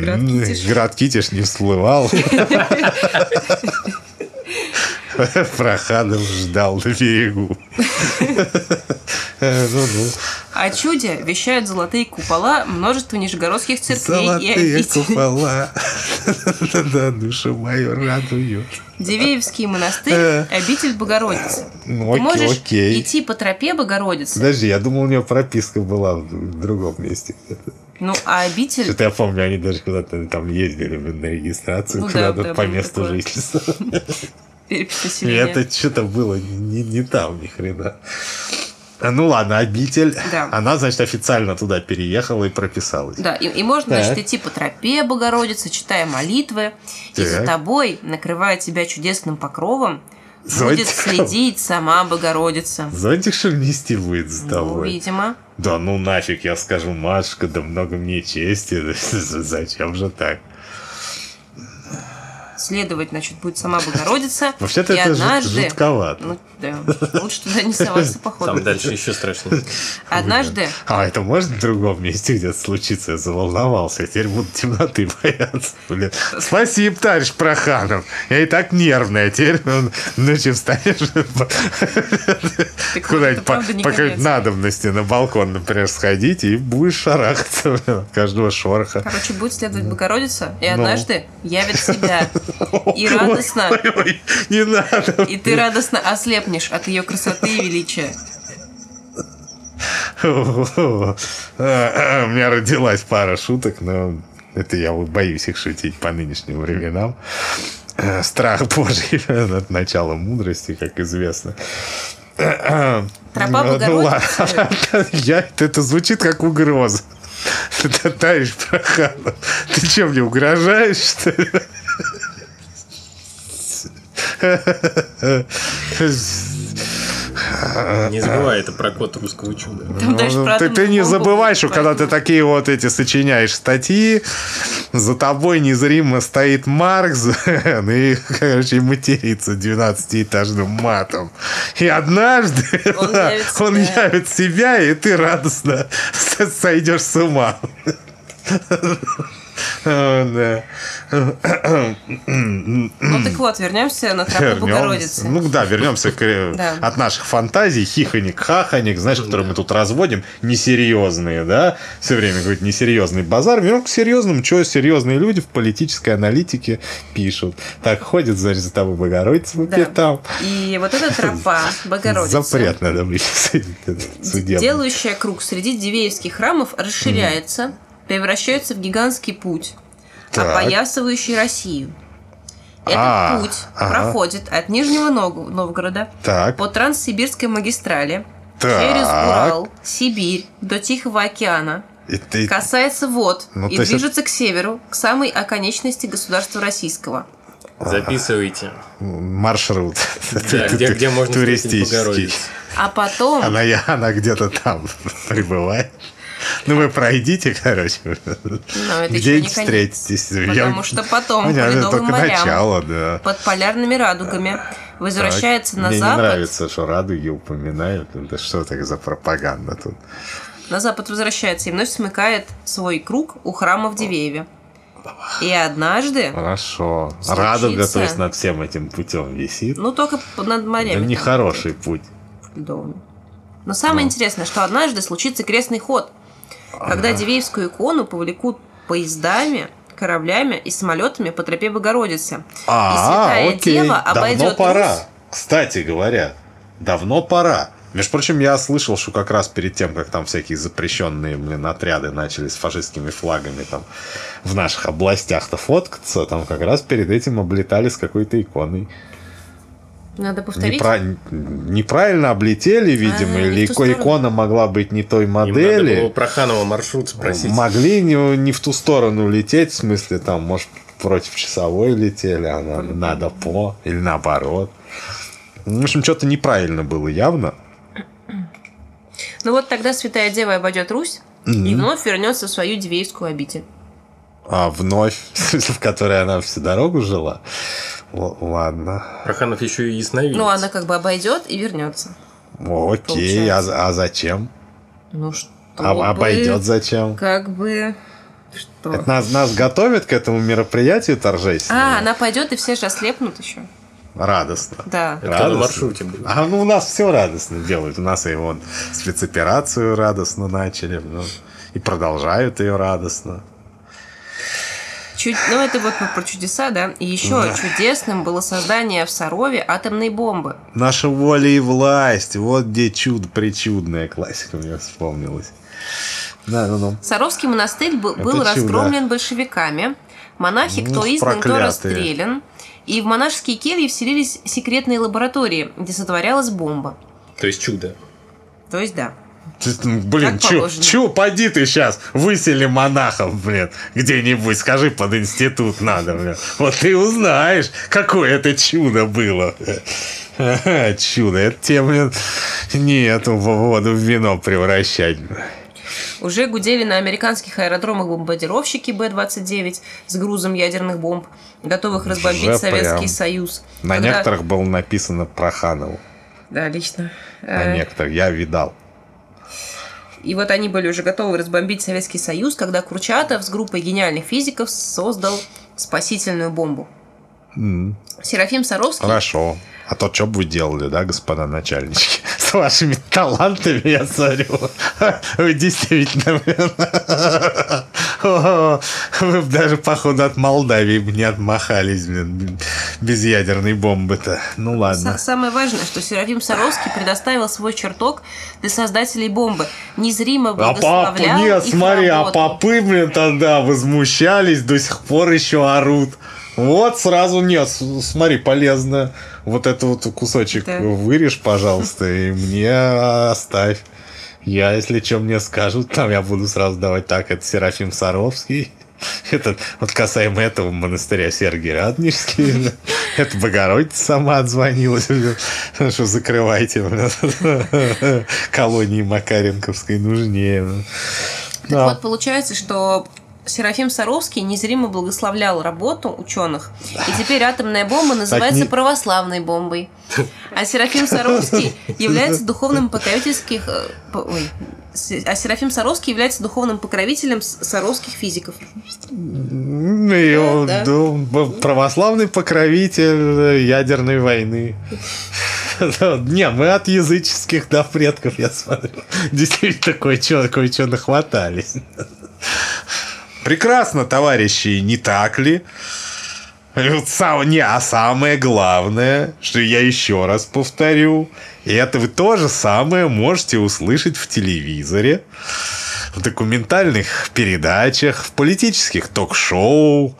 дорогие. Град Китиш не всплывал. Прохадов ждал на берегу. Э, Ну-ну. О чуде вещают золотые купола множества нижегородских церквей и Золотые купола. Да, душу мою радуют. Дивеевский монастырь, Э. обитель Богородицы. Ну, Ты окей, можешь окей. идти по тропе Богородицы. Подожди, я думал, у нее прописка была в другом месте. Ну, а обитель... Что-то я помню, они даже куда-то там ездили на регистрацию, Ну да, куда-то да, по месту такое. жительства. Перепись И населения. это что-то было не, не там ни хрена. Ну ладно, обитель. Да. Она, значит, официально туда переехала и прописалась. Да, и, и можно, Так. значит, идти по тропе Богородицы, читая молитвы, и за Так. тобой, накрывая тебя чудесным покровом, будет Зонтиком? следить сама Богородица. Зонтик, нести будет за Ну, тобой? видимо. Да ну нафиг, я скажу, Машка, да много мне чести. Зачем же так? Следовать, значит, будет сама Богородица. Вообще-то и это однажды... жутковато. Ну, да. Лучше туда не соваться, походу. Там дальше еще страшнее. Однажды А это может в другом месте где-то случиться? Я заволновался. Я теперь буду темноты бояться. Блин. Спасибо, товарищ Проханов. Я и так нервный, а теперь ночью встанешь куда-нибудь по, по какой-то надобности на балкон, например, сходить и будешь шарахаться блин, от каждого шороха. Короче, будет следовать Богородица, и Ну. однажды явит себя. И радостно, Ой, ой, не надо. и ты радостно ослепнешь от ее красоты и величия. У меня родилась пара шуток, но Это я боюсь их шутить по нынешним временам. Э, Страх Божий от начала мудрости, как известно. Тропа Ну Богородицы. ладно, я, это звучит как угроза. Товарищ Проханов, ты чем мне угрожаешь, что ли? Не забывай, это про код русского чуда. Ну, про ты, ты не забывай, что когда ты такие вот эти сочиняешь статьи, за тобой незримо стоит Маркс, и, короче, матерится 12-этажным матом. И однажды Он да, явит он себя. явит себя, и ты радостно сойдешь с ума. Да. Ну так вот, вернемся на тропу. Богородицы. Ну да, вернемся э, от наших фантазий, хихоник, хахоник, знаешь, которые мы тут разводим, несерьезные, да, все время какой-то несерьезный базар. Вернем к серьезному, что серьезные люди в политической аналитике пишут. Так ходит, значит, за тобой Богородица по пятам. И вот эта тропа Богородицы, Запрет надо быть судебный. делающая круг среди дивеевских храмов, расширяется, превращается в гигантский путь, Так. опоясывающий Россию. Этот А, путь ага. проходит от Нижнего Нов- Новгорода Так, по Транссибирской магистрали Так. через Урал, Сибирь до Тихого океана, и ты... касается вод Ну, и движется к северу, к самой оконечности государства российского. Записывайте. маршрут Да, где, где можно туристический. А потом... Она, она где-то там прибывает. Ну, вы пройдите, короче. Ну, это Где-нибудь встретитесь. Потому что потом по это ледовым морям, да. под полярными радугами, возвращается на Мне запад. не нравится, что радуги упоминают. Это что так за пропаганда тут? На запад возвращается и вновь смыкает свой круг у храма в Дивееве. И однажды, Хорошо. Случится. Радуга, то есть над всем этим путем висит. ну только над Это морями. там, нехороший путь. ледовыми. Но самое интересное, что однажды случится крестный ход, когда Дивеевскую икону повлекут поездами, кораблями и самолетами по тропе Богородицы. А, и святая окей. дева Давно обойдет пора. Русь. Кстати говоря, давно пора. Между прочим, я слышал, что как раз перед тем, как там всякие запрещенные, блин, отряды начали с фашистскими флагами там в наших областях-то фоткаться, там как раз перед этим облетали с какой-то иконой. Надо повторить. Непра- Неправильно облетели, видимо, А, или икона могла быть не той Им надо модели. было у Проханова маршрут спросить. Могли не, не в ту сторону лететь, в смысле, там, может, против часовой летели, а нам надо по, или наоборот. В общем, что-то неправильно было явно. Ну вот тогда Святая Дева обойдет Русь и вновь вернется в свою Дивеевскую обитель. А вновь, в которой она всю дорогу жила. Л- ладно. Проханов еще и ясновидец. Ну, она как бы обойдет и вернется. О, Окей, а, Получается. а зачем? Ну что? А, обойдет зачем? Как бы. Что? Это нас, нас готовят к этому мероприятию торжественному. А, она пойдет, и все же ослепнут еще. Радостно. Да. Это когда на радостно. маршруте было. А ну у нас все радостно делают. У нас и вот спецоперацию радостно начали. ну, и продолжают ее радостно. Чуть, ну, это вот мы про чудеса, да. И еще чудесным было создание в Сарове атомной бомбы. Наша воля и власть. Вот где чудо причудная классика мне вспомнилась. Да, ну, ну. Саровский монастырь был, был чудо. разгромлен большевиками. Монахи, кто Ух, изгнан, кто расстрелян. И в монашеские кельи вселились секретные лаборатории, где сотворялась бомба. То есть чудо. То есть, да. Блин, чё, чё, поди ты сейчас, высели монахов, блин, где-нибудь, скажи, под институт надо, блин. Вот ты узнаешь, какое это чудо было. Чудо, это тебе, блин, нет, воду в вино превращать. Уже гудели на американских аэродромах бомбардировщики Б-29 с грузом ядерных бомб, готовых разбомбить Уже Советский прям. Союз. На Когда- некоторых было написано Проханову. Да, лично. На Э, некоторых, я видал. И вот они были уже готовы разбомбить Советский Союз, когда Курчатов с группой гениальных физиков создал спасительную бомбу. Серафим Саровский Хорошо. А то что бы вы делали, да, господа начальнички? С вашими талантами, я смотрю. Вы действительно, блин, вы бы даже, походу, от Молдавии не отмахались, блин, без ядерной бомбы-то. Ну ладно. Самое важное, что Серафим Саровский предоставил свой чертог для создателей бомбы. Незримо А папа, нет, смотри, а папы, блин, тогда возмущались, до сих пор еще орут. Вот сразу нет, смотри, полезно. Вот этот вот кусочек да. вырежь, пожалуйста, и мне оставь. Я, если что мне скажут, там я буду сразу давать так, это Серафим Саровский. Это вот касаемо этого монастыря Сергий Радонежский. Это Богородица сама отзвонилась, что закрывайте колонии Макаренковской нужнее. Так вот, получается, что Серафим Саровский незримо благословлял работу ученых, и теперь атомная бомба называется православной бомбой. А Серафим Саровский является духовным покровительских... Э, ой, а Серафим Саровский является духовным покровителем саровских физиков. И он, да. православный покровитель ядерной войны. Не, мы от языческих до предков, я смотрю. Действительно, кое-что кое нахватались. Прекрасно, товарищи, не так ли? Не, а самое главное, что я еще раз повторю, и это вы тоже самое можете услышать в телевизоре, в документальных передачах, в политических ток-шоу,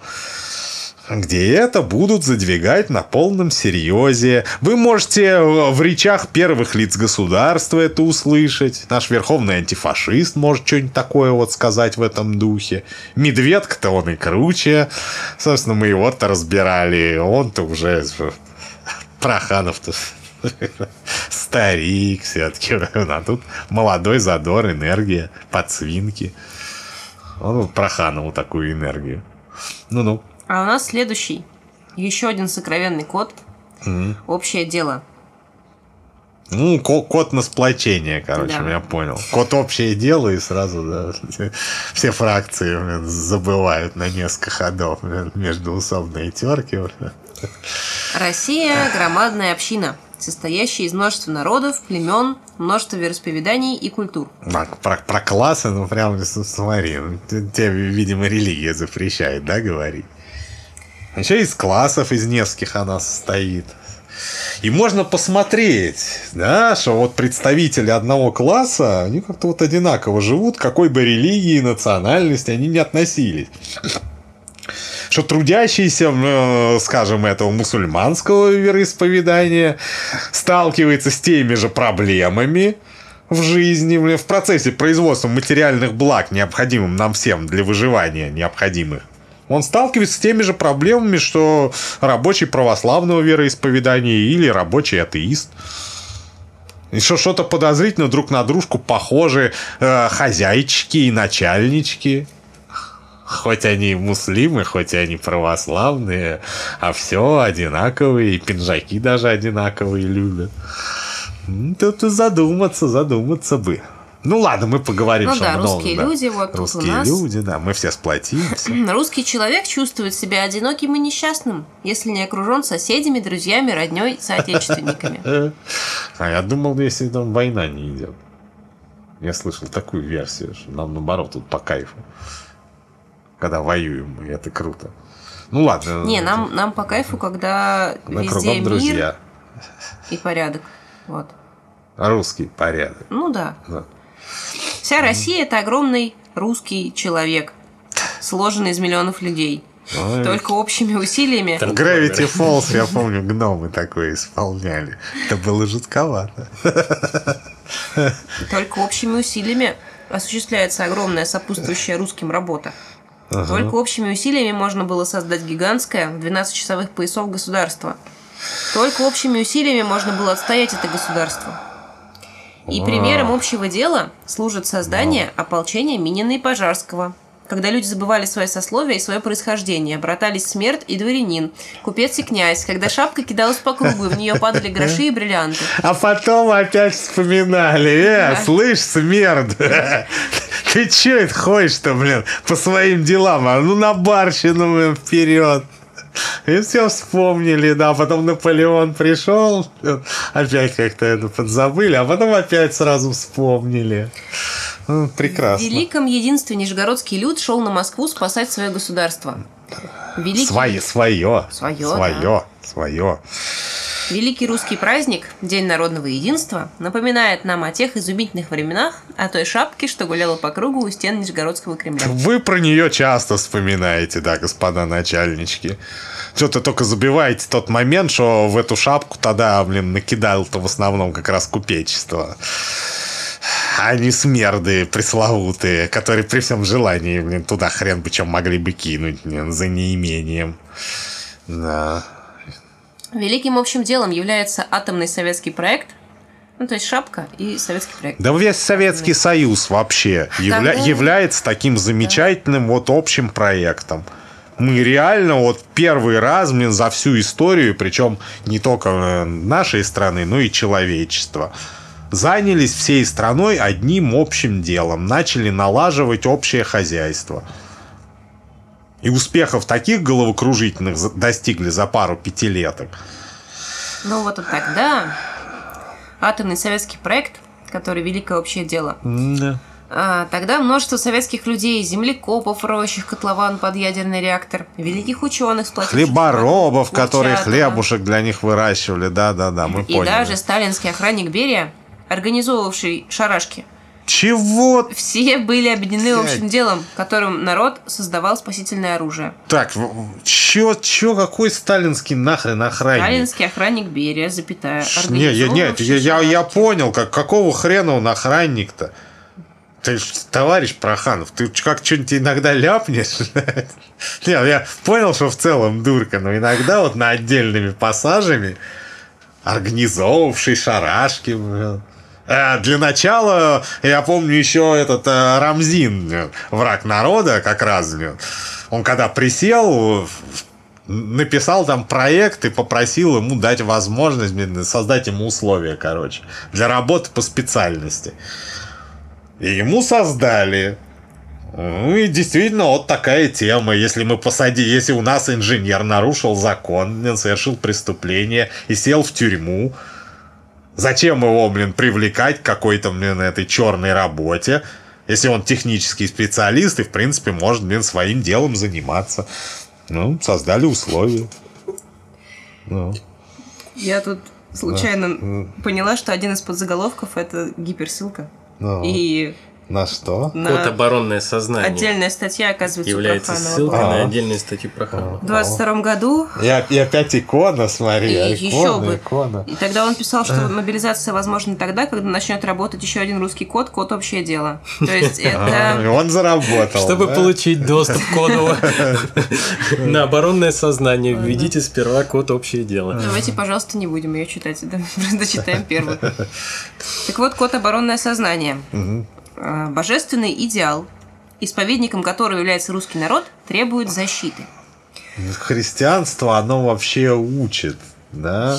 где это будут задвигать на полном серьезе. Вы можете в речах первых лиц государства это услышать. Наш верховный антифашист может что-нибудь такое вот сказать в этом духе. Медведка-то он и круче. Собственно, мы его-то разбирали. Он-то уже... Проханов-то старик все-таки. А тут молодой задор, энергия, подсвинки. Он Проханову такую энергию. Ну-ну. А у нас следующий. Еще один сокровенный код. Mm-hmm. Общее дело. Ну, код на сплочение, короче, да. я понял. Код общее дело, и сразу да, все фракции забывают на несколько ходов между усобные терки. Россия – громадная община, состоящая из множества народов, племен, множества вероисповеданий и культур. Так, про, про классы, ну прям смотри, ну, тебе, видимо, религия запрещает, да, говорить? Еще из классов из нескольких она состоит. И можно посмотреть, да, что вот представители одного класса, они как-то вот одинаково живут, какой бы религии национальности они не относились. Что трудящийся, э, скажем, этого мусульманского вероисповедания сталкивается с теми же проблемами, в жизни, в процессе производства материальных благ, необходимым нам всем для выживания, необходимых он сталкивается с теми же проблемами, что рабочий православного вероисповедания или рабочий атеист. И что что-то подозрительно друг на дружку похожи э, хозяйчики и начальнички. Хоть они муслимы, хоть они православные, а все одинаковые, и пинжаки даже одинаковые любят. Тут задуматься, задуматься бы. Ну ладно, мы поговорим. Ну да, русские много, люди, да. вот русские у нас. люди, да, мы все сплотимся. Русский человек чувствует себя одиноким и несчастным, если не окружен соседями, друзьями, родней, соотечественниками. А я думал, если там война не идет. Я слышал такую версию, что нам наоборот тут по кайфу. Когда воюем, и это круто. Ну ладно. Не, нам, нам по кайфу, когда везде мир и порядок. Вот. Русский порядок. Ну да. да. Вся Россия – это огромный русский человек, сложенный из миллионов людей. Ой. Только общими усилиями. В Gravity Falls, я помню, гномы такое исполняли. Это было жутковато. Только общими усилиями осуществляется огромная сопутствующая русским работа. Ага. Только общими усилиями можно было создать гигантское в 12-часовых поясов государство. Только общими усилиями можно было отстоять это государство. И примером общего дела служит создание ополчения Минина и Пожарского, когда люди забывали свое сословие и свое происхождение, братались смерть и дворянин, купец и князь, когда шапка кидалась по кругу, и в нее падали гроши и бриллианты. А потом опять вспоминали, э, да. слышь, смерть, ты че это ходишь-то, блин, по своим делам, а ну на барщину, блин, вперед. И все вспомнили, да, потом Наполеон пришел, опять как-то это подзабыли, а потом опять сразу вспомнили. Ну, прекрасно. В великом единстве Нижегородский люд шел на Москву спасать свое государство. Великий, Свое, свое. Свое, Свое, свое. Великий русский праздник, День народного единства, напоминает нам о тех изумительных временах, о той шапке, что гуляла по кругу у стен Нижегородского Кремля. Вы про нее часто вспоминаете, да, господа начальнички. Что-то только забиваете тот момент, что в эту шапку тогда, блин, накидал-то в основном как раз купечество. А не смерды пресловутые, которые при всем желании, блин, туда хрен бы чем могли бы кинуть, блин, за неимением. Да. Великим общим делом является атомный советский проект, ну, то есть шапка и советский проект. Да весь Советский Союз вообще явля- Тогда- является таким замечательным вот общим проектом. Мы реально вот первый раз блин, за всю историю, причем не только э, нашей страны, но и человечества, занялись всей страной одним общим делом, начали налаживать общее хозяйство. И успехов таких головокружительных достигли за пару пятилеток. Ну, вот тогда атомный советский проект, который великое общее дело, А, Тогда множество советских людей, землекопов, роющих котлован под ядерный реактор, великих ученых, Хлеборобов, которые хлебушек для них выращивали. Да-да-да, мы И поняли. даже сталинский охранник Берия, организовывавший шарашки, Чего? все были объединены Блядь. общим делом, которым народ создавал спасительное оружие. Так, чё, чё, какой сталинский нахрен охранник? Сталинский охранник Берия, запятая, Ш- Не, я, нет, я, я, я понял, как, какого хрена он охранник-то? Ты, ж, товарищ Проханов, ты как что-нибудь иногда ляпнешь? Не, я понял, что в целом дурка, но иногда вот на отдельными пассажами организовавший шарашки. блин. Э, Для начала, я помню еще этот э, Рамзин, враг народа, как раз, он когда присел, написал там проект и попросил ему дать возможность, создать ему условия, короче, для работы по специальности. И ему создали. Ну и действительно, вот такая тема. Если мы посади, если у нас инженер нарушил закон, совершил преступление и сел в тюрьму, зачем его, блин, привлекать к какой-то, блин, этой черной работе, если он технический специалист и, в принципе, может, блин, своим делом заниматься. Ну, создали условия. Ну. Я тут случайно поняла, что один из подзаголовков это гиперссылка. Ну, И на что? на Код оборонное сознание отдельная статья, оказывается, является ссылкой была. А. на отдельную статью Проханова. В 22 году Я, и опять икона, смотри, И а еще икона, бы. икона. И тогда он писал, что мобилизация возможна тогда, когда начнет работать еще один русский код, код общее дело. То есть А, это... он заработал. Чтобы получить доступ кодового на оборонное сознание, введите сперва код общее дело. Давайте, пожалуйста, не будем ее читать, да, просто читаем первую. Так вот, код оборонное сознание. А, Божественный идеал, исповедником которого является русский народ, требует защиты. Христианство, оно вообще учит, да?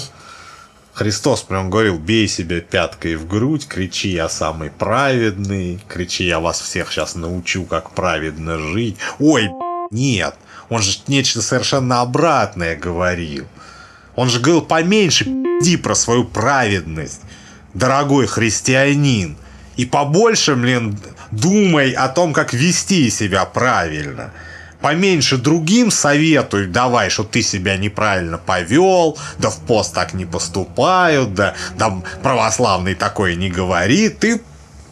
Христос прям говорил, бей себя пяткой в грудь, кричи, я самый праведный, кричи, я вас всех сейчас научу, как праведно жить. Ой, нет, он же нечто совершенно обратное говорил. Он же говорил, поменьше пи***ди про свою праведность, дорогой христианин. И побольше, блин, думай о том, как вести себя правильно. Поменьше другим советуй, давай, что ты себя неправильно повел, да в пост так не поступают, да, да православный такой не говорит. Ты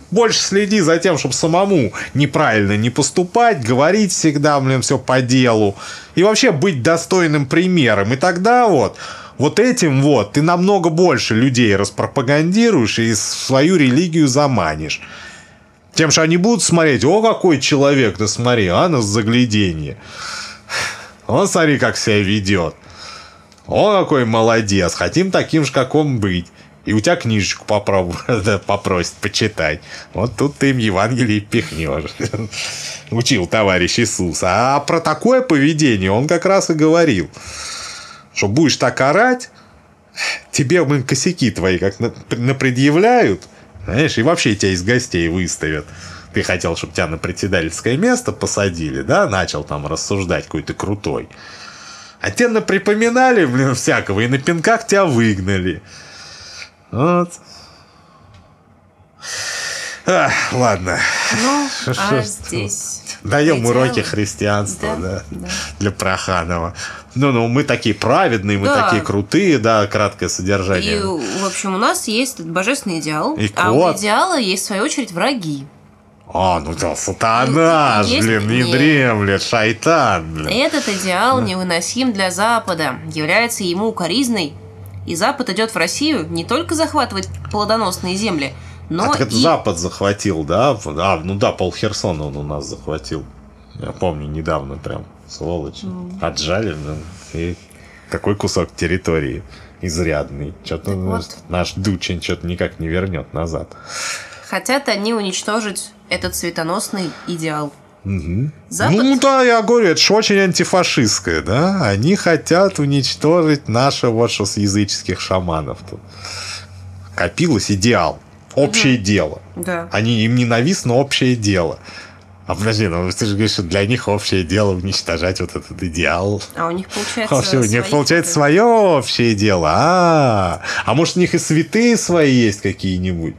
больше следи за тем, чтобы самому неправильно не поступать, говорить всегда, блин, все по делу. И вообще быть достойным примером. И тогда вот, вот этим вот ты намного больше людей распропагандируешь и свою религию заманишь. Тем, что они будут смотреть, о, какой человек, ты смотри, а, на загляденье. Он, смотри, как себя ведет. О, какой молодец, хотим таким же, как он быть. И у тебя книжечку попробуй, да, попросит почитать. Вот тут ты им Евангелие пихнешь. Учил товарищ Иисус. А про такое поведение он как раз и говорил. Что будешь так орать, тебе, блин, косяки твои как на, напредъявляют, знаешь, и вообще тебя из гостей выставят. Ты хотел, чтобы тебя на председательское место посадили, да, начал там рассуждать, какой ты крутой. А те наприпоминали, блин, всякого, и на пинках тебя выгнали. Вот. Ах, ладно. Ну, а ж, здесь... Даем идеалы. уроки христианства, да, Да, да. для Проханова. Ну, ну, мы такие праведные, мы Да. такие крутые, да, краткое И, содержание. в общем, у нас есть этот божественный идеал, И а кот. у идеала есть, в свою очередь, враги. А, ну да, сатана, Ну, есть- блин, не нет. дремлет, шайтан, блин. Этот идеал невыносим для Запада, является ему укоризной. И Запад идет в Россию не только захватывать плодоносные земли, но а так это и... Запад захватил, да? Да, ну да, пол Херсона он у нас захватил. Я помню, недавно прям, сволочи. Отжали, блин, и такой кусок территории изрядный. Что-то вот. наш Дучин что-то никак не вернет назад. Хотят они уничтожить этот светоносный идеал. Запад... Ну да, я говорю, это же очень антифашистское, да? Они хотят уничтожить наше вот что с языческих шаманов тут. Копилось идеал, общее дело. Да. Они им ненавистно общее дело. А подожди, ну ты же говоришь, что для них общее дело уничтожать вот этот идеал. А у них получается... Все, у них получается свое общее дело. А, а может у них и святые свои есть какие-нибудь?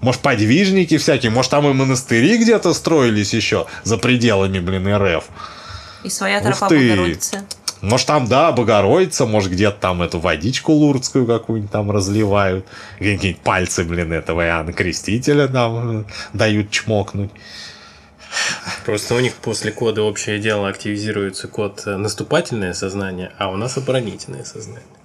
Может, подвижники всякие? Может, там и монастыри где-то строились еще за пределами, блин, РФ? И своя Ух тропа ты. Богородицы. Может, там, да, Богородица, может, где-то там эту водичку лурдскую какую-нибудь там разливают. Какие-нибудь пальцы, блин, этого Иоанна Крестителя там э, дают чмокнуть. Просто у них после кода общее дело активизируется код э, наступательное сознание, а у нас оборонительное сознание.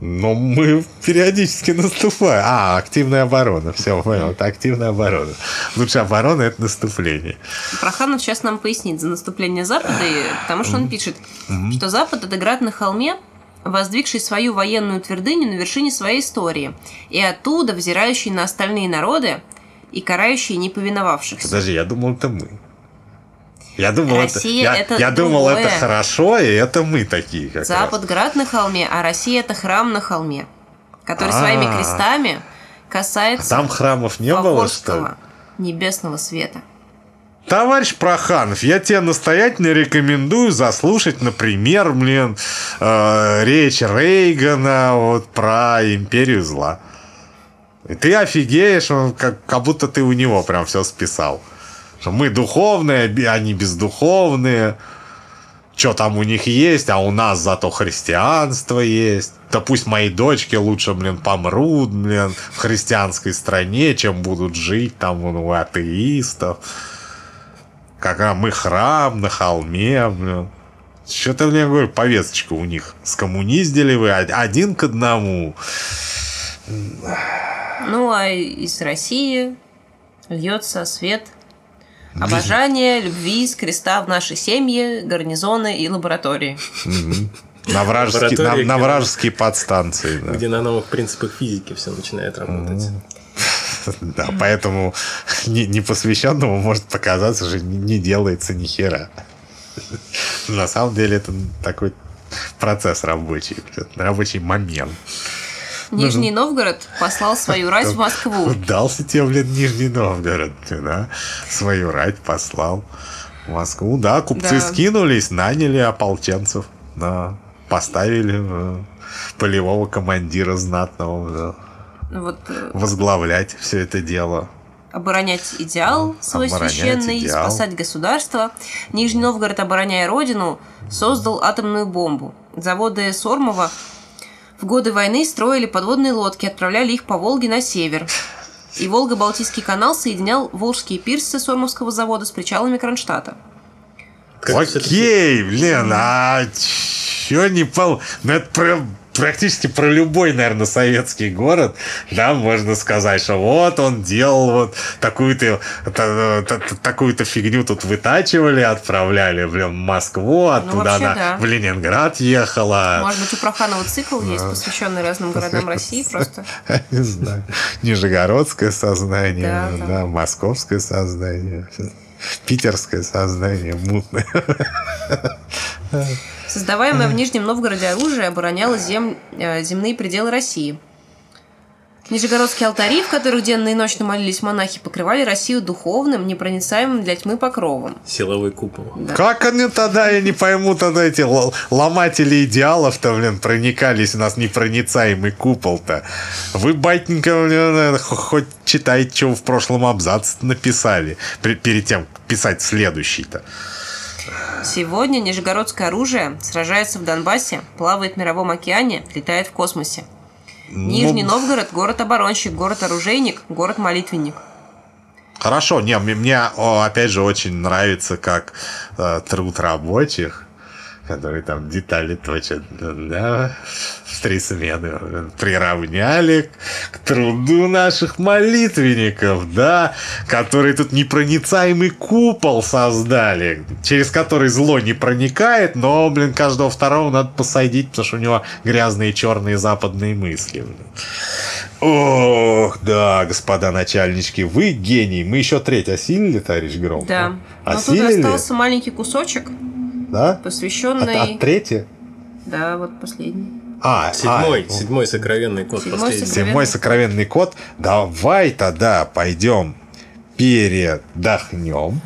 Но мы периодически наступаем. А, активная оборона. Все, понял. Это активная оборона. Лучше оборона – это наступление. Проханов сейчас нам пояснит за наступление Запада, потому что он пишет, что Запад – это град на холме, воздвигший свою военную твердыню на вершине своей истории, и оттуда взирающий на остальные народы и карающий неповиновавшихся. Подожди, я думал, это мы. Я думал, Россия это, я, это я думал, другое. это хорошо, и это мы такие как Запад – раз. град на холме, а Россия – это храм на холме, который своими А. крестами касается Там храмов не было, что ли? Небесного света. Товарищ Проханов, я тебе настоятельно рекомендую заслушать, например, блин, э, речь Рейгана вот про империю зла. И ты офигеешь, он как, как будто ты у него прям все списал. Что мы духовные, би- они бездуховные. Что там у них есть, а у нас зато христианство есть. Да пусть мои дочки лучше, блин, помрут, блин, в христианской стране, чем будут жить там у атеистов. Как а, мы храм на холме, блин. Что-то, блин, говорю, повесточка у них. Скоммуниздили вы од- один к одному. Ну, а из России льется свет обожания, любви с креста в наши семьи, гарнизоны и лаборатории. На вражеские, на, на вражеские подстанции. да. Где на новых принципах физики все начинает работать. Да, поэтому не- непосвященному может показаться, что не не делается ни хера. На самом деле это такой процесс рабочий, рабочий момент. Нижний Новгород послал свою рать в Москву. Дался тебе, блин, Нижний Новгород, да? Свою рать послал в Москву. Да, купцы Да. скинулись, наняли ополченцев, да, поставили э, полевого командира знатного да, Вот э, возглавлять все это дело. оборонять идеал свой Оборонять священный, идеал. спасать государство. Нижний Новгород, обороняя родину, создал атомную бомбу. Заводы Сормова в годы войны строили подводные лодки, отправляли их по Волге на север. И Волго-Балтийский канал соединял волжские пирсы Сормовского завода с причалами Кронштадта. Окей, блин, а чё не пол... Ну, это про- практически про любой, наверное, советский город, да, можно сказать, что вот он делал вот такую-то та- та- та- такую-то фигню тут вытачивали, отправляли, блин, в Москву, оттуда Ну, вообще, она да. в Ленинград ехала. Может быть, у Проханова цикл есть, посвященный разным городам России просто. Не знаю. Нижегородское сознание, да. московское сознание, питерское сознание мутное. Создаваемое в Нижнем Новгороде оружие обороняло зем- э, земные пределы России. Нижегородские алтари, в которых денно и ночно молились монахи, покрывали Россию духовным, непроницаемым для тьмы покровом. Силовой купол. Как они тогда, я не пойму, тогда эти л- ломатели идеалов-то, блин, проникались, у нас непроницаемый купол-то. Вы, батенька, блин, хоть читайте, что в прошлом абзаце написали, при- перед тем, писать следующий-то. Сегодня нижегородское оружие сражается в Донбассе, плавает в мировом океане, летает в космосе. Нижний Ну, Новгород – город-оборонщик, город-оружейник, город-молитвенник. Хорошо, не, мне, мне, опять же очень нравится, как э, труд рабочих, которые там детали точат, да, в три смены приравняли к труду наших молитвенников, да, которые тут непроницаемый купол создали, через который зло не проникает, но, блин, каждого второго надо посадить, потому что у него грязные черные западные мысли. блин. Ох, да, господа начальнички, вы гений. Мы еще треть осилили, товарищ Гром? Да. Но тут Осилили? остался маленький кусочек, Да? От, посвященный... от третьей? Да, вот последний. А, Седьмой, а, седьмой сокровенный код Седьмой последний. сокровенный. седьмой сокровенный код. Давай тогда пойдем передохнем.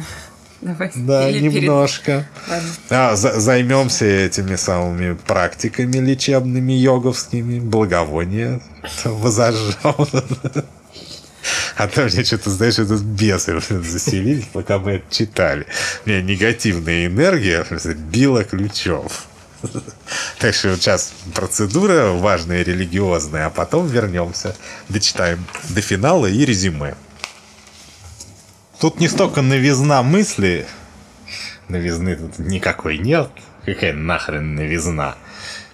Давай. Да, Или перед- немножко. Ладно. А, за- займемся этими самыми практиками лечебными, йоговскими, благовония возожжем. А то мне что-то, знаешь, этот бесы заселились, пока мы это читали. Мне негативная энергия била ключом. Так что сейчас процедура важная, религиозная, а потом вернемся, дочитаем до финала и резюме. Тут не столько новизна мысли, новизны тут никакой нет. Какая нахрен новизна?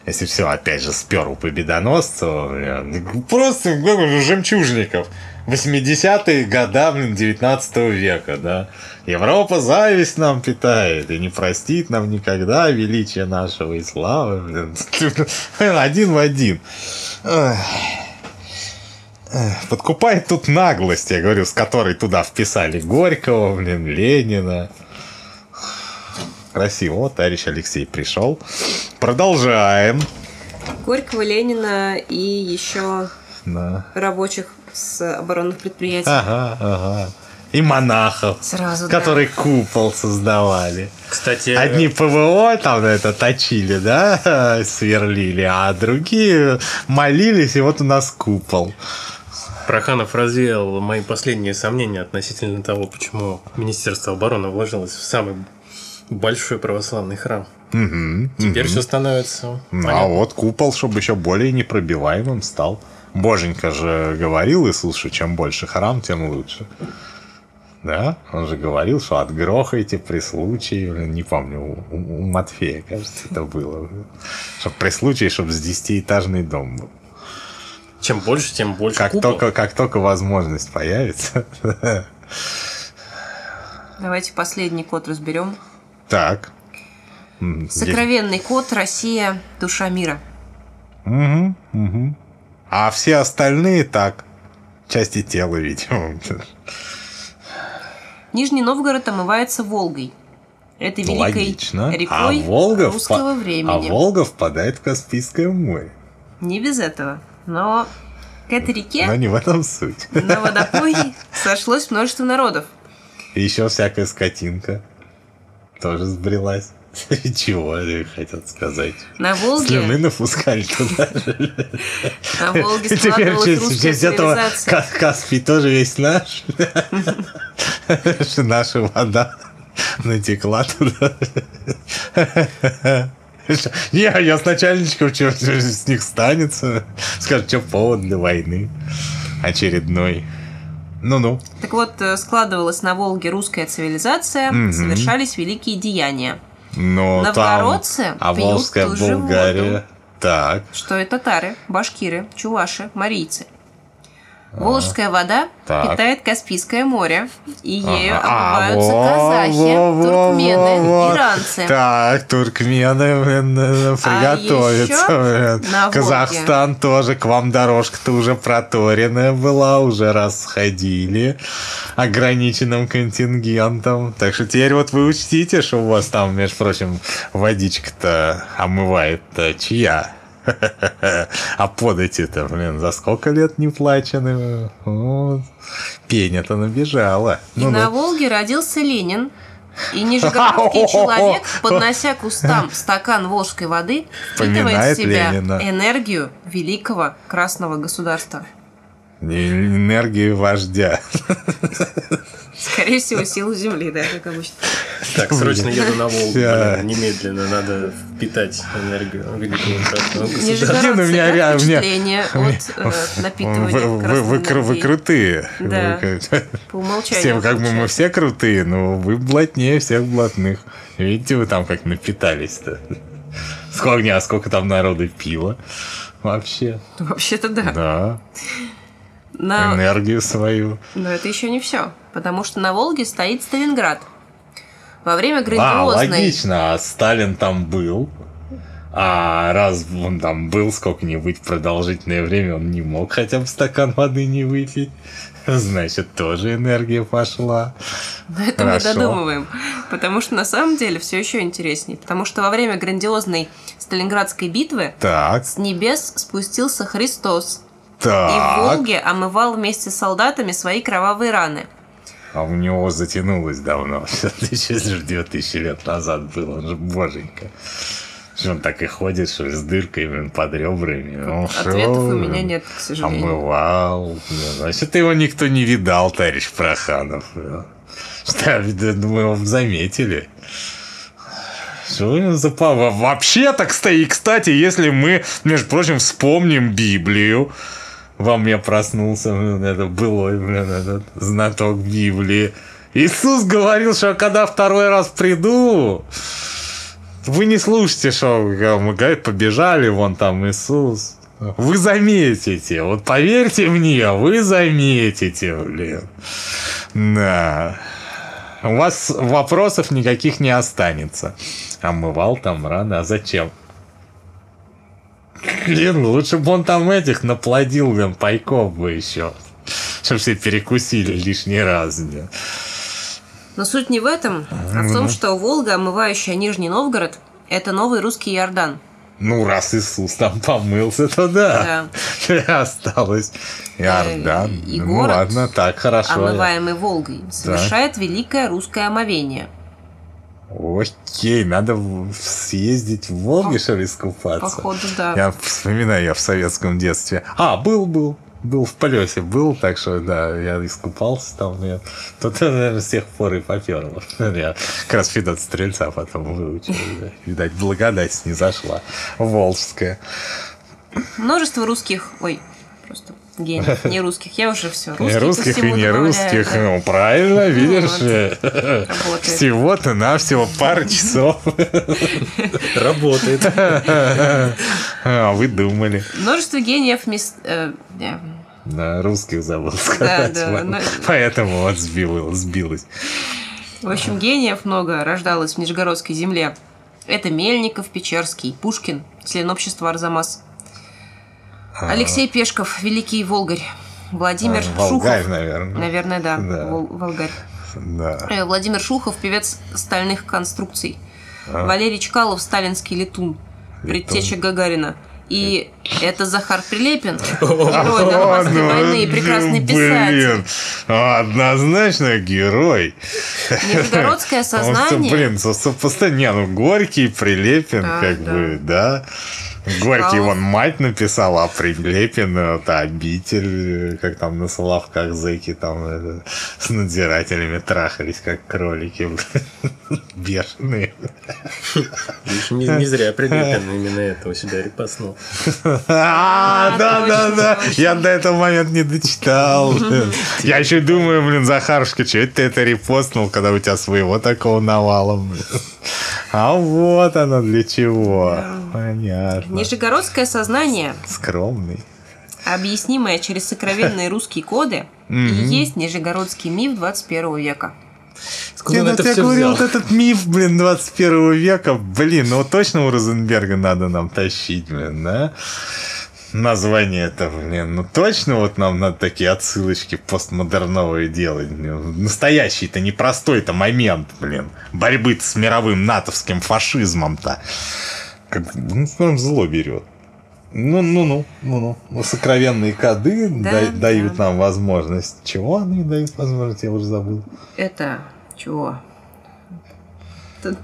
Если все, опять же, спер у победоносцев. блин, Просто бы, жемчужников. 80-е года, блин, 19 века, да. Европа зависть нам питает и не простит нам никогда величия нашего и славы. Блин. Один в один. Подкупает тут наглость, я говорю, с которой туда вписали Горького, блин, Ленина. Красиво. Вот товарищ Алексей пришел. Продолжаем. Горького, Ленина и еще Да. рабочих с оборонных предприятий. Ага, ага. И монахов, Сразу, да. которые купол создавали. Кстати, Одни ПВО там это точили, да, сверлили, а другие молились, и вот у нас купол. Проханов развеял мои последние сомнения относительно того, почему Министерство обороны вложилось в самый большой православный храм. Мгм, Теперь мгм. все становится Ну, а понятно. вот купол, чтобы еще более непробиваемым стал. Боженька же говорил Иисус, что чем больше храм, тем лучше. Да? Он же говорил, что отгрохайте при случае. Не помню, у, у Матфея, кажется, это было. Чтобы при случае, чтобы с десятиэтажный дом был. Чем больше, тем больше Как купол. только, как только возможность появится. Давайте последний код разберем. Так. Сокровенный код Россия, душа мира. Мгм, мгм. А все остальные так. Части тела, видимо. Нижний Новгород омывается Волгой. Это великой Логично. рекой а Волга русского впа- времени. А Волга впадает в Каспийское море. Не без этого. Но к этой реке Но не в этом суть. на водопой сошлось множество народов. И еще всякая скотинка тоже сбрелась. Чего я хотел сказать? На Волге, Слюны напускали туда. на Волге складывалась русская цивилизация. Ка- Каспий тоже весь наш. Наша вода натекла туда. Не, я с начальничком что с них станется. Скажет, что повод для войны очередной. Ну-ну. Так вот, э, складывалась на Волге русская цивилизация, совершались великие деяния. Но Новгородцы там... А же Болгария... воду. Так. Что и татары, башкиры, чуваши, марийцы. Волжская вода Так. питает Каспийское море, и ею Ага. А, омываются во, казахи, во, туркмены, во, во. иранцы. Так, туркмены блин, э, приготовятся. еще блин. на Волге. Казахстан тоже, к вам дорожка-то уже проторенная была, уже раз сходили ограниченным контингентом. Так что теперь вот вы учтите, что у вас там, между прочим, водичка-то омывает-то чья? А подати-то, блин, за сколько лет не плачены? Вот. Пеня-то набежала. И Ну, на ну. Волге родился Ленин. И нижегородский человек, поднося к устам стакан волжской воды, впитывает в себя Ленина. энергию великого красного государства. Энергию вождя. Скорее всего, силу земли, да, как обычно. Так, срочно еду на Волгу. Блин, Немедленно надо впитать энергию великого Ну, у меня реально- впечатление от э, напитывания Вы, крутые. Да. Вы кру- По умолчанию. Все, как бы мы все крутые, но вы блатнее всех блатных. Видите, вы там как напитались-то. Сколько, не, а сколько там народу пило? Вообще. Вообще-то да. Да. На- Энергию свою. Но это еще не все, потому что на Волге стоит Сталинград. Во время грандиозной... логично. А Сталин там был. А раз он там был сколько-нибудь продолжительное время, он не мог хотя бы стакан воды не выпить. Значит, тоже энергия пошла. Но это мы Хорошо. додумываем. Потому что на самом деле все еще интереснее. Потому что во время грандиозной Сталинградской битвы Так, с небес спустился Христос. И в так. Волге омывал вместе с солдатами свои кровавые раны. А у него затянулось давно. Еще же 2000 лет назад было. Он же боженька. Что он так и ходит, что ли, с дырками под ребрами. Ну, Ответов шо, у меня нет, к сожалению. Омывал. Ну, Значит, его никто не видал, товарищ Проханов. Что, я думаю, его заметили. Что за пава? Вообще-то, кстати, и, кстати, если мы, между прочим, вспомним Библию, во мне проснулся, блин, это былой, блин, этот знаток Библии. Иисус говорил, что когда второй раз приду, вы не слушайте, что мы говорит, побежали, вон там Иисус. Вы заметите, вот поверьте мне, вы заметите, блин. Да. У вас вопросов никаких не останется. Омывал там рано, а зачем? Блин, лучше бы он там этих наплодил, блин, пайков бы еще. Чтобы все перекусили лишний раз, блин. Но суть не в этом, а в том, что Волга, омывающая Нижний Новгород, это новый русский Иордан. Ну, раз Иисус там помылся, то да. Осталось. Иордан. Э, и ну город, ладно, так хорошо. омываемый Волгой, совершает великое русское омовение. Окей, надо съездить в что ли, искупаться? Походу, да. Я вспоминаю, я в советском детстве. А, был, был. Был в полете, был, так что, да, я искупался там. Я... Тут, наверное, с тех пор и поперло. Я как раз Федот Стрельца потом выучил. да. Видать, благодать не зашла. Волжская. Множество русских, ой, просто гениев, не русских, я уже все. И русских, и не русских. Ну, правильно, видишь. вот. Работает. Всего-то навсего пару часов. Работает. А вы думали. Множество гениев мис... э, Да, русских забыл сказать. да, вот. но- Поэтому вот сбил- сбилось. В общем, гениев много рождалось в Нижегородской земле. Это Мельников, Печерский, Пушкин, член общества Арзамас. Алексей Пешков, Великий Волгарь. Владимир А, Волгарь, Шухов. наверное. Наверное, да, Да. Вол- Волгарь. Да. Э, Владимир Шухов, певец стальных конструкций. Валерий Чкалов, сталинский летун. Предтеча Гагарина. И это Захар Прилепин, герой Донбасской О, ну, войны и прекрасный ну, писатель. Блин, однозначно герой. Нижегородское сознание. блин. Не, ну Горький, Прилепин, Да, как бы, да. Горький Чкалов. вон мать написала, а Прилепин это обитель, как там на Соловках зэки там это, с надзирателями трахались, как кролики. Бешеные. Видишь, Не, не зря Прилепин именно это у себя репостнул. А, да, да, да. точно. Я до этого момента не дочитал. Я еще думаю, блин, Захарушка, что это ты это репостнул, когда у тебя своего такого навалом, блин. А вот оно для чего. Понятно. Нижегородское сознание, Скромный. объяснимое через сокровенные русские коды, и есть нижегородский миф 21 века. Откуда он ну, это я взял? вот этот миф, блин, 21 века, блин, ну точно у Розенберга надо нам тащить, блин, да? Название это, блин, ну точно вот нам надо такие отсылочки постмодерновые делать. Настоящий-то непростой-то момент, блин, борьбы с мировым натовским фашизмом-то. Как, ну, прям зло берет. Ну, ну, ну, ну, ну. ну сокровенные коды да- да. дают нам возможность. Чего они дают возможность, я уже забыл. Это чего?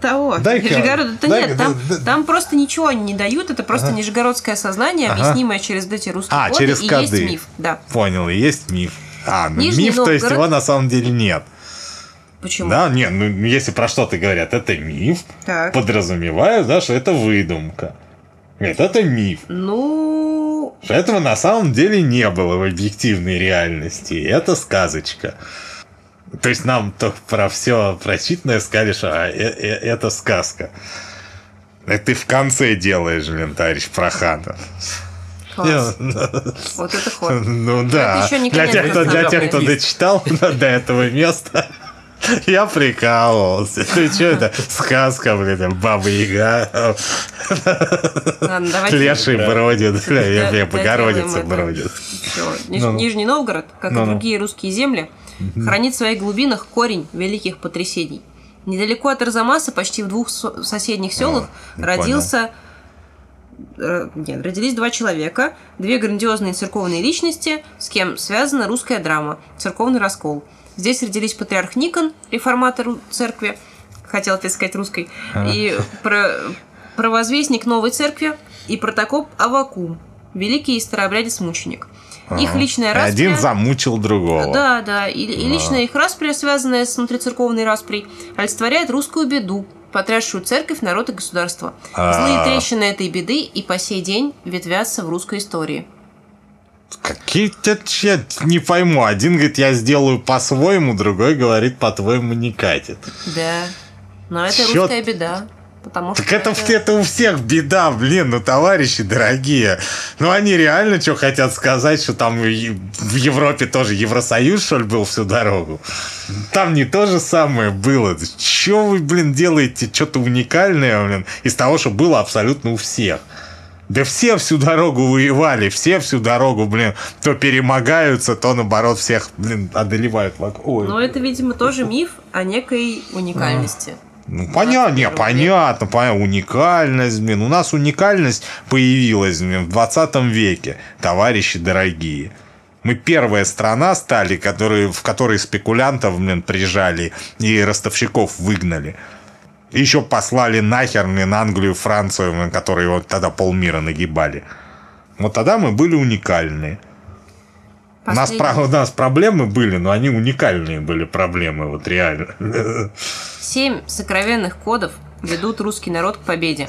Того. Дай-ка- Нижегород... Да дай-ка, нет, там, да- там просто ничего они не дают, это просто нижегородское сознание, Ага. объяснимое через эти русские А, коды, через и коды. есть миф. Да. Понял, и есть миф. А, ну Нижний миф, то есть Новгород. его на самом деле нет. Почему? Да, нет, ну если про что-то говорят, это миф, Так. подразумевают, да, что это выдумка. Нет, это миф. Ну, Что этого на самом деле не было в объективной реальности. Это сказочка. То есть нам только про все прочитанное сказали, что а, э- э- это сказка. Это ты в конце делаешь, блин, товарищ Проханов. класс. Вот это ход. Ну да. для тех, кто, для тех, кто дочитал до этого места, я прикалывался. Ты что это? Сказка, блин, Баба Яга. Ладно, давайте. Леший бродит. Богородица бродит. Ниж- Ну-ну. Нижний Новгород, как и Ну-ну. другие русские земли, хранит в своих глубинах корень великих потрясений. Недалеко от Арзамаса, почти в двух со- соседних селах, А, родился... э, Нет, родились два человека, две грандиозные церковные личности, с кем связана русская драма, церковный раскол. Здесь родились патриарх Никон, реформатор церкви, хотел сказать русской, и про- провозвестник новой церкви, и протокоп Авакум, великий старообрядец-мученик. Их личная И распря... Один замучил другого. Да, да. И, и личная их распря, связанная с внутрицерковной распрей, олицетворяет русскую беду, потрясшую церковь, народ и государство. А. Злые трещины этой беды и по сей день ветвятся в русской истории. Какие-то я не пойму. Один говорит, я сделаю по-своему, другой говорит, по-твоему не катит. Да. Но это Чё- русская беда. Потому Так что это, это у всех беда, блин, ну, товарищи дорогие. Ну, они реально что хотят сказать, что там в Европе тоже Евросоюз, что ли, был всю дорогу? Там не то же самое было. Че вы, блин, делаете что-то уникальное, блин, из того, что было абсолютно у всех? Да все всю дорогу воевали, все всю дорогу, блин, то перемогаются, то, наоборот, всех, блин, одолевают вокруг. Ой, Но это, видимо, тоже миф о некой уникальности. Ну, понятно, не, 21 понятно, понятно, уникальность, блин. У нас уникальность появилась, блин, в 20 веке, товарищи дорогие. Мы первая страна стали, которые, в которой спекулянтов, блин, прижали и ростовщиков выгнали. И еще послали нахер, блин, Англию, Францию, блин, которые вот тогда полмира нагибали. Вот тогда мы были уникальные. У нас, у нас проблемы были, но они уникальные были проблемы, вот реально. Семь сокровенных кодов ведут русский народ к победе.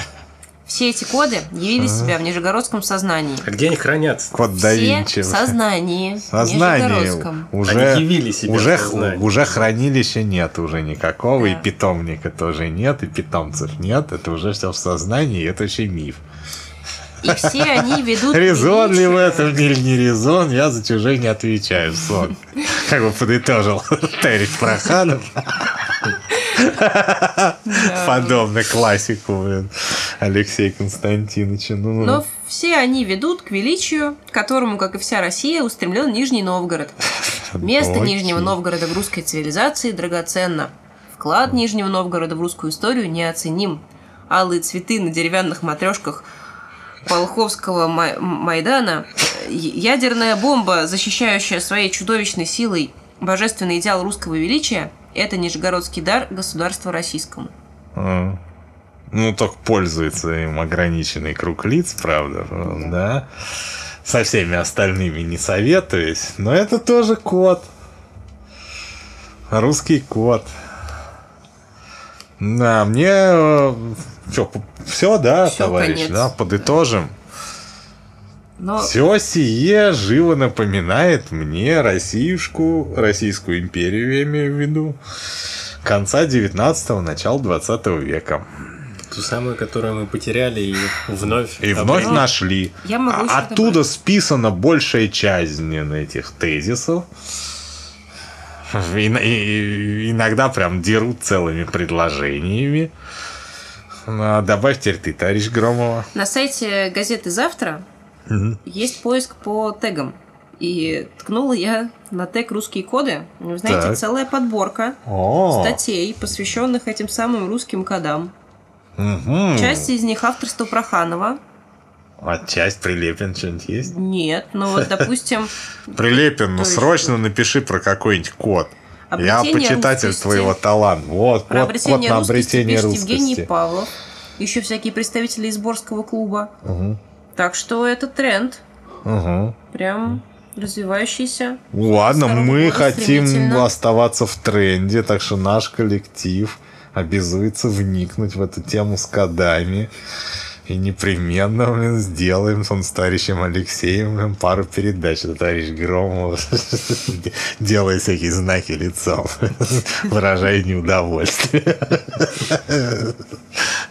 Все эти коды явили себя в нижегородском сознании. А где они хранятся? Код да Все Винчи. в сознании. Сознание Нижегородском. уже, Они явили себя уже, в сознании. уже хранилища нет уже никакого, Да. и питомника тоже нет, и питомцев нет. Это уже все в сознании, и это вообще миф. И все они ведут... Резон ли в этом или не резон, я за чужие не отвечаю. Сон. Как бы подытожил товарищ Проханов. Подобно классику блин, Алексея Константиновича. Ну, ну, Но все они ведут к величию, которому, как и вся Россия, устремлен Нижний Новгород. Место. Нижнего Новгорода в русской цивилизации драгоценно. Вклад Нижнего Новгорода в русскую историю неоценим. Алые цветы на деревянных матрешках Полховского Май- Майдана, ядерная бомба, защищающая своей чудовищной силой божественный идеал русского величия, это нижегородский дар государству российскому. А. Ну, только пользуется им ограниченный круг лиц, правда, да. Со всеми остальными не советуюсь, но это тоже код. Русский код. Да, мне... Что, все, да, Всё, товарищ, конец. да, подытожим. Но Все сие живо напоминает мне Россиюшку, Российскую империю, я имею в виду, конца 19-го, начала 20 века. Ту самую, которую мы потеряли и вновь... И вновь нашли. Я могу А- Оттуда добавить. списана большая часть этих тезисов. И- и- иногда прям дерут целыми предложениями. Добавь теперь ты, товарищ Громова. На сайте газеты «Завтра» есть поиск по тегам. И ткнула я на тег «Русские коды». Вы знаете, Так. целая подборка О, статей, посвященных этим самым русским кодам. мгм. Часть из них авторства Проханова. А часть Прилепин что-нибудь есть? Нет, ну вот, допустим, Прилепин, ну срочно напиши про какой-нибудь код. Я почитатель русскости. твоего таланта. Вот, про код обретение на русскости обретение пишет Евгений русскости. Павлов, еще всякие представители из Борского клуба. Мгм. Так что это тренд, Мгм. прям развивающийся. Ладно, мы хотим оставаться в тренде, так что наш коллектив обязуется вникнуть в эту тему с кодами. И непременно, блин, сделаем с он с товарищем Алексеем блин, пару передач. Товарищ Громов делая всякие знаки лицом, выражая неудовольствие.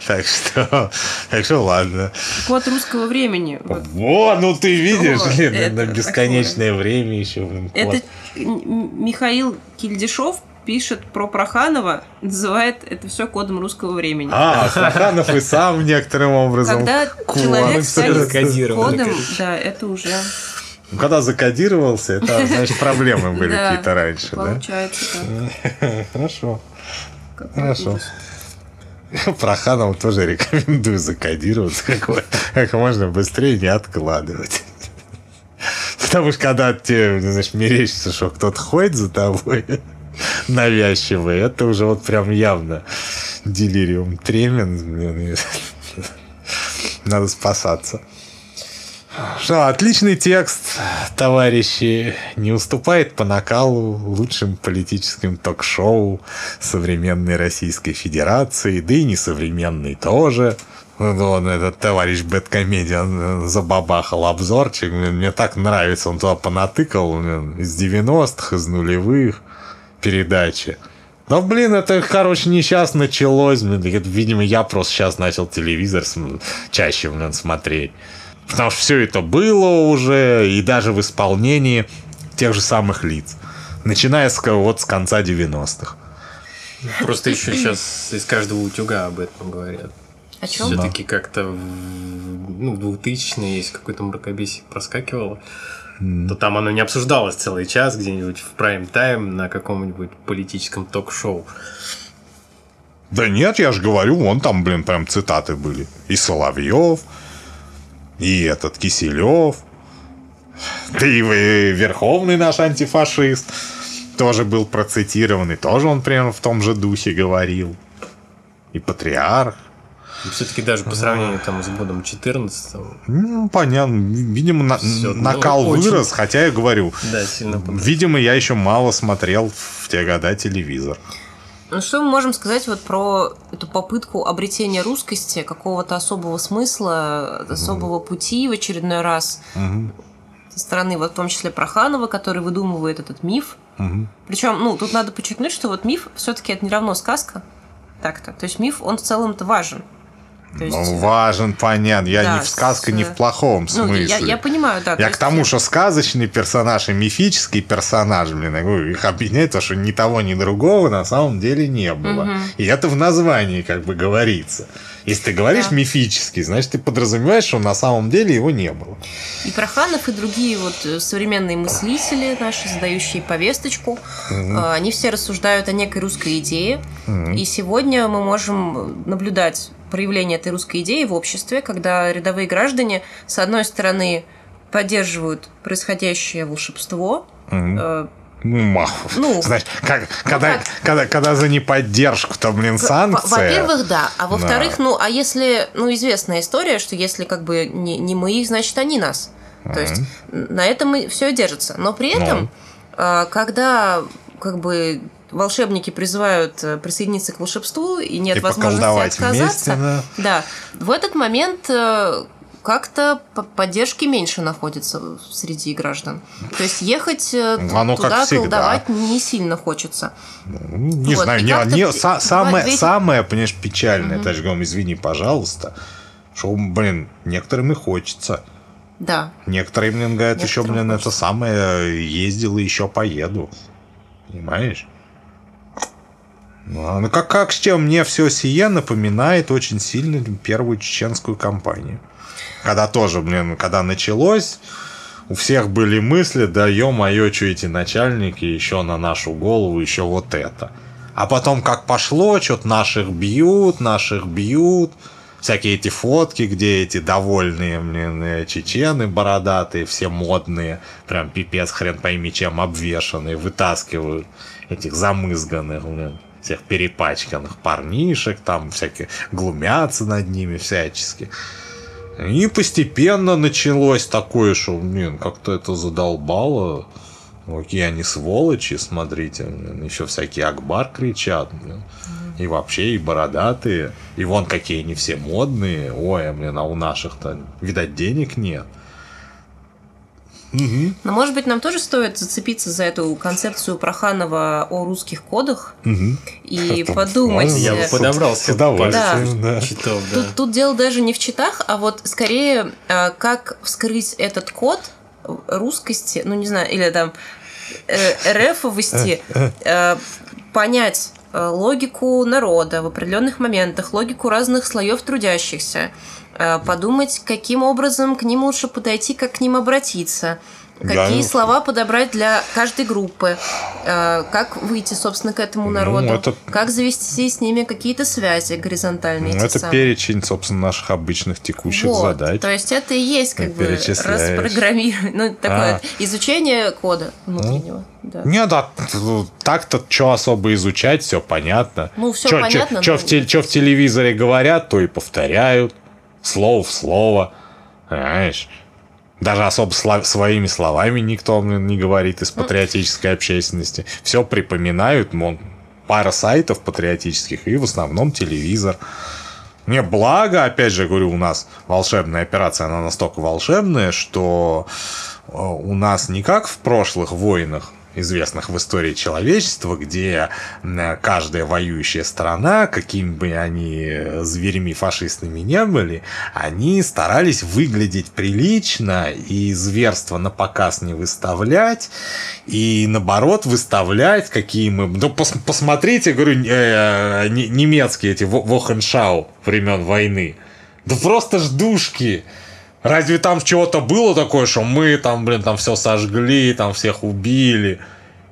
Так что, так что ладно. Код русского времени. Вот. Во, ну ты видишь, блин, на бесконечное время еще. Это Михаил Кильдишов пишет про Проханова, называет это все кодом русского времени. А, Саханов и сам некоторым образом. Когда человек станет кодом, да, это уже Ну, Когда закодировался, это, значит, проблемы были какие-то раньше, да? получается так. Хорошо. Хорошо. Проханову тоже рекомендую закодироваться как, как можно быстрее, не откладывать. Потому что когда тебе, знаешь, мерещится, что кто-то ходит за тобой навязчивый, это уже вот прям явно делириум тремен. блин, Надо спасаться. Что, отличный текст, товарищи. Не уступает по накалу лучшим политическим ток-шоу современной Российской Федерации, да и несовременной тоже. Вон этот товарищ Бэткомедиан забабахал обзорчик. Мне, так нравится, он туда понатыкал из 90-х, из нулевых передачи. Но, блин, это, короче, не сейчас началось. блин. Это, видимо, я просто сейчас начал телевизор см- чаще, блин, смотреть. Потому что все это было уже, и даже в исполнении тех же самых лиц. Начиная с, вот с конца 90-х. Просто еще сейчас из каждого утюга об этом говорят. О чем? Все-таки как-то в, ну, в 2000-е, если какой-то мракобесие проскакивало, то там оно не обсуждалось целый час где-нибудь в прайм-тайм на каком-нибудь политическом ток-шоу. Да нет, я же говорю, вон там, блин, прям цитаты были. И Соловьев, и этот Киселев, да и вы- Верховный наш антифашист тоже был процитированный, тоже он примерно в том же духе говорил. И Патриарх. Все-таки даже по сравнению там с годом 14 Ну, понятно. Видимо, на- Всё, ну, накал очень. вырос, хотя я говорю, да, сильно подрос. видимо, я еще мало смотрел в те года телевизор. Ну, что мы можем сказать вот про эту попытку обретения русскости, какого-то особого смысла, особого пути в очередной раз со стороны, вот в том числе Проханова, который выдумывает этот миф. Причем, ну, тут надо подчеркнуть, что вот миф все-таки это не равно сказка. Так-то. То есть миф, он в целом-то важен. То есть, Ну, важен, понятно. Я да, не в сказке, с- не в плохом ну, смысле. я, я понимаю, да. то Я к тому, что сказочный персонаж и мифический персонаж, блин, я говорю, их объединяет то, что ни того, ни другого на самом деле не было. И это в названии как бы говорится. Если ты говоришь Да. мифический, значит, ты подразумеваешь, что на самом деле его не было. И Проханов, и другие вот э, современные мыслители наши, задающие повесточку, э, они все рассуждают о некой русской идее. И сегодня мы можем наблюдать проявление этой русской идеи в обществе, когда рядовые граждане, с одной стороны, поддерживают происходящее волшебство, э, Ну, маху. Ну, Знаешь, как, когда, как? когда, когда за неподдержку, то, блин, санкция. Во-первых, да. А во-вторых, Да. ну, а если, ну, известная история, что если как бы не, не мы их, значит, они нас. То есть на этом и все держится. Но при этом, Ну. а, когда как бы волшебники призывают э, присоединиться к волшебству и нет И возможности отказаться, вместе, да, в этот момент э, как-то по- поддержки меньше находится среди граждан. То есть ехать э, Ну, оно туда колдовать не сильно хочется. Не Вот, знаю, не, не- са- самое, ответе- самое, понимаешь, печальное, же говорю, извини, пожалуйста, что, блин, некоторым и хочется. Да. Некоторые, блин, говорят, еще, Некоторым блин, это самое, ездил и еще поеду. Понимаешь? Ну, а ну как, как с чем мне все сие напоминает очень сильно первую чеченскую кампанию. Когда тоже, блин, когда началось, у всех были мысли, да ё-моё, что эти начальники, еще на нашу голову, еще вот это. А потом как пошло, что-то наших бьют, наших бьют. всякие эти фотки, где эти довольные мне чечены бородатые, все модные, прям пипец, хрен пойми чем обвешанные, вытаскивают этих замызганных, блин, всех перепачканных парнишек, там всякие глумятся над ними всячески. И постепенно началось такое, что, блин, как-то это задолбало. Какие они сволочи, смотрите. Блин, еще всякие Акбар кричат. Блин. И вообще, и бородатые. И вон какие они все модные. Ой, блин, а у наших-то, видать, денег нет. Угу. Но, может быть, нам тоже стоит зацепиться за эту концепцию Проханова о русских кодах угу. и Это подумать. Я бы подобрал с удовольствием. Да. Читов, да. Тут, тут дело даже не в читах, а вот скорее, а, как вскрыть этот код русскости, ну, не знаю, или там э, РФовости, э, понять э, логику народа в определенных моментах, логику разных слоев трудящихся, Э, подумать, каким образом к ним лучше подойти, как к ним обратиться. Какие да. слова подобрать для каждой группы? Э, как выйти, собственно, к этому ну, народу? Ну, это... Как завести с ними какие-то связи горизонтальные? Ну, это самые? перечень, собственно, наших обычных текущих вот. задач. То есть это и есть как бы распрограммирование, ну, такое а. изучение кода внутреннего. Ну, да. Нет, да, так-то что особо изучать, все понятно. Ну, все чё, понятно. Что но... в, в телевизоре говорят, то и повторяют слово в слово. Понимаешь? Даже особо слов, своими словами никто не говорит из патриотической общественности. Все припоминают, мол, пара сайтов патриотических и в основном телевизор. Не, благо, опять же, говорю, у нас волшебная операция, она настолько волшебная, что э, у нас не как в прошлых войнах, известных в истории человечества, где каждая воюющая страна, какими бы они зверями фашистами не были, они старались выглядеть прилично и зверство на показ не выставлять, и наоборот выставлять, какие мы... Ну, пос посмотрите, говорю, э, немецкие эти Вохеншау времен войны. Да просто ждушки. Разве там чего-то было такое, что мы там, блин, там все сожгли, там всех убили?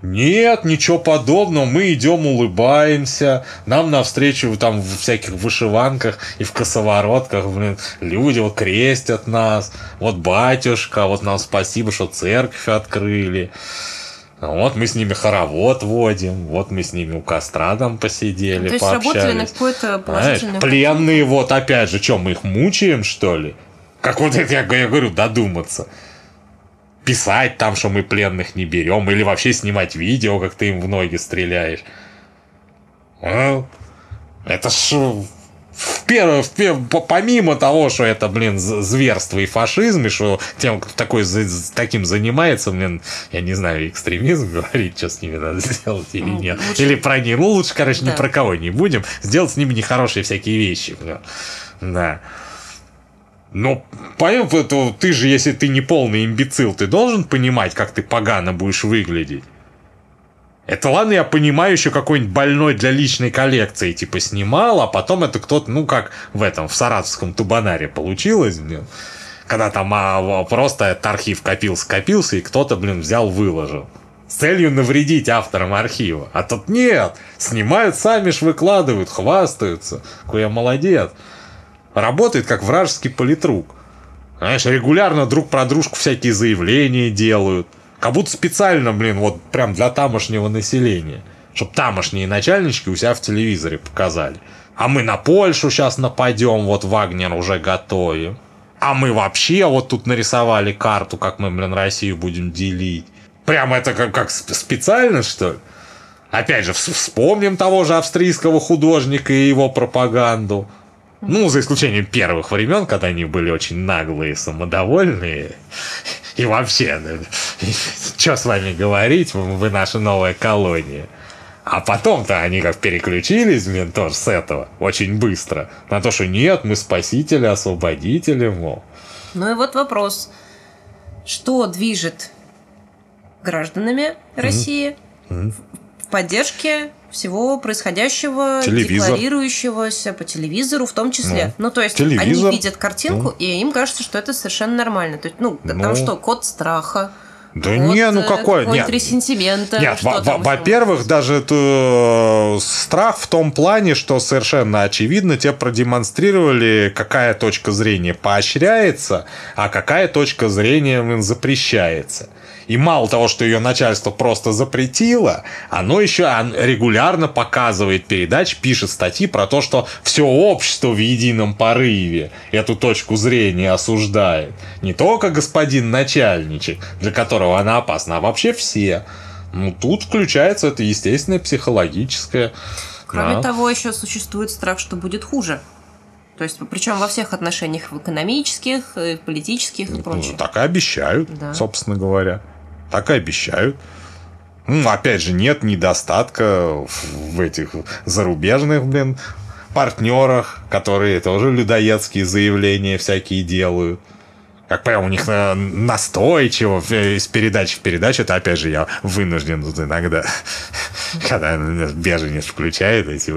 Нет, ничего подобного. Мы идем, улыбаемся. Нам навстречу там в всяких вышиванках и в косоворотках, блин, люди вот крестят нас. Вот батюшка, вот нам спасибо, что церковь открыли. Вот мы с ними хоровод водим, вот мы с ними у костра там посидели, То есть пообщались. работали на какой-то положительный... Пленные вот опять же, что, мы их мучаем, что ли? Как вот это я, я говорю, додуматься. Писать там, что мы пленных не берем, или вообще снимать видео, как ты им в ноги стреляешь. Это ж в первое, в первое, помимо того, что это, блин, зверство и фашизм, и что тем, кто такой, таким занимается, блин, я не знаю, экстремизм говорить, что с ними надо сделать или ну, нет. Лучше... Или про них, ну, лучше, короче, да. ни про кого не будем, сделать с ними нехорошие всякие вещи, блин. Да. Но поэтому ты же, если ты не полный имбецил, ты должен понимать, как ты погано будешь выглядеть. Это ладно, я понимаю, еще какой-нибудь больной для личной коллекции, типа, снимал, а потом это кто-то, ну, как в этом, в саратовском тубанаре получилось, блин. Когда там а, просто этот архив копился, копился, и кто-то, блин, взял, выложил. С целью навредить авторам архива. А тут нет. Снимают сами ж выкладывают, хвастаются. Какой я молодец работает как вражеский политрук. Знаешь, регулярно друг про дружку всякие заявления делают. Как будто специально, блин, вот прям для тамошнего населения. Чтоб тамошние начальнички у себя в телевизоре показали. А мы на Польшу сейчас нападем, вот Вагнер уже готовим. А мы вообще вот тут нарисовали карту, как мы, блин, Россию будем делить. Прям это как, как специально, что ли? Опять же, вспомним того же австрийского художника и его пропаганду. Ну, за исключением первых времен, когда они были очень наглые, самодовольные. И вообще, что с вами говорить, вы наша новая колония. А потом-то они как переключились, блин, тоже с этого, очень быстро. На то, что нет, мы спасители, освободители, мол. Ну и вот вопрос. Что движет гражданами России mm-hmm. в поддержке всего происходящего, Телевизор. декларирующегося по телевизору в том числе. Ну, ну то есть телевизор. они видят картинку, ну. и им кажется, что это совершенно нормально. То есть, ну, ну. там что, код страха, Да Вот, не, ну э, какой? Нет, три сентимента. Нет, во- во- во-первых, даже это, страх в том плане, что совершенно очевидно тебе продемонстрировали, какая точка зрения поощряется, а какая точка зрения запрещается. И мало того, что ее начальство просто запретило, оно еще регулярно показывает передач, пишет статьи про то, что все общество в едином порыве эту точку зрения осуждает. Не только господин начальничек, для которого она опасна, а вообще все. Ну, тут включается это естественное психологическое. Кроме Да. того, еще существует страх, что будет хуже. То есть, причем во всех отношениях, в экономических, э, политических и Ну, прочее. так и обещают, Да. собственно говоря. Так и обещают. Ну, опять же, нет недостатка в этих зарубежных, блин, партнерах, которые тоже людоедские заявления всякие делают. Как прям у них э, настойчиво э, из передачи в передачу. Это опять же я вынужден тут иногда, когда беженец включает эти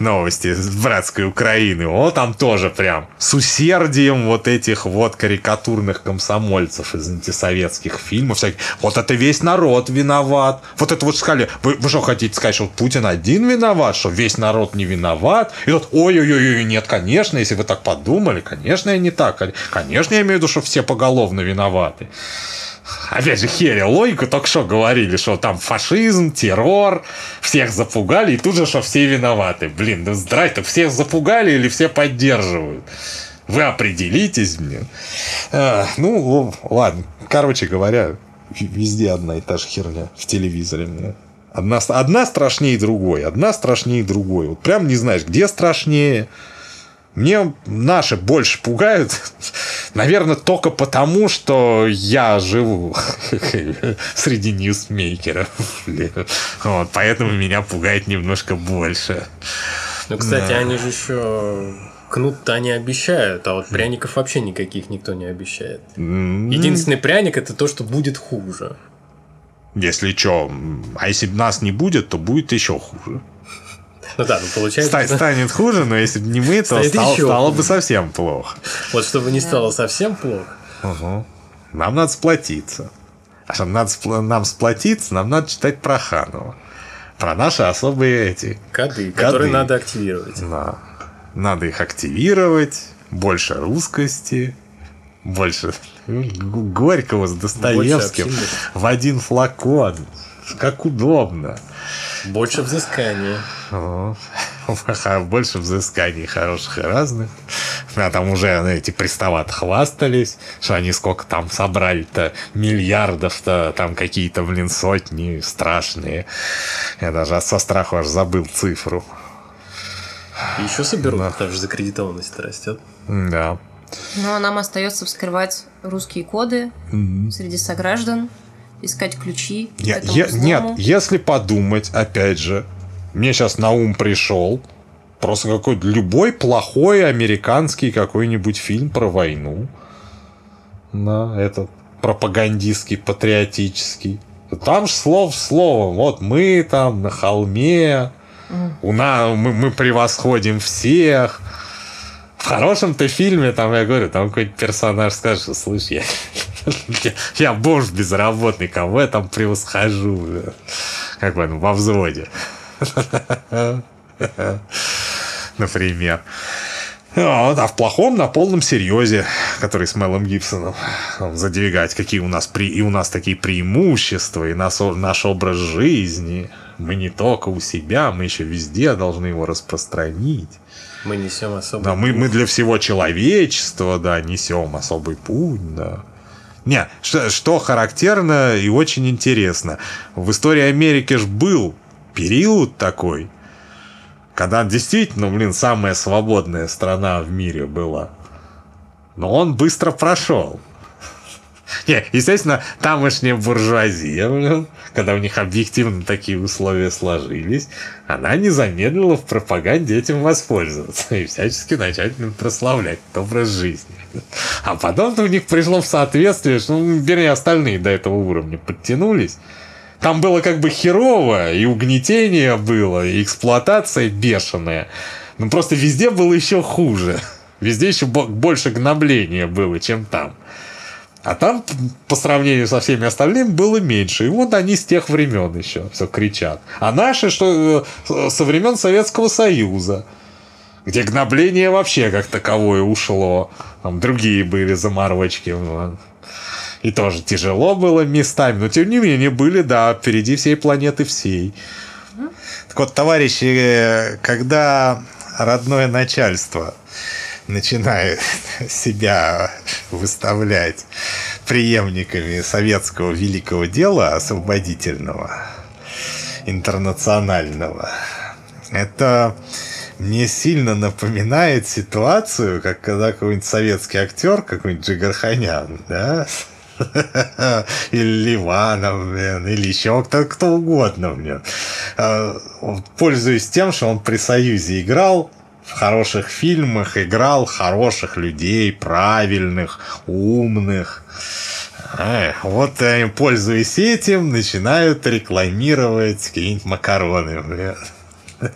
новости с братской Украины. О, там тоже прям с усердием вот этих вот карикатурных комсомольцев из антисоветских фильмов. Всяких. Вот это весь народ виноват. Вот это вот сказали, вы, вы что хотите сказать, что Путин один виноват, что весь народ не виноват? И вот, ой-ой-ой, нет, конечно, если вы так подумали, конечно, я не так. Конечно, я имею в виду, что все поголовно виноваты. Опять же, херя логику, только что говорили, что там фашизм, террор, всех запугали, и тут же, что все виноваты. Блин, да здрасте, всех запугали или все поддерживают? Вы определитесь, блин. А, ну, ладно. Короче говоря, везде одна и та же херня в телевизоре. блин. Одна, одна страшнее другой, одна страшнее другой. Вот прям не знаешь, где страшнее. Мне наши больше пугают, наверное, только потому, что я живу среди ньюсмейкеров. Вот, поэтому меня пугает немножко больше. Ну, кстати, Да. они же еще кнут-то они обещают, а вот пряников вообще никаких никто не обещает. Единственный пряник это то, что будет хуже. Если что, а если нас не будет, то будет еще хуже. Ну да, ну получается, Ста- станет хуже, но если бы не мы, то Станет стало, бы совсем плохо. вот чтобы не стало совсем плохо. Ага. Нам надо сплотиться. А чтобы надо спл- нам сплотиться, нам надо читать про Ханова. Про наши особые эти. Коды, которые Коды. надо активировать. Да. Надо их активировать. Больше русскости. Больше Горького с Достоевским. В один флакон. Как удобно. Больше взыскания. О, Больше взысканий хороших и разных. А там уже ну, эти пристават хвастались, что они сколько там собрали-то миллиардов-то, там какие-то, блин, сотни страшные. Я даже со страху аж забыл цифру. И еще соберут, потому что закредитованность растет. Да. Ну, а нам остается вскрывать русские коды среди сограждан, искать ключи. Я- я- нет, если подумать, опять же, мне сейчас на ум пришел просто какой-то любой плохой американский какой-нибудь фильм про войну. На этот пропагандистский, патриотический. Там же слов в слово. Вот мы там на холме, у нас, мы, мы превосходим всех. Хорошем-то фильме, там, я говорю, там какой-то персонаж скажет, слышь, я, я, я бомж безработный, кого я там превосхожу? бля?» Как бы, ну, во взводе. Например. А, а в плохом на полном серьезе, который с Мелом Гибсоном задвигать, какие у нас при... и у нас такие преимущества, и нас, наш образ жизни. Мы не только у себя, мы еще везде должны его распространить. Мы несем особо. Да, мы, мы для всего человечества, да, несем особый путь, да. Не, что, что характерно и очень интересно. В истории Америки ж был период такой, когда действительно, блин, самая свободная страна в мире была. Но он быстро прошел. Не, естественно, тамошняя буржуазия, блин, когда у них объективно такие условия сложились, она не замедлила в пропаганде этим воспользоваться и всячески начать прославлять образ жизни. А потом-то у них пришло в соответствие, что, ну, вернее, остальные до этого уровня подтянулись. Там было как бы херово, и угнетение было, и эксплуатация бешеная. Но просто везде было еще хуже. Везде еще бо- больше гнобления было, чем там. А там, по сравнению со всеми остальными, было меньше. И вот они с тех времен еще все кричат. А наши, что э, со времен Советского Союза, где гнобление вообще как таковое ушло. Там другие были заморочки. И тоже тяжело было местами, но тем не менее были, да, впереди всей планеты всей. Так вот, товарищи, когда родное начальство начинает себя выставлять преемниками советского великого дела освободительного, интернационального, это мне сильно напоминает ситуацию, как когда какой-нибудь советский актер, какой-нибудь Джигарханян, да, или Ливанов, блин, или еще кто, кто угодно, блин. А, пользуясь тем, что он при Союзе играл, в хороших фильмах играл хороших людей, правильных, умных. вот они, пользуясь этим, начинают рекламировать какие-нибудь макароны, блин.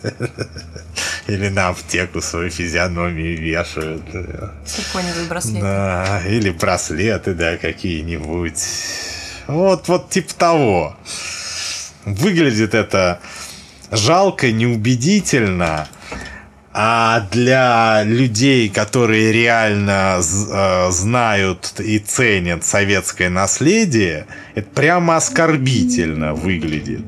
Или на аптеку свою физиономию вешают. Силиконевые браслеты. Да, или браслеты, да, какие-нибудь. Вот, вот типа того. Выглядит это жалко, неубедительно. А для людей, которые реально э, знают и ценят советское наследие, это прямо оскорбительно выглядит.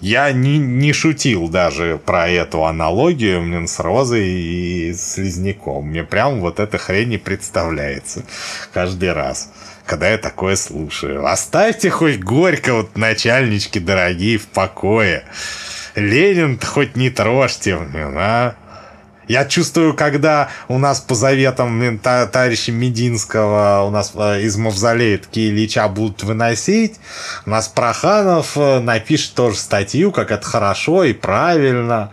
Я не, не шутил даже про эту аналогию блин, с Розой и Слизняком. Мне прям вот эта хрень не представляется каждый раз, когда я такое слушаю. Оставьте хоть горько, вот начальнички дорогие, в покое. Ленин хоть не трожьте, блин, а? Я чувствую, когда у нас по заветам товарища Мединского у нас э, из мавзолея такие Ильича будут выносить, у нас Проханов э, напишет тоже статью, как это хорошо и правильно.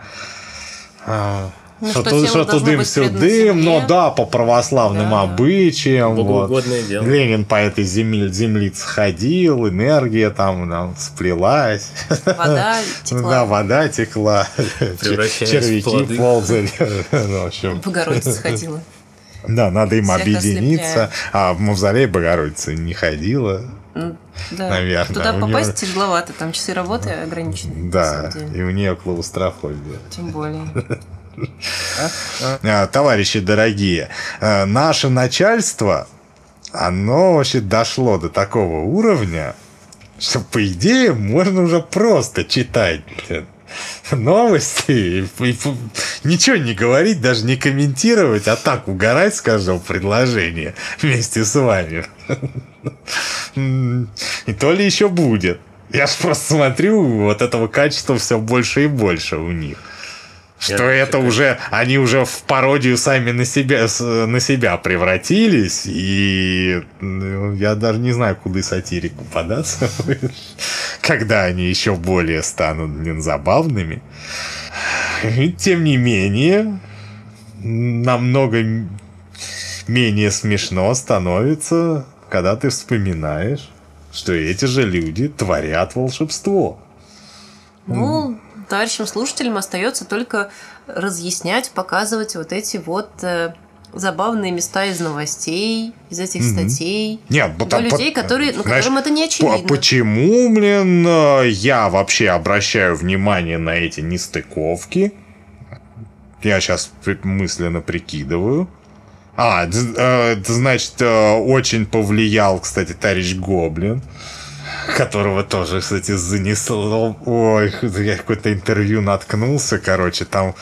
Ну, что, что, что тудым дым, но да, по православным да. обычаям. Вот. дело. Ленин по этой земле, землице ходил, энергия там, там сплелась. Вода текла. Да, вода текла. Червяки ползали. ну, в общем. Богородица ходила. Да, надо им Всех объединиться. Ослепляя. А в мавзолей Богородицы не ходила. Ну, да. Наверное. Туда попасть нее... тяжеловато, там часы работы ограничены. Да, и у нее клаустрофобия. Тем более. А, товарищи дорогие, э, наше начальство, оно вообще дошло до такого уровня, что, по идее, можно уже просто читать новости и, и, ничего не говорить, даже не комментировать, а так угорать с каждого предложения вместе с вами. И то ли еще будет. Я ж просто смотрю, вот этого качества все больше и больше у них. Что я это уже, они уже в пародию сами на себя, на себя превратились, и ну, я даже не знаю, куда сатирику податься, когда они еще более станут, блин, забавными. И, тем не менее, намного менее смешно становится, когда ты вспоминаешь, что эти же люди творят волшебство. Ну, товарищам слушателям остается только разъяснять, показывать вот эти вот э, забавные места из новостей, из этих mm-hmm. статей. Нет, для по, людей, которые, ну, знаешь, которым это не очевидно. Почему, блин, э, я вообще обращаю внимание на эти нестыковки? Я сейчас мысленно прикидываю. А, э, это значит, очень повлиял, кстати, товарищ Гоблин которого тоже, кстати, занесло. Ой, я какое-то интервью наткнулся, короче, там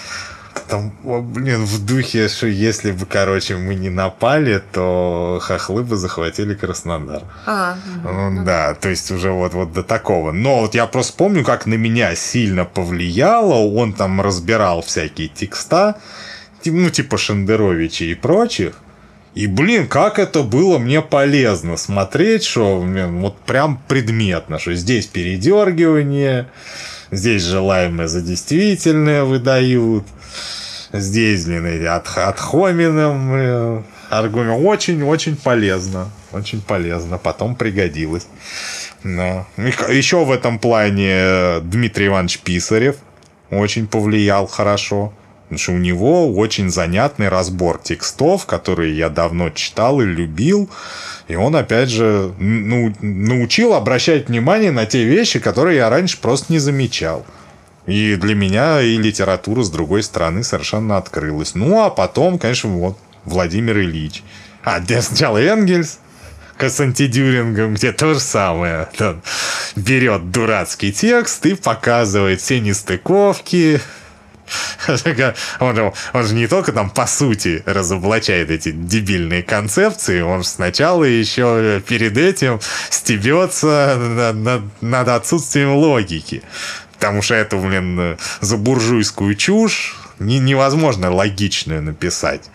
там, о, блин, в духе, что если бы, короче, мы не напали, то хохлы бы захватили Краснодар. А, ну, ну, да, то есть уже вот, вот до такого. Но вот я просто помню, как на меня сильно повлияло. Он там разбирал всякие текста, ну, типа Шендеровича и прочих. И, блин, как это было мне полезно смотреть, что блин, вот прям предметно, что здесь передергивание, здесь желаемое за действительное выдают, здесь, блин, от, от хомином аргумент. Очень-очень полезно. Очень полезно. Потом пригодилось. Да. Еще в этом плане Дмитрий Иванович Писарев очень повлиял хорошо Потому что у него очень занятный разбор текстов, которые я давно читал и любил. И он, опять же, ну, научил обращать внимание на те вещи, которые я раньше просто не замечал. И для меня и литература с другой стороны совершенно открылась. Ну, а потом, конечно, вот Владимир Ильич. А где сначала Энгельс, с антидюрингом, где то же самое. Он берет дурацкий текст и показывает все нестыковки, он, он же не только там по сути разоблачает эти дебильные концепции, он же сначала еще перед этим стебется над, над, над отсутствием логики. Потому что это, блин, за буржуйскую чушь не, невозможно логичную написать.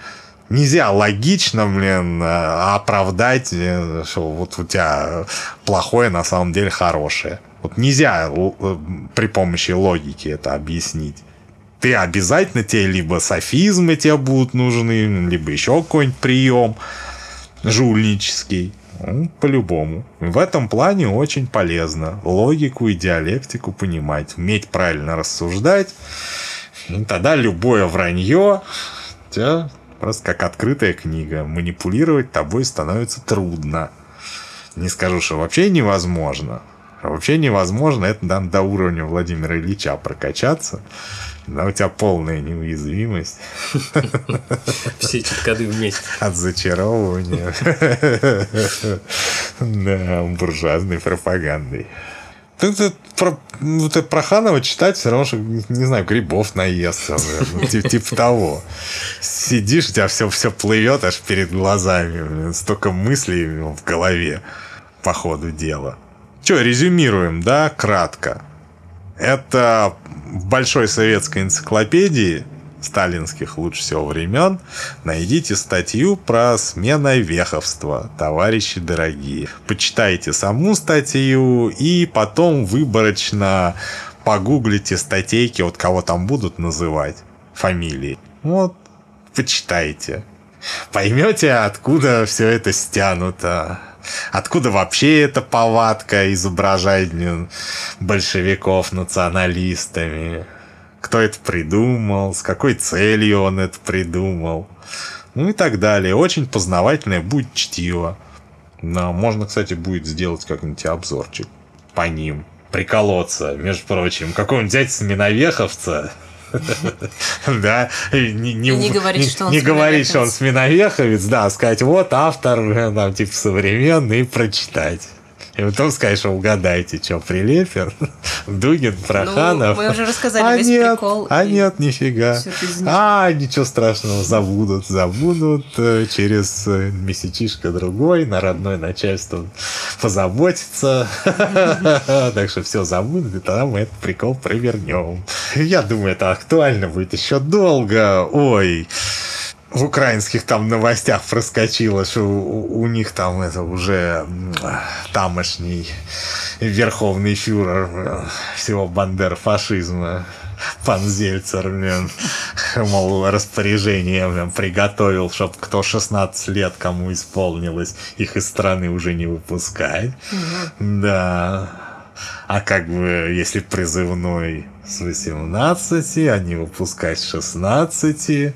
Нельзя логично, блин, оправдать, что вот у тебя плохое на самом деле хорошее. Вот нельзя э, при помощи логики это объяснить ты обязательно тебе либо софизмы тебе будут нужны, либо еще какой-нибудь прием жульнический. Ну, по-любому. В этом плане очень полезно логику и диалектику понимать, уметь правильно рассуждать. И тогда любое вранье тебя просто как открытая книга. Манипулировать тобой становится трудно. Не скажу, что вообще невозможно. Вообще невозможно, это до уровня Владимира Ильича прокачаться. Да, у тебя полная неуязвимость. Все читкоды вместе. От зачаровывания. Да, буржуазной пропагандой. Ты, про, ну, ты про Ханова читать все равно, что, не знаю, грибов наестся. Ну, типа, типа того. Сидишь, у тебя все, все плывет аж перед глазами. Столько мыслей в голове по ходу дела. Че, резюмируем, да, кратко. Это в большой советской энциклопедии сталинских лучше всего времен найдите статью про сменовеховство, товарищи дорогие. Почитайте саму статью и потом выборочно погуглите статейки, вот кого там будут называть, фамилии. Вот, почитайте. Поймете, откуда все это стянуто. Откуда вообще эта повадка изображать большевиков националистами? Кто это придумал? С какой целью он это придумал? Ну и так далее. Очень познавательное будет чтиво. Но можно, кстати, будет сделать как-нибудь обзорчик по ним. Приколоться, между прочим. Какого-нибудь взять Сминовеховца, Да, не, не, не говорить, что он не говорить, что он сменовеховец, да, сказать, вот автор, там, типа, современный, и прочитать. И потом сказать, что угадайте, что прилепер. Дугин, Проханов. Ну, мы уже рассказали а весь нет, прикол. А нет, нифига. А, ничего страшного, забудут, забудут. Э, через э, месячишко другой на родное начальство позаботиться. Так что все забудут, и тогда мы этот прикол провернем. Я думаю, это актуально будет еще долго. Ой в украинских там новостях проскочило, что у, у них там это уже тамошний верховный фюрер э, всего бандер фашизма пан Зельцер, блин, мол, распоряжение блин, приготовил, чтобы кто 16 лет кому исполнилось, их из страны уже не выпускать. Угу. Да. А как бы, если призывной с 18, а не выпускать с 16,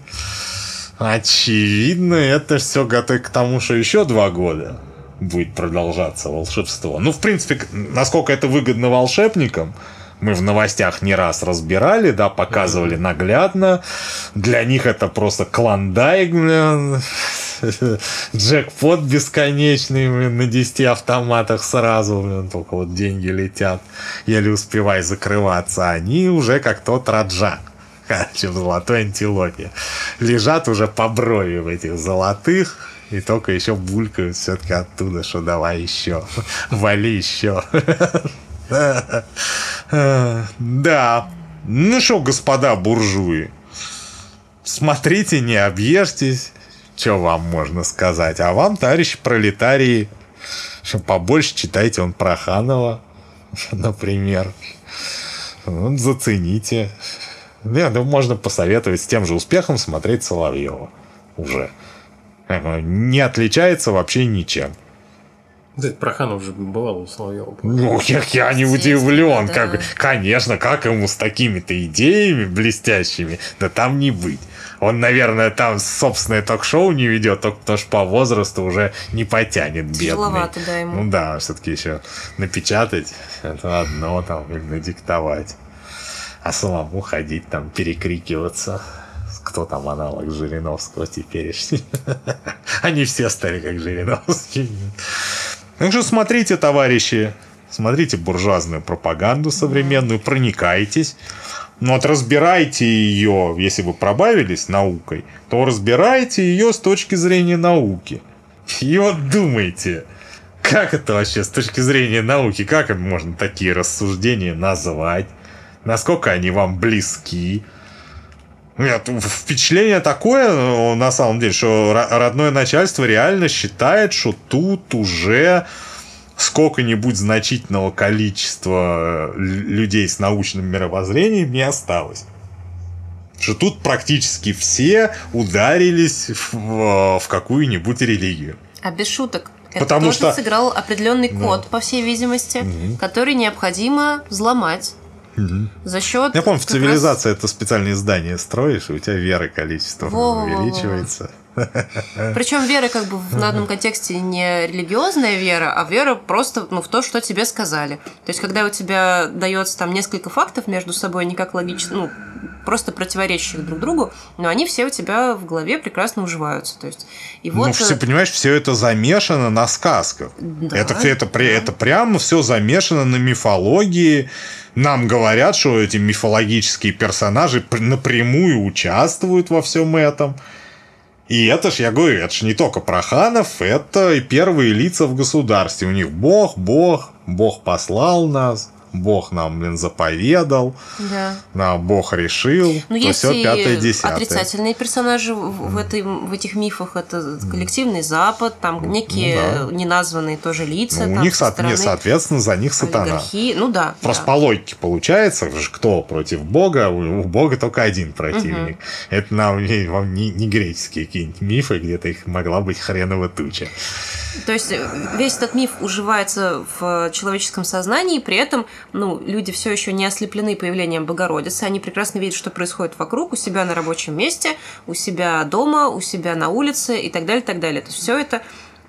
Очевидно, это все готовит к тому, что еще два года будет продолжаться волшебство. Ну, в принципе, насколько это выгодно волшебникам, мы в новостях не раз разбирали, да, показывали наглядно. Для них это просто клондайк, блин. Джекпот бесконечный, блин, на 10 автоматах сразу, блин, только вот деньги летят. Еле успевай закрываться. Они уже как тот Раджа чем золотой антилопе. Лежат уже по брови в этих золотых, и только еще булькают все-таки оттуда, что давай еще, вали еще. Да. Ну что, господа буржуи, смотрите, не объешьтесь. Что вам можно сказать? А вам, товарищи пролетарии, что побольше читайте он Проханова, например. Вот зацените. Нет, ну, можно посоветовать с тем же успехом смотреть Соловьева уже. Не отличается вообще ничем. Да, это Проханов уже бывало у Соловьева. Ну, я, я не удивлен. да. Как, конечно, как ему с такими-то идеями блестящими, да там не быть. Он, наверное, там собственное ток-шоу не ведет, только потому что по возрасту уже не потянет, бедный. Тяжеловато, да, ему. Ну да, все-таки еще напечатать это одно там, или надиктовать. А самому ходить там, перекрикиваться. Кто там аналог Жириновского теперешний? Они все стали как Жириновский. Так что смотрите, товарищи, смотрите буржуазную пропаганду современную, проникайтесь. Но вот разбирайте ее, если вы пробавились наукой, то разбирайте ее с точки зрения науки. И вот думайте, как это вообще с точки зрения науки, как можно такие рассуждения назвать? Насколько они вам близки? Нет, впечатление такое, ну, на самом деле, что ро- родное начальство реально считает, что тут уже сколько-нибудь значительного количества э, лю- людей с научным мировоззрением не осталось. Что тут практически все ударились в, в какую-нибудь религию. А без шуток. Это Потому тоже что- сыграл определенный код, по всей видимости, который необходимо взломать. За счет. Я помню, в как раз- цивилизации это специальные здания строишь, и у тебя веры количество Во-во-во-во. увеличивается. Причем вера как бы в данном контексте не религиозная вера, а вера просто ну, в то, что тебе сказали. То есть, когда у тебя дается там несколько фактов между собой, никак логично, ну, просто противоречащих друг другу, но они все у тебя в голове прекрасно уживаются. То есть, и вот... ну, все, э, понимаешь, все это замешано на сказках. Да, это, это, да. это прямо все замешано на мифологии. Нам говорят, что эти мифологические персонажи пр- напрямую участвуют во всем этом. И это ж, я говорю, это ж не только Проханов, это и первые лица в государстве. У них Бог, Бог, Бог послал нас, Бог нам, блин, заповедал, Да. на Бог решил, Ну, то есть все и пятое, десятое. отрицательные персонажи в, в этой, в этих мифах. Это коллективный Запад, там некие Ну да. неназванные тоже лица. Ну, у там них, со стороны соответственно, за них сатана. Ну да. Просто да. по логике получается, кто против Бога, у у Бога только один противник. Это нам не, вам не, не греческие какие-нибудь мифы, где-то их могла быть хренова туча. То есть э, весь этот миф уживается в человеческом сознании, при этом ну, люди все еще не ослеплены появлением Богородицы, они прекрасно видят, что происходит вокруг, у себя на рабочем месте, у себя дома, у себя на улице и так далее, так далее. То есть все это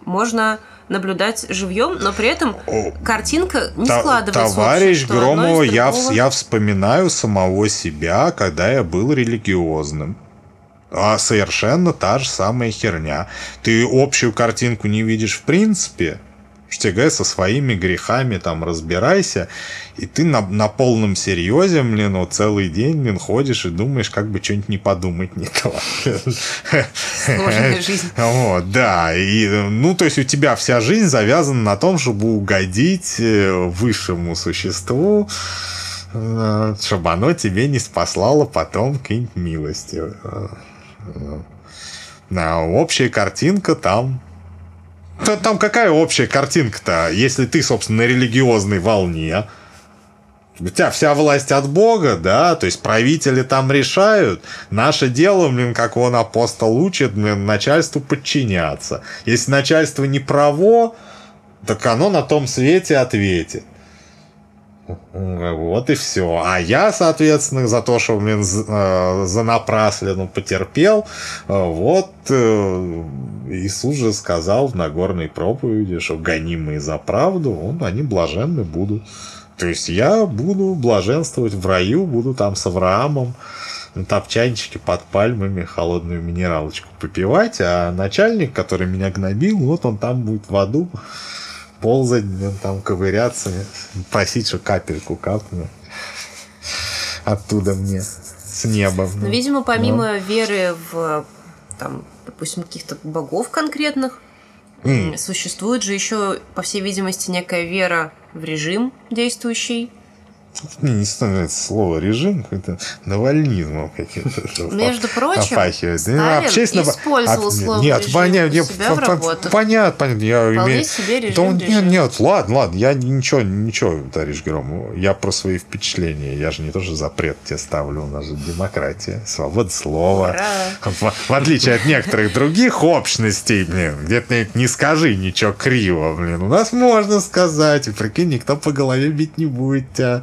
можно наблюдать живьем, но при этом картинка не Та- складывается. Товарищ общем, Громова, из я, другого- я вспоминаю самого себя, когда я был религиозным. А совершенно та же самая херня. Ты общую картинку не видишь в принципе. Штягай со своими грехами там разбирайся, и ты на, на полном серьезе, блин, вот целый день, блин, ходишь и думаешь, как бы что-нибудь не подумать не то. Сложная жизнь. Вот, да. И, ну, то есть у тебя вся жизнь завязана на том, чтобы угодить э, высшему существу, э, чтобы оно тебе не спаслало потом какие-нибудь милости. Да, общая картинка там Та- Там какая общая картинка-то, если ты, собственно, на религиозной волне, у тебя вся власть от Бога, да, то есть правители там решают. Наше дело, блин, как он апостол учит, блин, начальству подчиняться. Если начальство не право, так оно на том свете ответит. Вот и все. А я, соответственно, за то, что, блин, э, за напраслину потерпел, э, вот э, Иисус же сказал в Нагорной проповеди, что гонимые за правду, он, они блаженны будут. То есть я буду блаженствовать в раю, буду там с Авраамом на топчанчике под пальмами холодную минералочку попивать, а начальник, который меня гнобил, вот он там будет в аду ползать, блин, там ковыряться, просить, что капельку капну оттуда мне с неба. Но, видимо, помимо веры в, там, допустим, каких-то богов конкретных, существует же еще, по всей видимости, некая вера в режим действующий. Мне не становится слово режим какой-то навальнизмом каким-то. Между прочим, попахивает. Сталин Ну, общаясь на- использовал а, слово Нет, режим понятно, у я- себя в по- по- работах. понятно, понятно. Я имею... себе режим, Да он- Нет, режим. нет, ладно, ладно, я ничего, ничего, товарищ Гром, я про свои впечатления. Я же не тоже запрет тебе ставлю, у нас же демократия, свобода слова. Ура. В, в отличие от некоторых других общностей, блин, где ты не скажи ничего криво, блин, у нас можно сказать, и прикинь, никто по голове бить не будет тебя.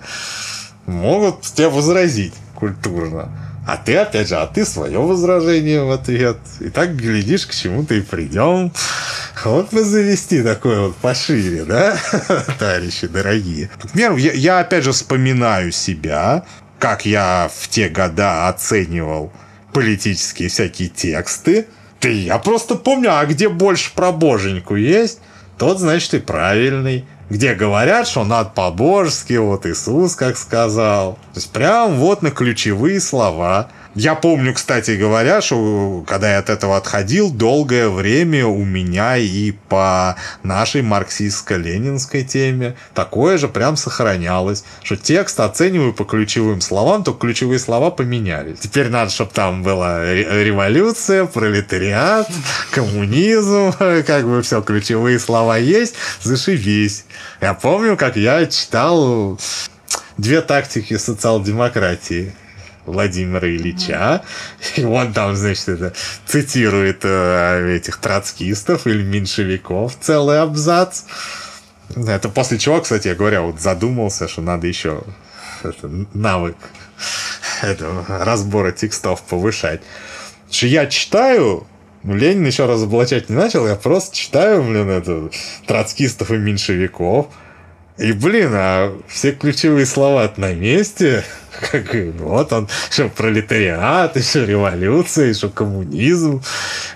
Могут тебя возразить культурно. А ты, опять же, а ты свое возражение в ответ. И так, глядишь, к чему-то и придем. Вот бы завести такое вот пошире, да, товарищи дорогие. К примеру, я, я опять же вспоминаю себя, как я в те года оценивал политические всякие тексты. Ты, я просто помню, а где больше про боженьку есть, тот, значит, и правильный. Где говорят, что надо по-божески, вот Иисус как сказал. То есть прям вот на ключевые слова. Я помню, кстати говоря, что когда я от этого отходил, долгое время у меня и по нашей марксистско-ленинской теме такое же прям сохранялось, что текст оцениваю по ключевым словам, только ключевые слова поменялись. Теперь надо, чтобы там была ре- революция, пролетариат, коммунизм, как бы все, ключевые слова есть, зашибись. Я помню, как я читал две тактики социал-демократии. Владимира Ильича. И он там, значит, это цитирует э, этих троцкистов или меньшевиков целый абзац. Это после чего, кстати, я говоря, вот задумался, что надо еще это, навык этого разбора текстов повышать. Что я читаю, ну, Ленин еще разоблачать не начал, я просто читаю, блин, это, троцкистов и меньшевиков. И, блин, а все ключевые слова на месте. Как, вот он, что пролетариат, еще революция, еще коммунизм.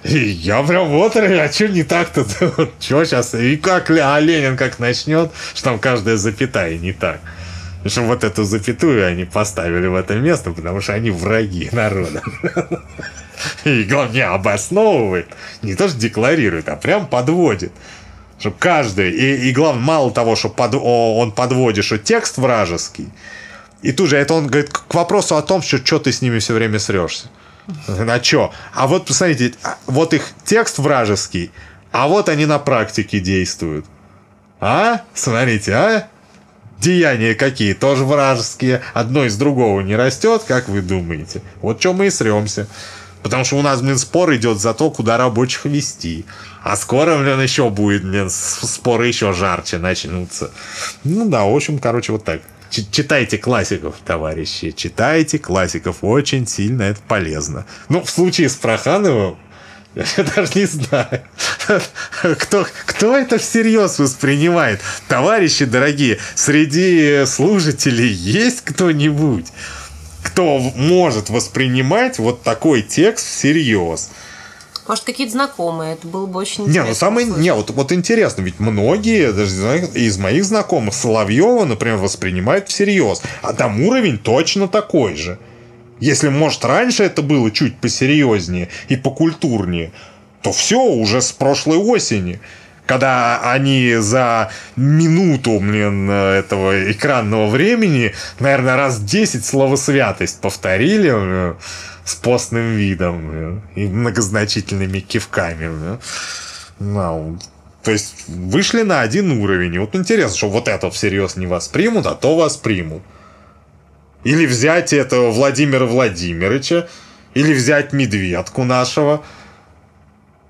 И я прям вот, а что не так-то? Что сейчас? И как а Ленин как начнет, что там каждая запятая не так. Что вот эту запятую они поставили в это место, потому что они враги народа. И главное, обосновывает, не то что декларирует, а прям подводит. Чтобы каждый, и, и главное, мало того, что под, о- он подводит, что текст вражеский, и тут же это он говорит к вопросу о том, что, что ты с ними все время срешься. На что? А вот, посмотрите, а, вот их текст вражеский, а вот они на практике действуют. А? Смотрите, а? Деяния какие? Тоже вражеские. Одно из другого не растет, как вы думаете? Вот что мы и сремся. Потому что у нас, блин, спор идет за то, куда рабочих вести. А скоро, блин, еще будет, блин, споры еще жарче начнутся. Ну да, в общем, короче, вот так. Читайте классиков, товарищи. Читайте классиков. Очень сильно это полезно. Ну, в случае с Прохановым, я даже не знаю, кто, кто это всерьез воспринимает. Товарищи дорогие, среди служителей есть кто-нибудь, кто может воспринимать вот такой текст всерьез? Может, какие-то знакомые. Это было бы очень Не, интересно. ну самое, услышать. не, вот, вот интересно, ведь многие даже из моих знакомых Соловьева, например, воспринимают всерьез, а там уровень точно такой же. Если, может, раньше это было чуть посерьезнее и покультурнее, то все уже с прошлой осени. Когда они за минуту, блин, этого экранного времени, наверное, раз 10 слово святость повторили блин, с постным видом и многозначительными кивками. Ну, то есть вышли на один уровень. И вот интересно, что вот это всерьез не воспримут, а то воспримут. Или взять этого Владимира Владимировича, или взять медведку нашего.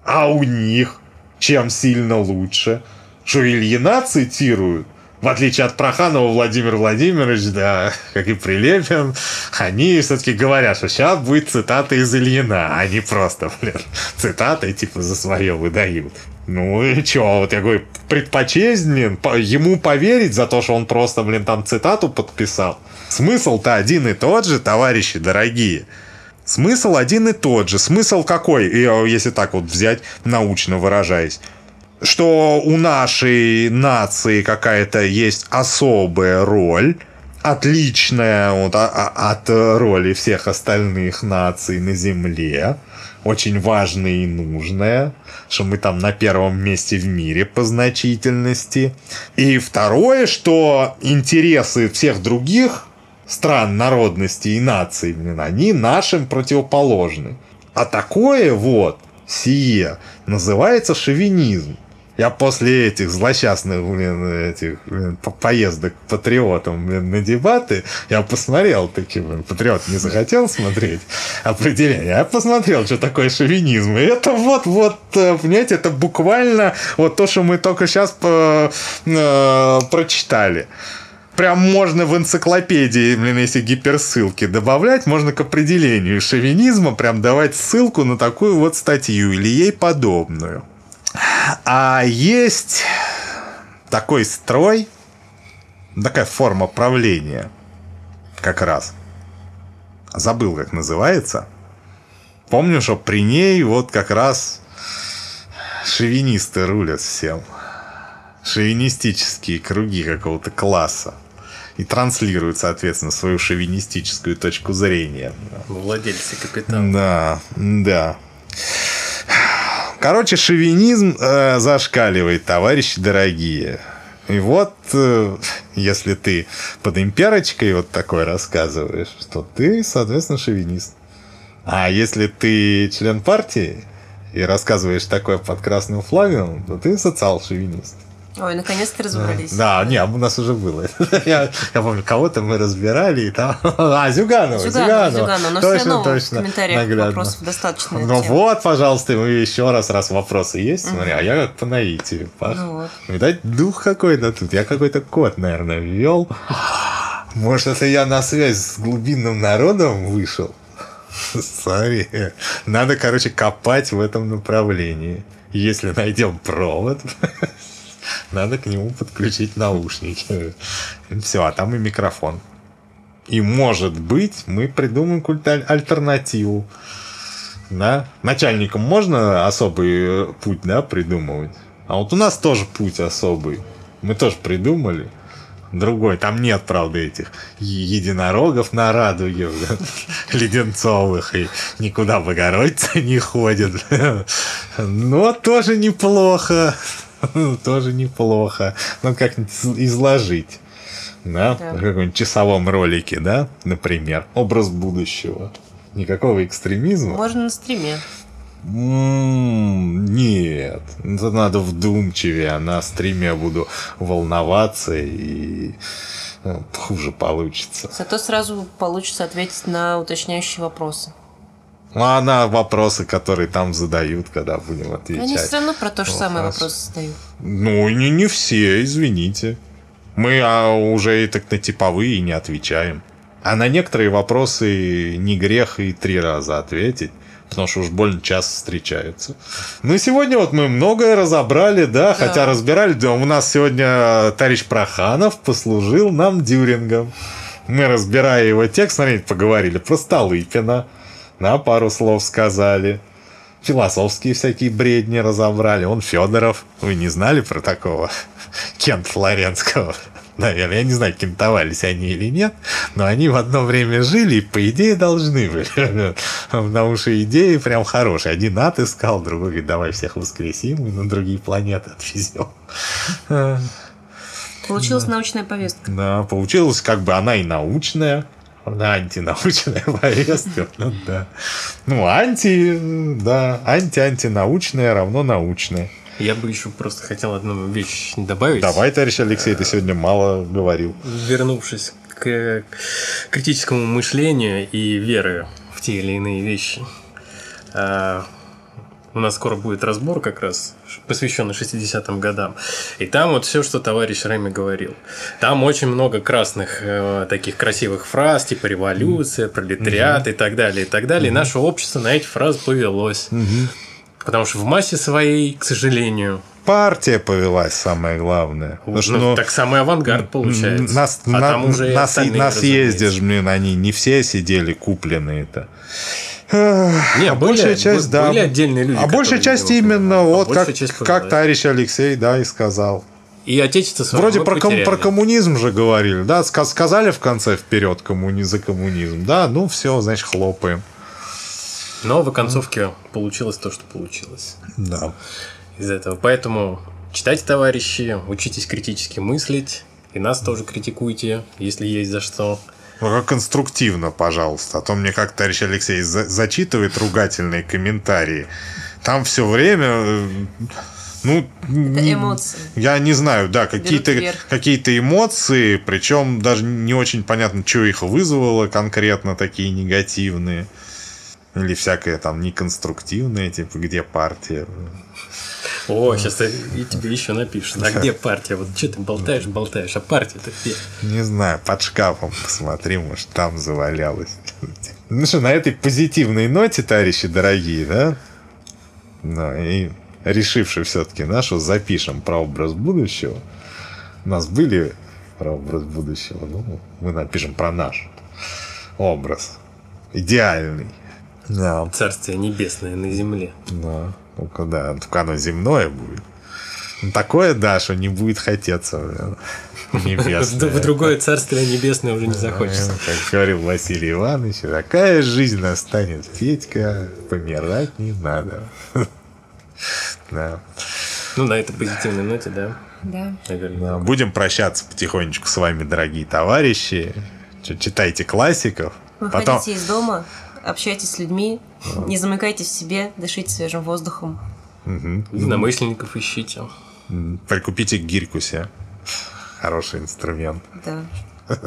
А у них чем сильно лучше? Что Ильина цитируют? В отличие от Проханова, Владимир Владимирович, да, как и Прилепин, они все-таки говорят, что сейчас будет цитата из Ильина, а не просто, блин, цитаты типа за свое выдают. Ну и чё, вот я говорю, по- ему поверить за то, что он просто, блин, там цитату подписал. Смысл-то один и тот же, товарищи дорогие. Смысл один и тот же. Смысл какой, э, если так вот взять, научно выражаясь? Что у нашей нации какая-то есть особая роль, отличная вот, а- а- от роли всех остальных наций на Земле. очень важное и нужное, что мы там на первом месте в мире по значительности. И второе, что интересы всех других стран, народностей и наций, блин, они нашим противоположны. А такое вот, сие, называется шовинизм. Я после этих злосчастных, блин, этих блин, поездок к патриотам блин, на дебаты, я посмотрел такие, блин, патриот не захотел смотреть определение. Я посмотрел, что такое шовинизм. И это вот, вот, э, понимаете, это буквально вот то, что мы только сейчас по, э, прочитали прям можно в энциклопедии, блин, если гиперссылки добавлять, можно к определению шовинизма прям давать ссылку на такую вот статью или ей подобную. А есть такой строй, такая форма правления, как раз. Забыл, как называется. Помню, что при ней вот как раз шовинисты рулят всем. Шовинистические круги какого-то класса. И транслируют, соответственно, свою шовинистическую точку зрения. Владельцы капитала. Да, да. Короче, шовинизм э, зашкаливает, товарищи дорогие. И вот, э, если ты под имперочкой вот такое рассказываешь, то ты, соответственно, шовинист. А если ты член партии и рассказываешь такое под красным флагом, то ты социал-шовинист. Ой, наконец-то разобрались. Да, не, у нас уже было. я, я помню, кого-то мы разбирали, и там... А, Зюганова, Зюганова, Зюганова. Зюганова. Но точно, все равно точно. в комментариях наглядно. вопросов достаточно. Ну вот, пожалуйста, мы еще раз, раз вопросы есть, смотри, а я как по наитию. Паш. Ну вот. Видать, дух какой-то тут. Я какой-то код, наверное, ввел. Может, это я на связь с глубинным народом вышел? Смотри, надо, короче, копать в этом направлении. Если найдем провод, надо к нему подключить наушники. Все, а там и микрофон. И может быть, мы придумаем какую-то аль- альтернативу. Да? Начальникам можно особый э, путь, да, придумывать? А вот у нас тоже путь особый. Мы тоже придумали. Другой. Там нет, правда, этих единорогов на радуге, леденцовых, и никуда Богородица не ходит. бля. Но тоже неплохо. Тоже неплохо. Ну, как-нибудь изложить. Да, Да. в каком-нибудь часовом ролике, да, например. Образ будущего. Никакого экстремизма. Можно на стриме. М, Нет, это надо вдумчивее. а На стриме я буду волноваться и э, хуже получится. Зато сразу получится ответить на уточняющие вопросы. А на вопросы, которые там задают, когда будем Они отвечать. все равно про то же Ну, самое хорошо. вопросы задают. Ну, не, не все, извините. Мы а, уже и так на типовые не отвечаем. А на некоторые вопросы не грех и три раза ответить. Потому что уж больно часто встречаются. Ну, сегодня вот мы многое разобрали, да, хотя разбирали. Да, у нас сегодня товарищ Проханов послужил нам дюрингом. Мы, разбирая его текст, смотрите, поговорили про Столыпина. На пару слов сказали. Философские всякие бредни разобрали. Он Федоров. Вы не знали про такого? Кент Флоренского. Наверное, я не знаю, кентовались они или нет, но они в одно время жили и, по идее, должны были. Потому что идеи прям хорошие. Один ад искал, другой говорит, давай всех воскресим и на другие планеты отвезем. Получилась научная повестка. Да, получилось как бы она и научная, да, антинаучная повестка. Ну, да. Ну, анти, да, анти-антинаучная равно научная. Я бы еще просто хотел одну вещь добавить. Давай, товарищ Алексей, ты сегодня мало говорил. Вернувшись к критическому мышлению и веры в те или иные вещи. А, У нас скоро будет разбор как раз, посвященный 60-м годам. И там вот все, что товарищ Рэми говорил. Там очень много красных э, таких красивых фраз, типа революция, пролетариат и так далее, и так далее. И наше общество на эти фразы повелось. Потому что в массе своей, к сожалению, Партия повелась, самое главное. Потому что, ну, ну, так самый авангард получается. Нас, а на, там уже и на, остальные, на разумеется. съезде ж, блин, они не все сидели купленные-то. Не, а были, большая часть, бы- да. были отдельные люди. а большая часть именно а вот как, часть как товарищ Алексей, да, и сказал. И отечество свое Вроде про, ком- про коммунизм же говорили, да, ска- сказали в конце вперед коммуни- за коммунизм, да, ну все, значит, хлопаем. Но в концовке получилось то, что получилось Да. из этого. Поэтому читайте, товарищи, учитесь критически мыслить. И нас тоже критикуйте, если есть за что. Ну, конструктивно, пожалуйста. А то мне как товарищ Алексей за- зачитывает ругательные комментарии. Там все время... э, Ну, Это эмоции. Я не знаю, да, какие-то вверх. какие эмоции, причем даже не очень понятно, что их вызвало конкретно такие негативные. Или всякое там неконструктивное, типа, где партия. О, сейчас и тебе еще напишут. А где партия? Вот что ты болтаешь, болтаешь, а партия-то где? Не знаю, под шкафом посмотри, может, там завалялось. Ну что, на этой позитивной ноте, товарищи дорогие, да? Ну, и решивши все-таки нашу запишем про образ будущего. У нас были про образ будущего, ну, мы напишем про наш образ. Идеальный. Да, Царствие небесное на земле. да. Только да, только оно земное будет. Ну, Такое, да, что не будет хотеться. блин, Небесное. В другое царствие небесное уже не захочется. Как говорил Василий Иванович, такая жизнь настанет, Федька, помирать не надо. Да. Ну, на этой позитивной ноте, да, Да. наверное. Будем прощаться потихонечку с вами, дорогие товарищи. Читайте классиков. Выходите Потом из дома, общайтесь с людьми, не замыкайтесь в себе, дышите свежим воздухом. Единомышленников ищите. прикупите гирькуся. Хороший инструмент. Да.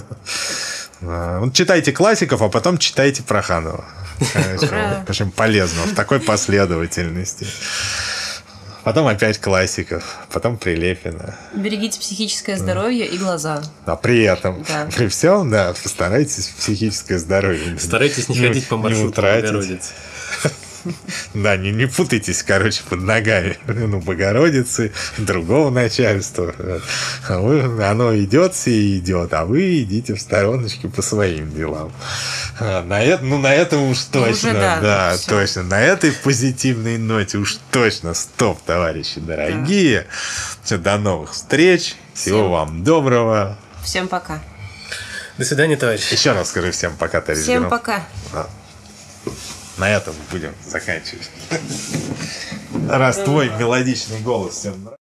А, читайте классиков, а потом читайте Проханова. Очень полезно в такой последовательности. Потом опять классиков, потом Прилепина. Берегите психическое здоровье и глаза. А при этом, Да. при всем, да, постарайтесь психическое здоровье. Старайтесь не ходить по маршруту утратить. Богородицы. Да, не, не путайтесь, короче, под ногами. Ну, Богородицы, другого начальства. А вы- оно идет и идет, а вы идите в стороночке по своим делам. А, На, это, ну, на этом уж Ну, уже точно, да, да, всё. точно. На этой позитивной ноте уж точно стоп, товарищи дорогие. Всё, До новых встреч. Всего Всем. вам доброго. Всем пока. До свидания, товарищи. Еще раз скажи всем пока, товарищ Всем пока. На этом будем заканчивать. Раз твой мелодичный голос всем нравится.